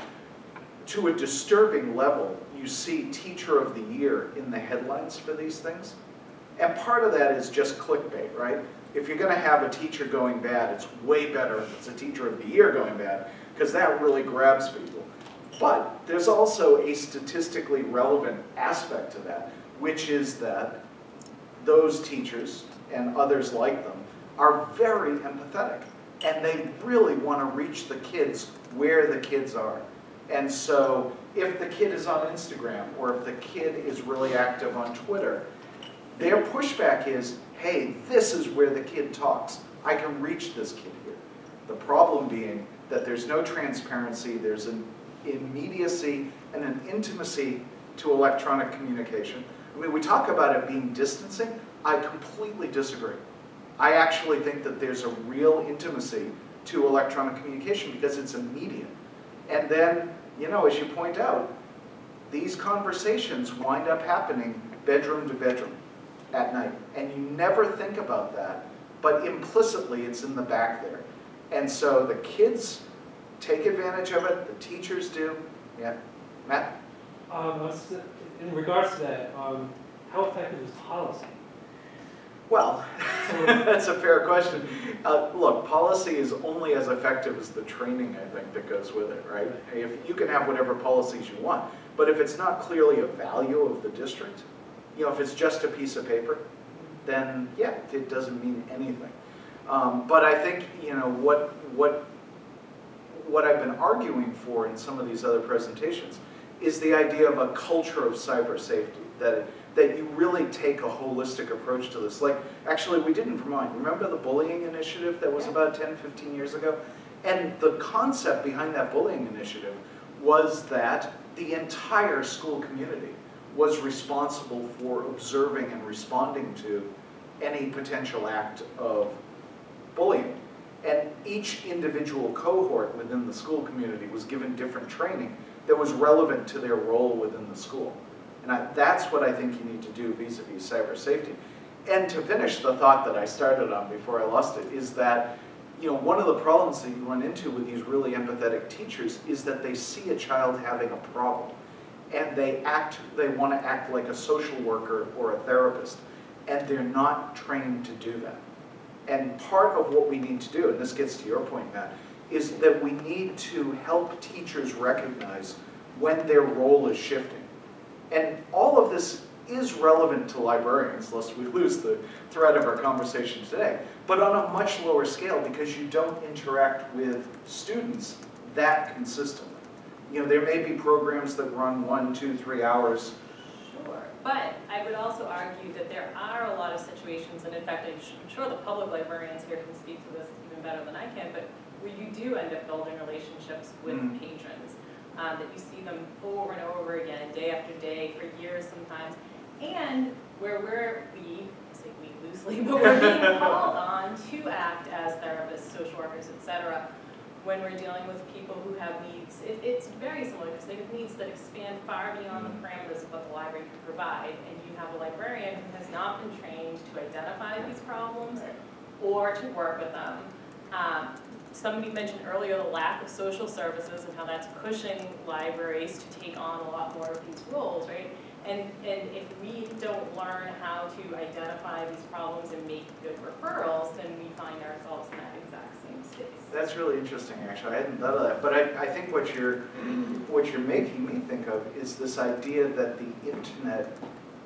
D: to a disturbing level, you see teacher of the year in the headlines for these things. And part of that is just clickbait, right? If you're gonna have a teacher going bad, it's way better if it's a teacher of the year going bad, because that really grabs people. But there's also a statistically relevant aspect to that, which is that those teachers and others like them are very empathetic. And they really want to reach the kids where the kids are. And so if the kid is on Instagram or if the kid is really active on Twitter, their pushback is, hey, this is where the kid talks. I can reach this kid here. The problem being that there's no transparency, there's an immediacy and an intimacy to electronic communication. I mean, we talk about it being distancing. I completely disagree. I actually think that there's a real intimacy to electronic communication because it's immediate. And then, you know, as you point out, these conversations wind up happening bedroom to bedroom at night. And you never think about that, but implicitly it's in the back there. And so the kids take advantage of it, the teachers do. Yeah, Matt?
G: Um, in regards to that, um, how effective is policy?
D: Well, that's a fair question. Uh, look, policy is only as effective as the training, I think, that goes with it, right? If you can have whatever policies you want, but if it's not clearly a value of the district, you know, if it's just a piece of paper, then yeah, it doesn't mean anything. Um, but I think you know what what what I've been arguing for in some of these other presentations is the idea of a culture of cyber safety that that you really take a holistic approach to this. Like, actually, we did in Vermont. Remember the bullying initiative that was about 10, 15 years ago? And the concept behind that bullying initiative was that the entire school community was responsible for observing and responding to any potential act of bullying. And each individual cohort within the school community was given different training that was relevant to their role within the school. And I, that's what I think you need to do vis-a-vis cyber safety. And to finish the thought that I started on before I lost it is that you know, one of the problems that you run into with these really empathetic teachers is that they see a child having a problem and they act, they want to act like a social worker or a therapist, and they're not trained to do that. And part of what we need to do, and this gets to your point, Matt, is that we need to help teachers recognize when their role is shifting. And all of this is relevant to librarians, lest we lose the thread of our conversation today, but on a much lower scale because you don't interact with students that consistently. You know, there may be programs that run one, two, three hours.
A: Sure, but I would also argue that there are a lot of situations, and in fact, I'm sure the public librarians here can speak to this even better than I can, but where you do end up building relationships with
D: Mm.
A: patrons, um, that you see them over and over again, day after day, for years sometimes, and where we're, we, I say we loosely, but we're being called on to act as therapists, social workers, etc., when we're dealing with people who have needs. It, it's very similar, because they have needs that expand far beyond the parameters of what the library can provide, and you have a librarian who has not been trained to identify these problems or to work with them. Um, somebody mentioned earlier the lack of social services and how that's pushing libraries to take on a lot more of these roles, right? And, and if we don't learn how to identify these problems and make good referrals, then we find ourselves in that exact same space.
D: That's really interesting, actually. I hadn't thought of that. But I, I think what you're, what you're making me think of is this idea that the internet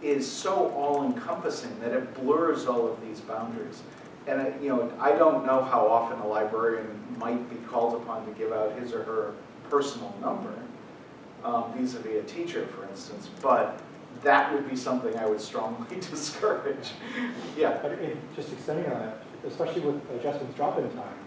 D: is so all-encompassing that it blurs all of these boundaries. And, I- you know, I don't know how often a librarian might be called upon to give out his or her personal number, um, vis-à-vis a teacher, for instance, but that would be something I would strongly discourage. Yeah.
N: But it, just extending on that, especially with adjustments drop-in time,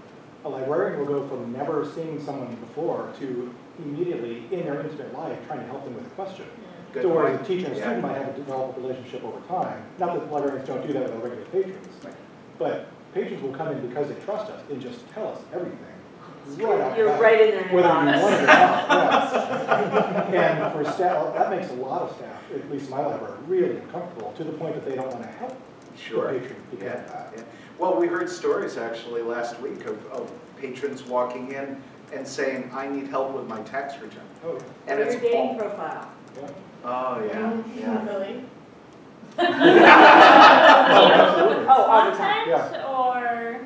N: a librarian will go from never seeing someone before to immediately in their intimate life trying to help them with a question.
D: Good
N: So whereas a teacher and
D: Yeah.
N: student might have to develop a relationship over time, not that librarians don't do that with our regular patrons, but patrons will come in because they trust us and just tell us everything. Right
B: You're
N: bat,
B: right in there,
N: Whether you want it or not, yes. And for staff, that makes a lot of staff, at least my library, really uncomfortable, to the point that they don't want to help
D: Sure.
N: the patron because
D: Yeah,
N: of that.
D: yeah. Well, we heard stories actually last week of, of patrons walking in and saying, I need help with my tax return.
N: Oh. yeah.
D: And
B: Or
D: it's
B: your dating
D: all-
B: profile.
D: Oh, yeah, mm-hmm. yeah.
F: Really?
B: Oh, all the time.
N: Yeah.
Q: or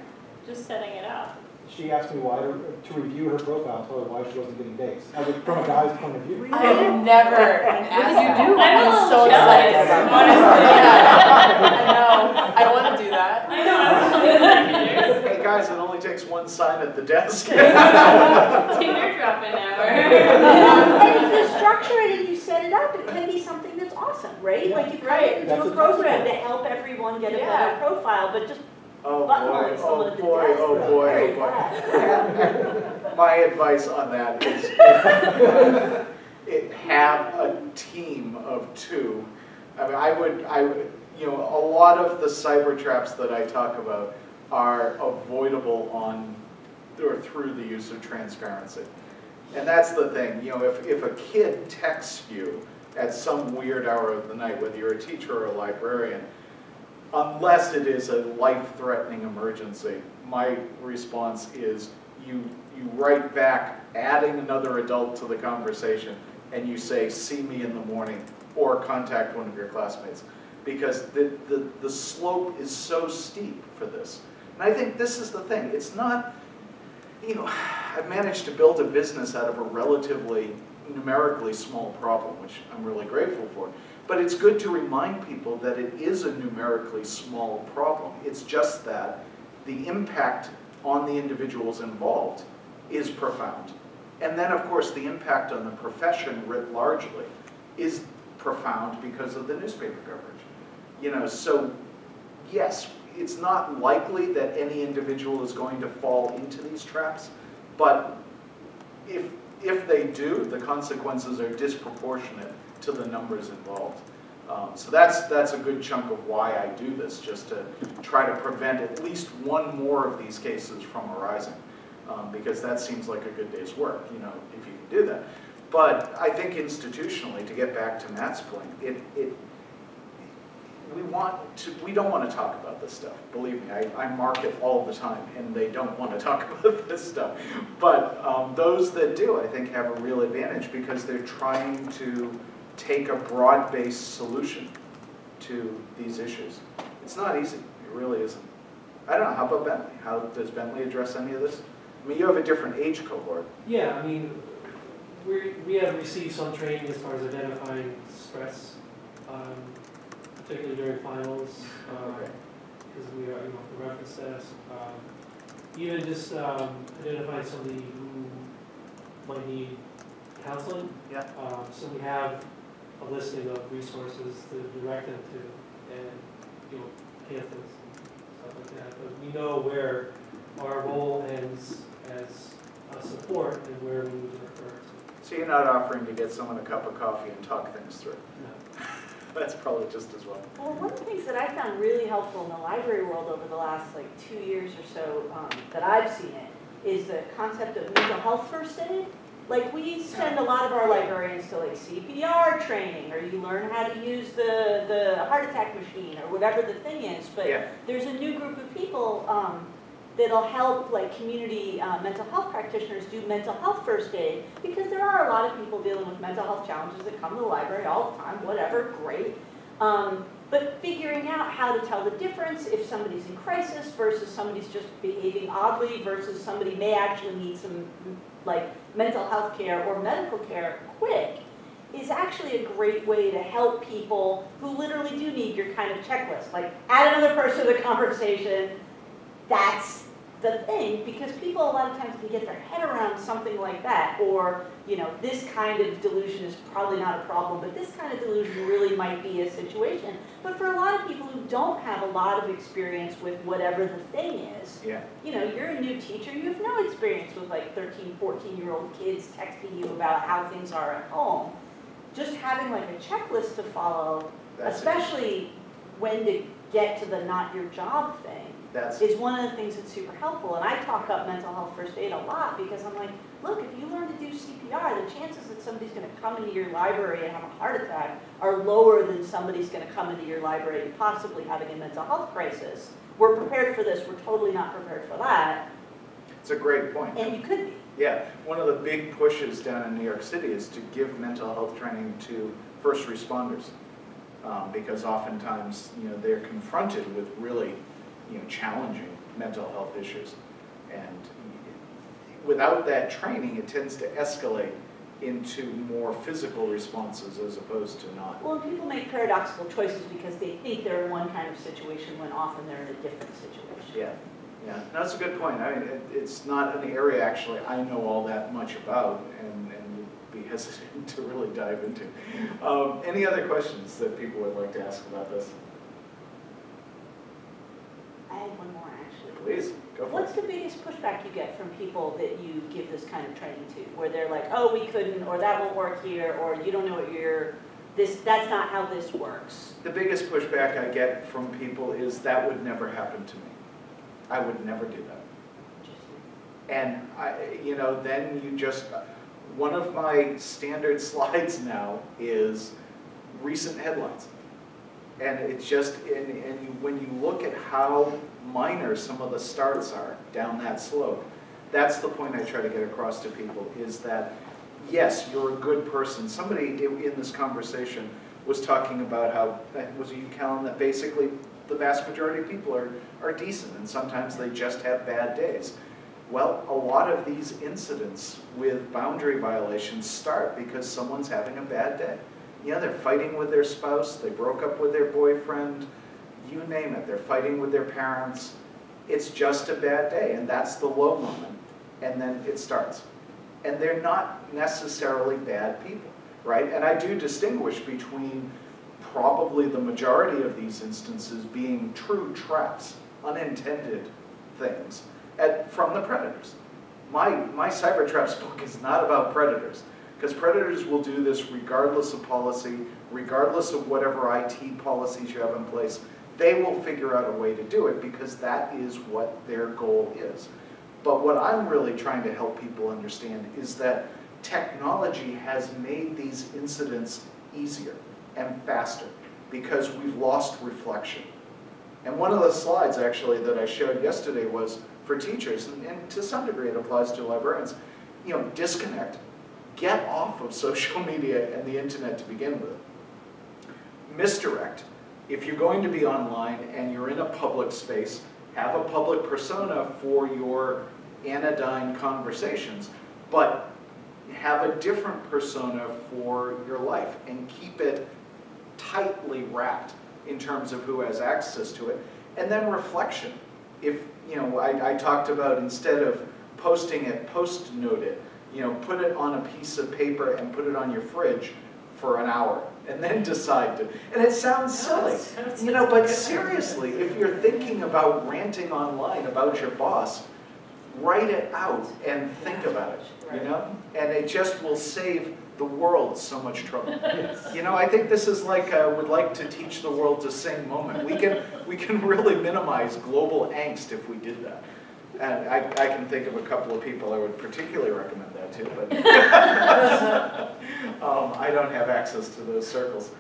Q: just setting it up?
N: She asked me why, to, to review her profile, told her why she wasn't getting dates. I was, from a guy's point of view.
F: I have never been asked do.
Q: I'm a
F: I'm so
Q: jealous,
F: excited.
Q: honestly.
F: I know. I want to do that.
Q: I know, I was telling you
D: Hey, guys, it only takes one sign at the desk.
Q: that. Tinder drop-in hour.
B: And if you structure it and you set it up, it can be something that's awesome, right?
N: Yeah.
B: Like you come
F: Right.
B: in and
N: That's
B: do a
N: a
B: program to help everyone get a
F: Yeah.
B: better profile, but just
D: Oh, boy, oh,
B: at the
D: boy, oh, boy, oh, boy. My advice on that is it, have a team of two. I mean, I would, I would, you know, a lot of the cyber traps that I talk about are avoidable on, or through the use of transparency. And that's the thing, you know, if, if a kid texts you at some weird hour of the night, whether you're a teacher or a librarian, unless it is a life-threatening emergency, my response is you, you write back, adding another adult to the conversation, and you say, see me in the morning, or contact one of your classmates. Because the, the, the slope is so steep for this. And I think this is the thing, it's not, you know, I've managed to build a business out of a relatively numerically small problem, which I'm really grateful for. But it's good to remind people that it is a numerically small problem. It's just that the impact on the individuals involved is profound. And then, of course, the impact on the profession writ largely is profound because of the newspaper coverage. You know, so yes, it's not likely that any individual is going to fall into these traps, but if, if they do, the consequences are disproportionate to the numbers involved. Um, so that's, that's a good chunk of why I do this, just to try to prevent at least one more of these cases from arising. Um, because that seems like a good day's work, you know, if you can do that. But I think institutionally, to get back to Matt's point, it, it, we want to, we don't want to talk about this stuff. Believe me, I, I mark it all the time, and they don't want to talk about this stuff. But um, those that do, I think, have a real advantage because they're trying to take a broad-based solution to these issues. It's not easy. It really isn't. I don't know. How about Bentley? How does Bentley address any of this? I mean, you have a different age cohort.
G: Yeah, I mean, we, we have received some training as far as identifying stress, um, particularly during finals, because we are, you know, the reference test. Um, even just um, identifying somebody who might need counseling.
D: Yeah.
G: Um, so we have a listing of resources to direct them to, and you know, pamphlets and stuff like that. But we know where our role ends as a support and where we need to refer to.
D: So you're not offering to get someone a cup of coffee and talk things through?
G: No.
D: That's probably just as well.
B: Well, one of the things that I found really helpful in the library world over the last like two years or so um, that I've seen it is the concept of mental health first aid. Like we send a lot of our librarians to like CPR training, or you learn how to use the the heart attack machine, or whatever the thing is. But
D: Yeah.
B: there's a new group of people um, that'll help like community uh, mental health practitioners do mental health first aid because there are a lot of people dealing with mental health challenges that come to the library all the time. Whatever, great. Um, but figuring out how to tell the difference if somebody's in crisis versus somebody's just behaving oddly versus somebody may actually need some like mental health care or medical care quick is actually a great way to help people who literally do need your kind of checklist. Like add another person to the conversation. That's the thing because people a lot of times can get their head around something like that or you know this kind of delusion is probably not a problem but this kind of delusion really might be a situation but for a lot of people who don't have a lot of experience with whatever the thing is
D: Yeah.
B: you know you're a new teacher you have no experience with like 13 14 year old kids texting you about how things are at home just having like a checklist to follow
D: That's it.
B: especially when to get to the not your job thing
D: That's
B: is one of the things that's super helpful. And I talk up mental health first aid a lot because I'm like, look, if you learn to do CPR, the chances that somebody's going to come into your library and have a heart attack are lower than somebody's going to come into your library and possibly having a mental health crisis. We're prepared for this. We're totally not prepared for that.
D: It's a great point.
B: And you could be.
D: Yeah, one of the big pushes down in New York City is to give mental health training to first responders. Um, because oftentimes, you know, they're confronted with really, you know, challenging mental health issues. And without that training, it tends to escalate into more physical responses as opposed to not.
B: Well, people make paradoxical choices because they think they're in one kind of situation when often they're in a different situation.
D: Yeah, yeah, that's a good point. I mean, it, it's not an area actually I know all that much about and, and would be hesitant to really dive into. Um, any other questions that people would like to ask about this?
B: I had one more actually.
D: Please, go for
B: What's
D: it.
B: the biggest pushback you get from people that you give this kind of training to? Where they're like, oh, we couldn't, or that won't work here, or you don't know what you're, this, that's not how this works.
D: The biggest pushback I get from people is that would never happen to me. I would never do that. And I, you know, then you just, one of my standard slides now is recent headlines. And it's just, and, and you, when you look at how minor some of the starts are down that slope, that's the point I try to get across to people, is that, yes, you're a good person. Somebody in this conversation was talking about how, uh, was it you, Callan, that basically the vast majority of people are, are decent, and sometimes they just have bad days. Well, a lot of these incidents with boundary violations start because someone's having a bad day. Yeah, they're fighting with their spouse, they broke up with their boyfriend, you name it, they're fighting with their parents. It's just a bad day, and that's the low moment, and then it starts. And they're not necessarily bad people, right? And I do distinguish between probably the majority of these instances being true traps, unintended things, at, from the predators. My, my cyber traps book is not about predators, because predators will do this regardless of policy, regardless of whatever IT policies you have in place. They will figure out a way to do it because that is what their goal is. But what I'm really trying to help people understand is that technology has made these incidents easier and faster because we've lost reflection. And one of the slides actually that I showed yesterday was for teachers, and, to some degree it applies to librarians, you know, disconnect. Get off of social media and the internet to begin with. Misdirect. If you're going to be online and you're in a public space, have a public persona for your anodyne conversations, but have a different persona for your life and keep it tightly wrapped in terms of who has access to it. And then reflection. If, you know, I, I talked about instead of posting it, post note it. You know, put it on a piece of paper and put it on your fridge for an hour and then decide to. And it sounds silly, you know, but seriously, if you're thinking about ranting online about your boss, write it out and think about it, you know? And it just will save the world so much trouble. You know, I think this is like, uh, would like to teach the world to sing moment. We can, we can really minimize global angst if we did that. And I, I can think of a couple of people I would particularly recommend that to, but um, I don't have access to those circles.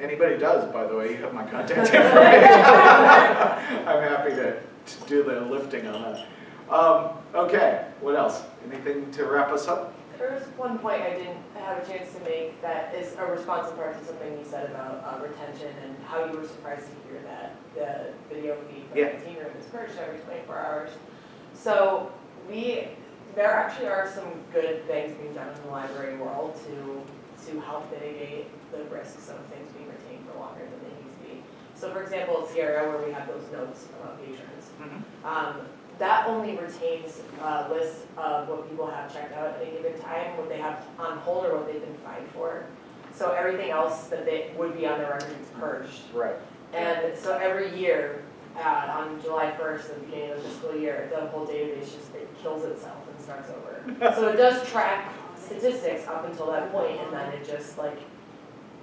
D: Anybody does, by the way, you have my contact information. I'm happy to, to do the lifting on that. Um, okay, what else? Anything to wrap us up?
F: There's one point I didn't have a chance to make that is a responsive part to something you said about uh, retention and how you were surprised to hear that the video feed from
D: Yeah.
F: the teen room is purged every twenty-four hours. So we, there actually are some good things being done in the library world to, to help mitigate the risks of things being retained for longer than they need to be. So for example, at Sierra, where we have those notes about patrons, um, that only retains a list of what people have checked out at any given time, what they have on hold or what they've been fined for. So everything else that they, would be on the record is purged.
D: Right.
F: And so every year, uh, on July first, the beginning of the fiscal year, the whole database just, it kills itself starts over. So it does track statistics up until that point, and then it just like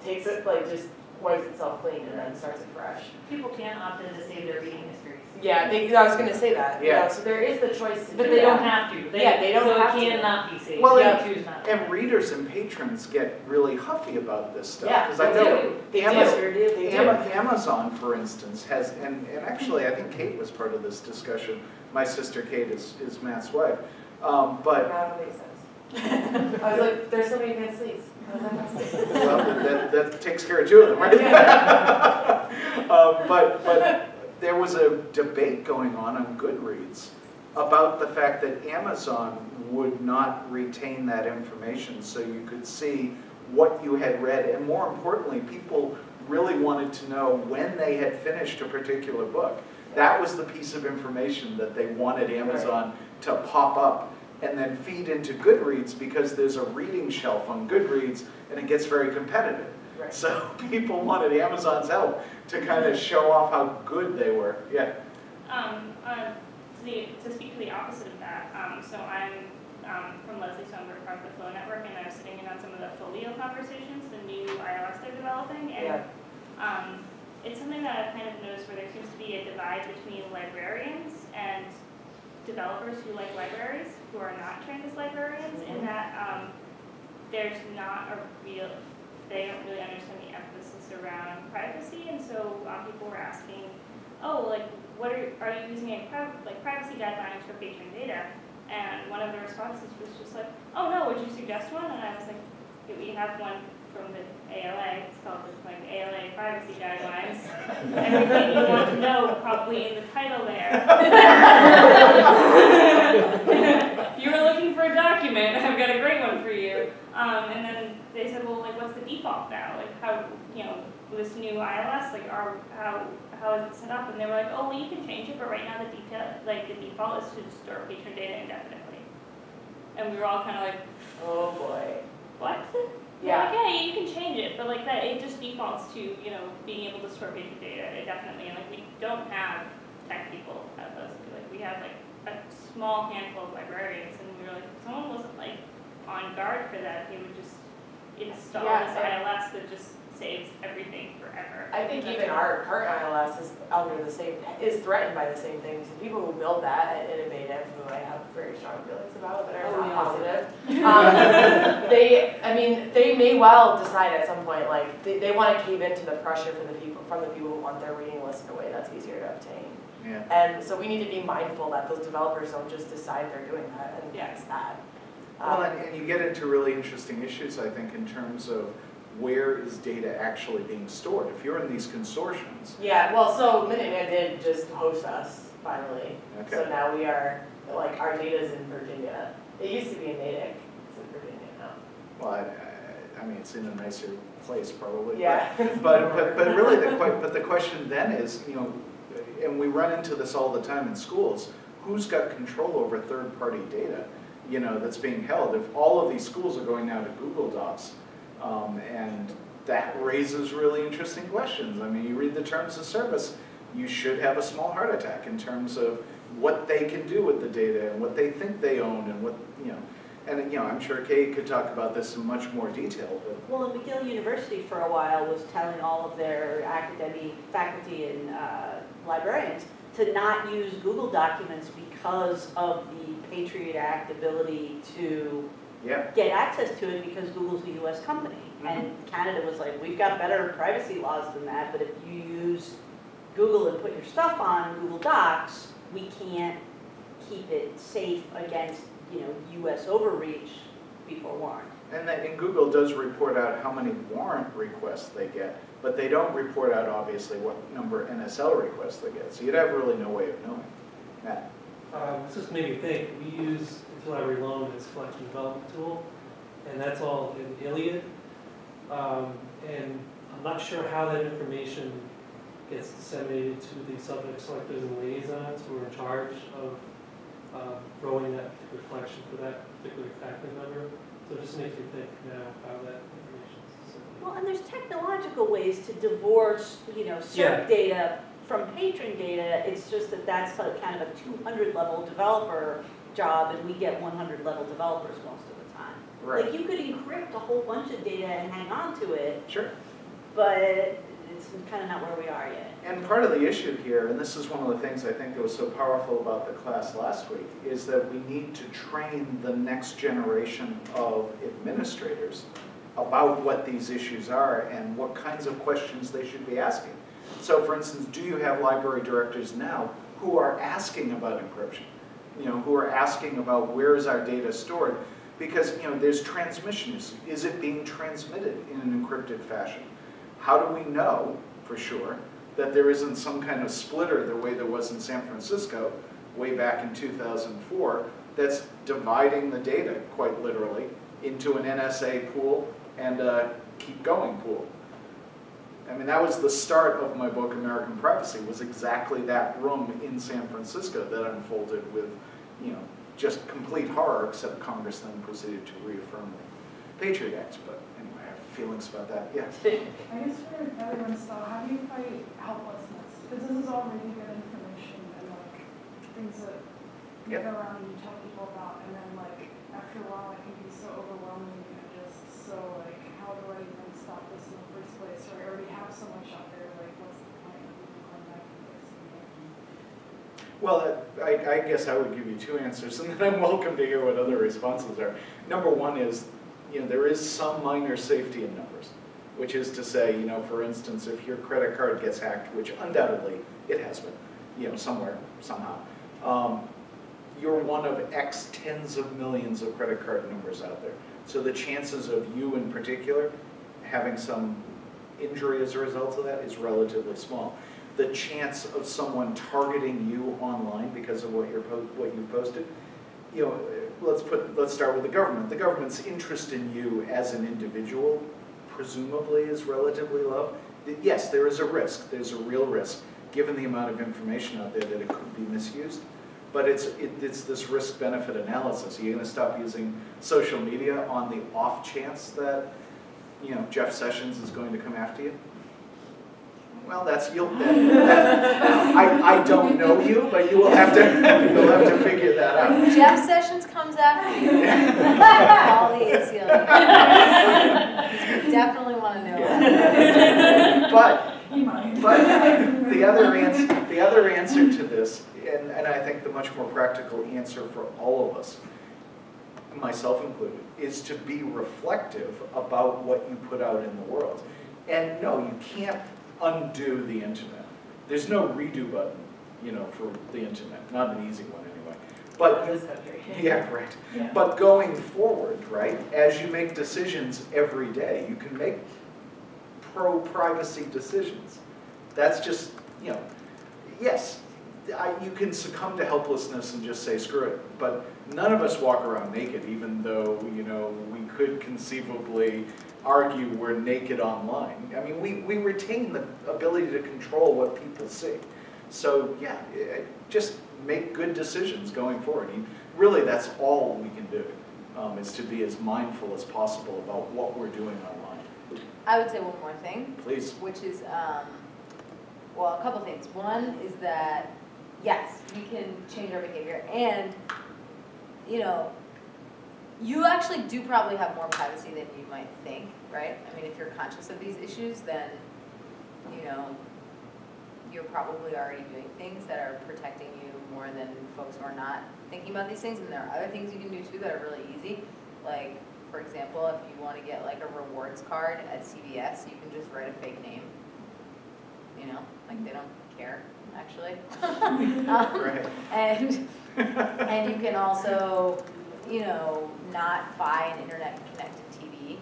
F: takes it, like just wipes itself clean and then starts it fresh.
Q: People can opt in to save their reading histories.
F: Yeah, they, I was gonna say that,
D: Yeah.
F: yeah, so there is the choice to do
Q: But they don't have to. They-
F: Yeah, they don't have
Q: So
F: to.
Q: it cannot be saved.
D: Well,
Q: They
D: and-
Q: choose not.
D: And readers and patrons get really huffy about this stuff.
F: Yeah,
D: 'cause I
F: they
D: know
F: do. They
D: Amazon-
F: do. They do.
D: Amazon, for instance, has, and, and actually, I think Kate was part of this discussion. My sister Kate is, is Matt's wife. Um, but,
F: That makes sense. I was like, there's so many. How does that not sense?
D: well, that, that takes care of two of them, right? Um, but, but there was a debate going on on Goodreads about the fact that Amazon would not retain that information so you could see what you had read. And more importantly, people really wanted to know when they had finished a particular book. That was the piece of information that they wanted Amazon to pop up and then feed into Goodreads because there's a reading shelf on Goodreads and it gets very competitive.
F: Right.
D: So people wanted Amazon's help to kind of show off how good they were. Yeah.
T: Um, uh, to the, to speak to the opposite of that, um, so I'm, um, from Leslie Stoneberg, from the Flow Network, and I was sitting in on some of the Folio conversations, the new ILS they're developing, and, um, it's something that I've kind of noticed where there seems to be a divide between librarians and developers who like libraries, who are not trained as librarians, in that, um, there's not a real, they don't really understand the emphasis around privacy, and so, um, people were asking, oh, like, what are, are you using priv- like privacy guidelines for patron data? And one of the responses was just like, oh no, would you suggest one? And I was like, "Yeah, we have one from the ALA, it's called the, like ALA privacy guidelines. Everything you want to know probably in the title there. You were looking for a document, I've got a great one for you. Um, and then they said, well, like, what's the default now? Like, how, you know, this new ILS, like, are, how, how is it set up? And they were like, oh, well, you can change it, but right now the detail, like, the default is to store patron data indefinitely. And we were all kind of like,
F: Oh, boy.
T: what?
F: Yeah.
T: Like, yeah, you can change it, but like that, it just defaults to, you know, being able to store patron data indefinitely. And like, we don't have tech people at those, like, we have like a small handful of librarians, and we were like, if someone wasn't like on guard for that, they would just install
F: Yeah,
T: this ILS that just saves everything forever.
F: I think
T: That's
F: even our current ILS is under the same, is threatened by the same things. The people who build that at Innovative, who I have very strong feelings about, but are
Q: Oh,
F: not
Q: yeah.
F: positive. um, They, I mean, they may well decide at some point, like, they, they wanna cave into the pressure from the people, from the people who want their reading list in a way that's easier to obtain.
D: Yeah.
F: And so we need to be mindful that those developers don't just decide they're doing that, and
T: Yeah.
F: that's that.
D: Well,
F: Um,
D: and, and you get into really interesting issues, I think, in terms of where is data actually being stored? If you're in these consortiums,
F: Yeah, well, so Minuteman did just host us finally. So now we are, like, our data's in Virginia. It used to be in Natick, it's in Virginia now.
D: well, I, I, I mean, it's in a nicer place probably. but-
F: Yeah.
D: But, but, but really the but the question then is, you know, and we run into this all the time in schools, who's got control over third-party data, you know, that's being held? If all of these schools are going now to Google Docs, um, and that raises really interesting questions. I mean, you read the terms of service, you should have a small heart attack in terms of what they can do with the data and what they think they own and what, you know, and, you know, I'm sure Kade could talk about this in much more detail, but
B: Well, and McGill University for a while was telling all of their academic faculty and uh, librarians to not use Google documents because of the Patriot Act ability to
D: yeah.
B: get access to it because Google's a US company. And Canada was like, we've got better privacy laws than that, but if you use Google and put your stuff on Google Docs, we can't keep it safe against, you know, US overreach before weren't.
D: And then, and Google does report out how many warrant requests they get, but they don't report out obviously what number NSL requests they get, so you'd have really no way of knowing. Matt?
G: Um, this just made me think, we use interlibrary loan as collection development tool, and that's all in ILLiad. Um, and I'm not sure how that information gets disseminated to the subject selectors and liaisons who are in charge of, uh, growing that particular collection for that particular faculty member. So it just makes me think now how that information is disseminated.
B: Well, and there's technological ways to divorce, you know,
G: Yeah.
B: CERT data from patron data. It's just that that's like kind of a 200 level developer job, and we get 100 level developers most of the time.
D: Right.
B: Like you could encrypt a whole bunch of data and hang on to it,
D: Sure.
B: but it's kind of not where we are yet.
D: And part of the issue here, and this is one of the things I think that was so powerful about the class last week, is that we need to train the next generation of administrators about what these issues are and what kinds of questions they should be asking. So for instance, do you have library directors now who are asking about encryption? You know, who are asking about where is our data stored? Because, you know, there's transmission. Is it being transmitted in an encrypted fashion? How do we know for sure that there isn't some kind of splitter the way there was in San Francisco way back in 2004 that's dividing the data quite literally into an NSA pool and a keep going pool. I mean, that was the start of my book, American Privacy, was exactly that room in San Francisco that unfolded with, you know, just complete horror, except Congress then proceeded to reaffirm the Patriot Act. But anyway, I have feelings about that, yes.
O: I guess for everyone still, how do you fight helplessness? Because this is all really good information and like things that you
D: Yep.
O: go around and you tell people about, and then like after a while it can be so overwhelming and just so like, how do I even stop this in the first place? Or I have so much like what's the point of going back?
D: Well, I, I guess I would give you two answers, and then I'm welcome to hear what other responses are. Number one is, you know, there is some minor safety in numbers, which is to say, you know, for instance, if your credit card gets hacked, which undoubtedly it has been, you know, somewhere, somehow, um, you're one of X tens of millions of credit card numbers out there. So the chances of you in particular having some injury as a result of that is relatively small. The chance of someone targeting you online because of what you're what you posted, you know, let's put let's start with the government. The government's interest in you as an individual presumably is relatively low. Yes, there is a risk. There's a real risk given the amount of information out there that it could be misused. But it's, it, it's this risk-benefit analysis. Are you going to stop using social media on the off chance that, you know, Jeff Sessions is going to come after you? Well, that's, you'll, that, that, I, I don't know you, but you will have to, you'll have to figure that out.
C: If Jeff Sessions comes after you, call the ACLU. Definitely want to know that.
D: But, but the other answer, the other answer to this, and, and I think the much more practical answer for all of us, myself included, is to be reflective about what you put out in the world. And no, you can't undo the internet. There's no redo button, you know, for the internet, not an easy one anyway. But yeah, right.
F: Yeah.
D: But going forward, right, as you make decisions every day, you can make pro-privacy decisions. That's just, you know, yes, I, you can succumb to helplessness and just say, screw it. But none of us walk around naked, even though, you know, we could conceivably argue we're naked online. I mean, we, we retain the ability to control what people see. So, yeah, eh, just make good decisions going forward. You- Really, that's all we can do, um, is to be as mindful as possible about what we're doing online.
C: I would say one more thing.
D: Please.
C: Which is, um, well, a couple things. One is that, yes, we can change our behavior and, you know, you actually do probably have more privacy than you might think, right? I mean, if you're conscious of these issues, then, you know, you're probably already doing things that are protecting you more than folks who are not thinking about these things. And there are other things you can do too that are really easy. Like, for example, if you want to get like a rewards card at CVS, you can just write a fake name. You know, like they don't care, actually. Um,
D: Right.
C: And, and you can also, you know, not buy an internet connected TV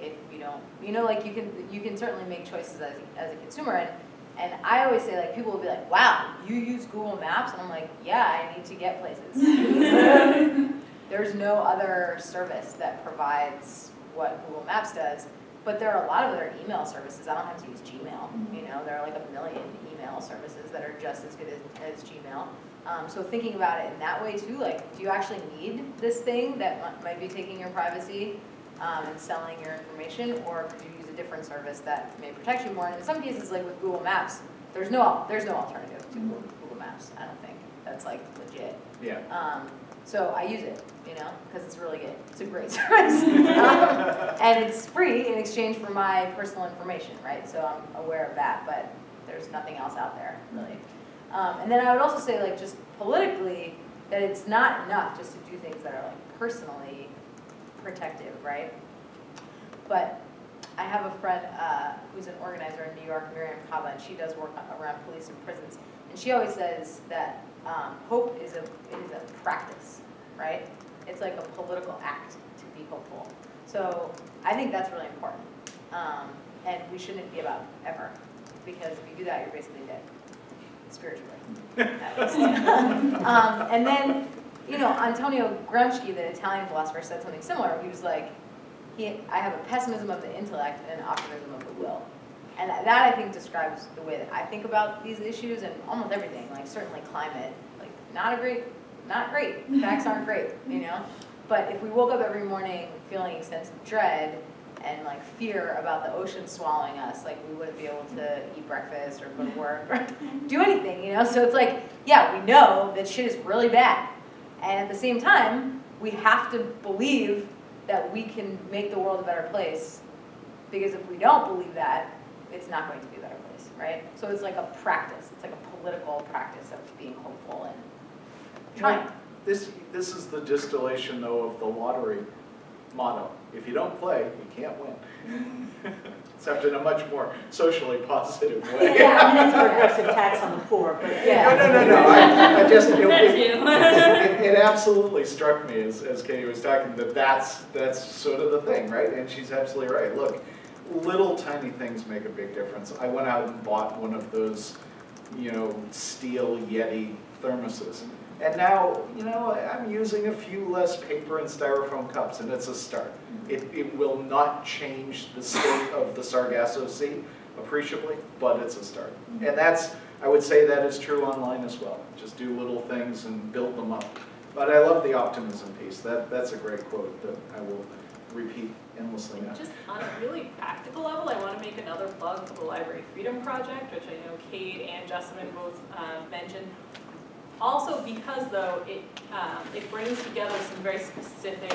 C: if you don't, you know, like you can, you can certainly make choices as, a- as a consumer. And, and I always say, like, people will be like, wow, you use Google Maps? And I'm like, yeah, I need to get places. There's no other service that provides what Google Maps does. But there are a lot of other email services. I don't have to use Gmail. You know, there are like a million email services that are just as good as, as Gmail. Um, so thinking about it in that way too, like, do you actually need this thing that mi- might be taking your privacy um, and selling your information, or could you use a different service that may protect you more? And in some cases, like with Google Maps, there's no there's no alternative to Google, Google Maps. I don't think that's like legit.
D: Yeah.
C: Um, so I use it, you know, because it's really good. It's a great service. um, and it's free in exchange for my personal information, right? So I'm aware of that, but there's nothing else out there, really. Um, and then I would also say, like, just politically, that it's not enough just to do things that are, like, personally protective, right? But I have a friend uh, who's an organizer in New York, Mariame Kaba, and she does work around police and prisons. And she always says that um, hope is a, is a practice, right? It's like a political act to be hopeful. So I think that's really important. Um, and we shouldn't give up ever, because if you do that, you're basically dead, spiritually. um, and then, you know, Antonio Gramsci, the Italian philosopher, said something similar. He was like, he, I have a pessimism of the intellect and an optimism of the will. And that I think describes the way that I think about these issues and almost everything, like certainly climate, like not a great, not great, facts aren't great, you know? But if we woke up every morning feeling a sense of dread and like fear about the ocean swallowing us, like we wouldn't be able to eat breakfast or go to work or do anything, you know? So it's like, yeah, we know that shit is really bad. And at the same time, we have to believe that we can make the world a better place. Because if we don't believe that, it's not going to be a better place, right? So it's like a practice. It's like a political practice of being hopeful and trying.
D: This, this is the distillation, though, of the lottery motto. If you don't play, you can't win. Except in a much more socially positive way.
B: Yeah, I mean, it's a progressive tax on the poor, but yeah.
D: No, no, no, no, I, I just, it, it, it- it absolutely struck me as, as Katie was talking, that that's, that's sort of the thing, right? And she's absolutely right. Look, little tiny things make a big difference. I went out and bought one of those, you know, steel Yeti thermoses. And now, you know, I'm using a few less paper and styrofoam cups, and it's a start. It, it will not change the state of the Sargasso Sea appreciably, but it's a start. And that's, I would say that is true online as well. Just do little things and build them up. But I love the optimism piece. That, that's a great quote that I will repeat endlessly now.
A: Just on a really practical level, I want to make another plug for the Library Freedom Project, which I know Kade and Jessamyn both uh, mentioned. Also because though, it, um, it brings together some very specific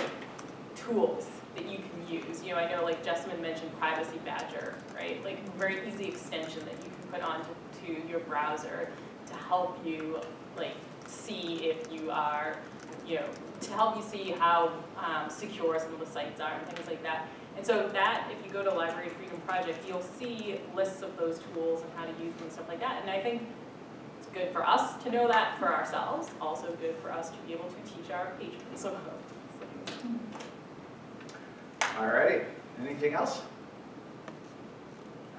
A: tools that you can use. You know, I know like Jessamyn mentioned Privacy Badger, right? Like a very easy extension that you can put onto to your browser to help you like see if you are, you know, to help you see how um, secure some of the sites are and things like that. And so that, if you go to Library Freedom Project, you'll see lists of those tools and how to use them and stuff like that. And I think good for us to know that for ourselves, also good for us to be able to teach our patrons about those things.
D: All right, anything else?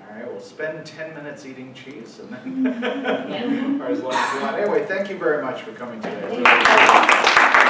D: All right, we'll spend 10 minutes eating cheese and then, or as long as you want. Anyway, thank you very much for coming today.
C: Thank you.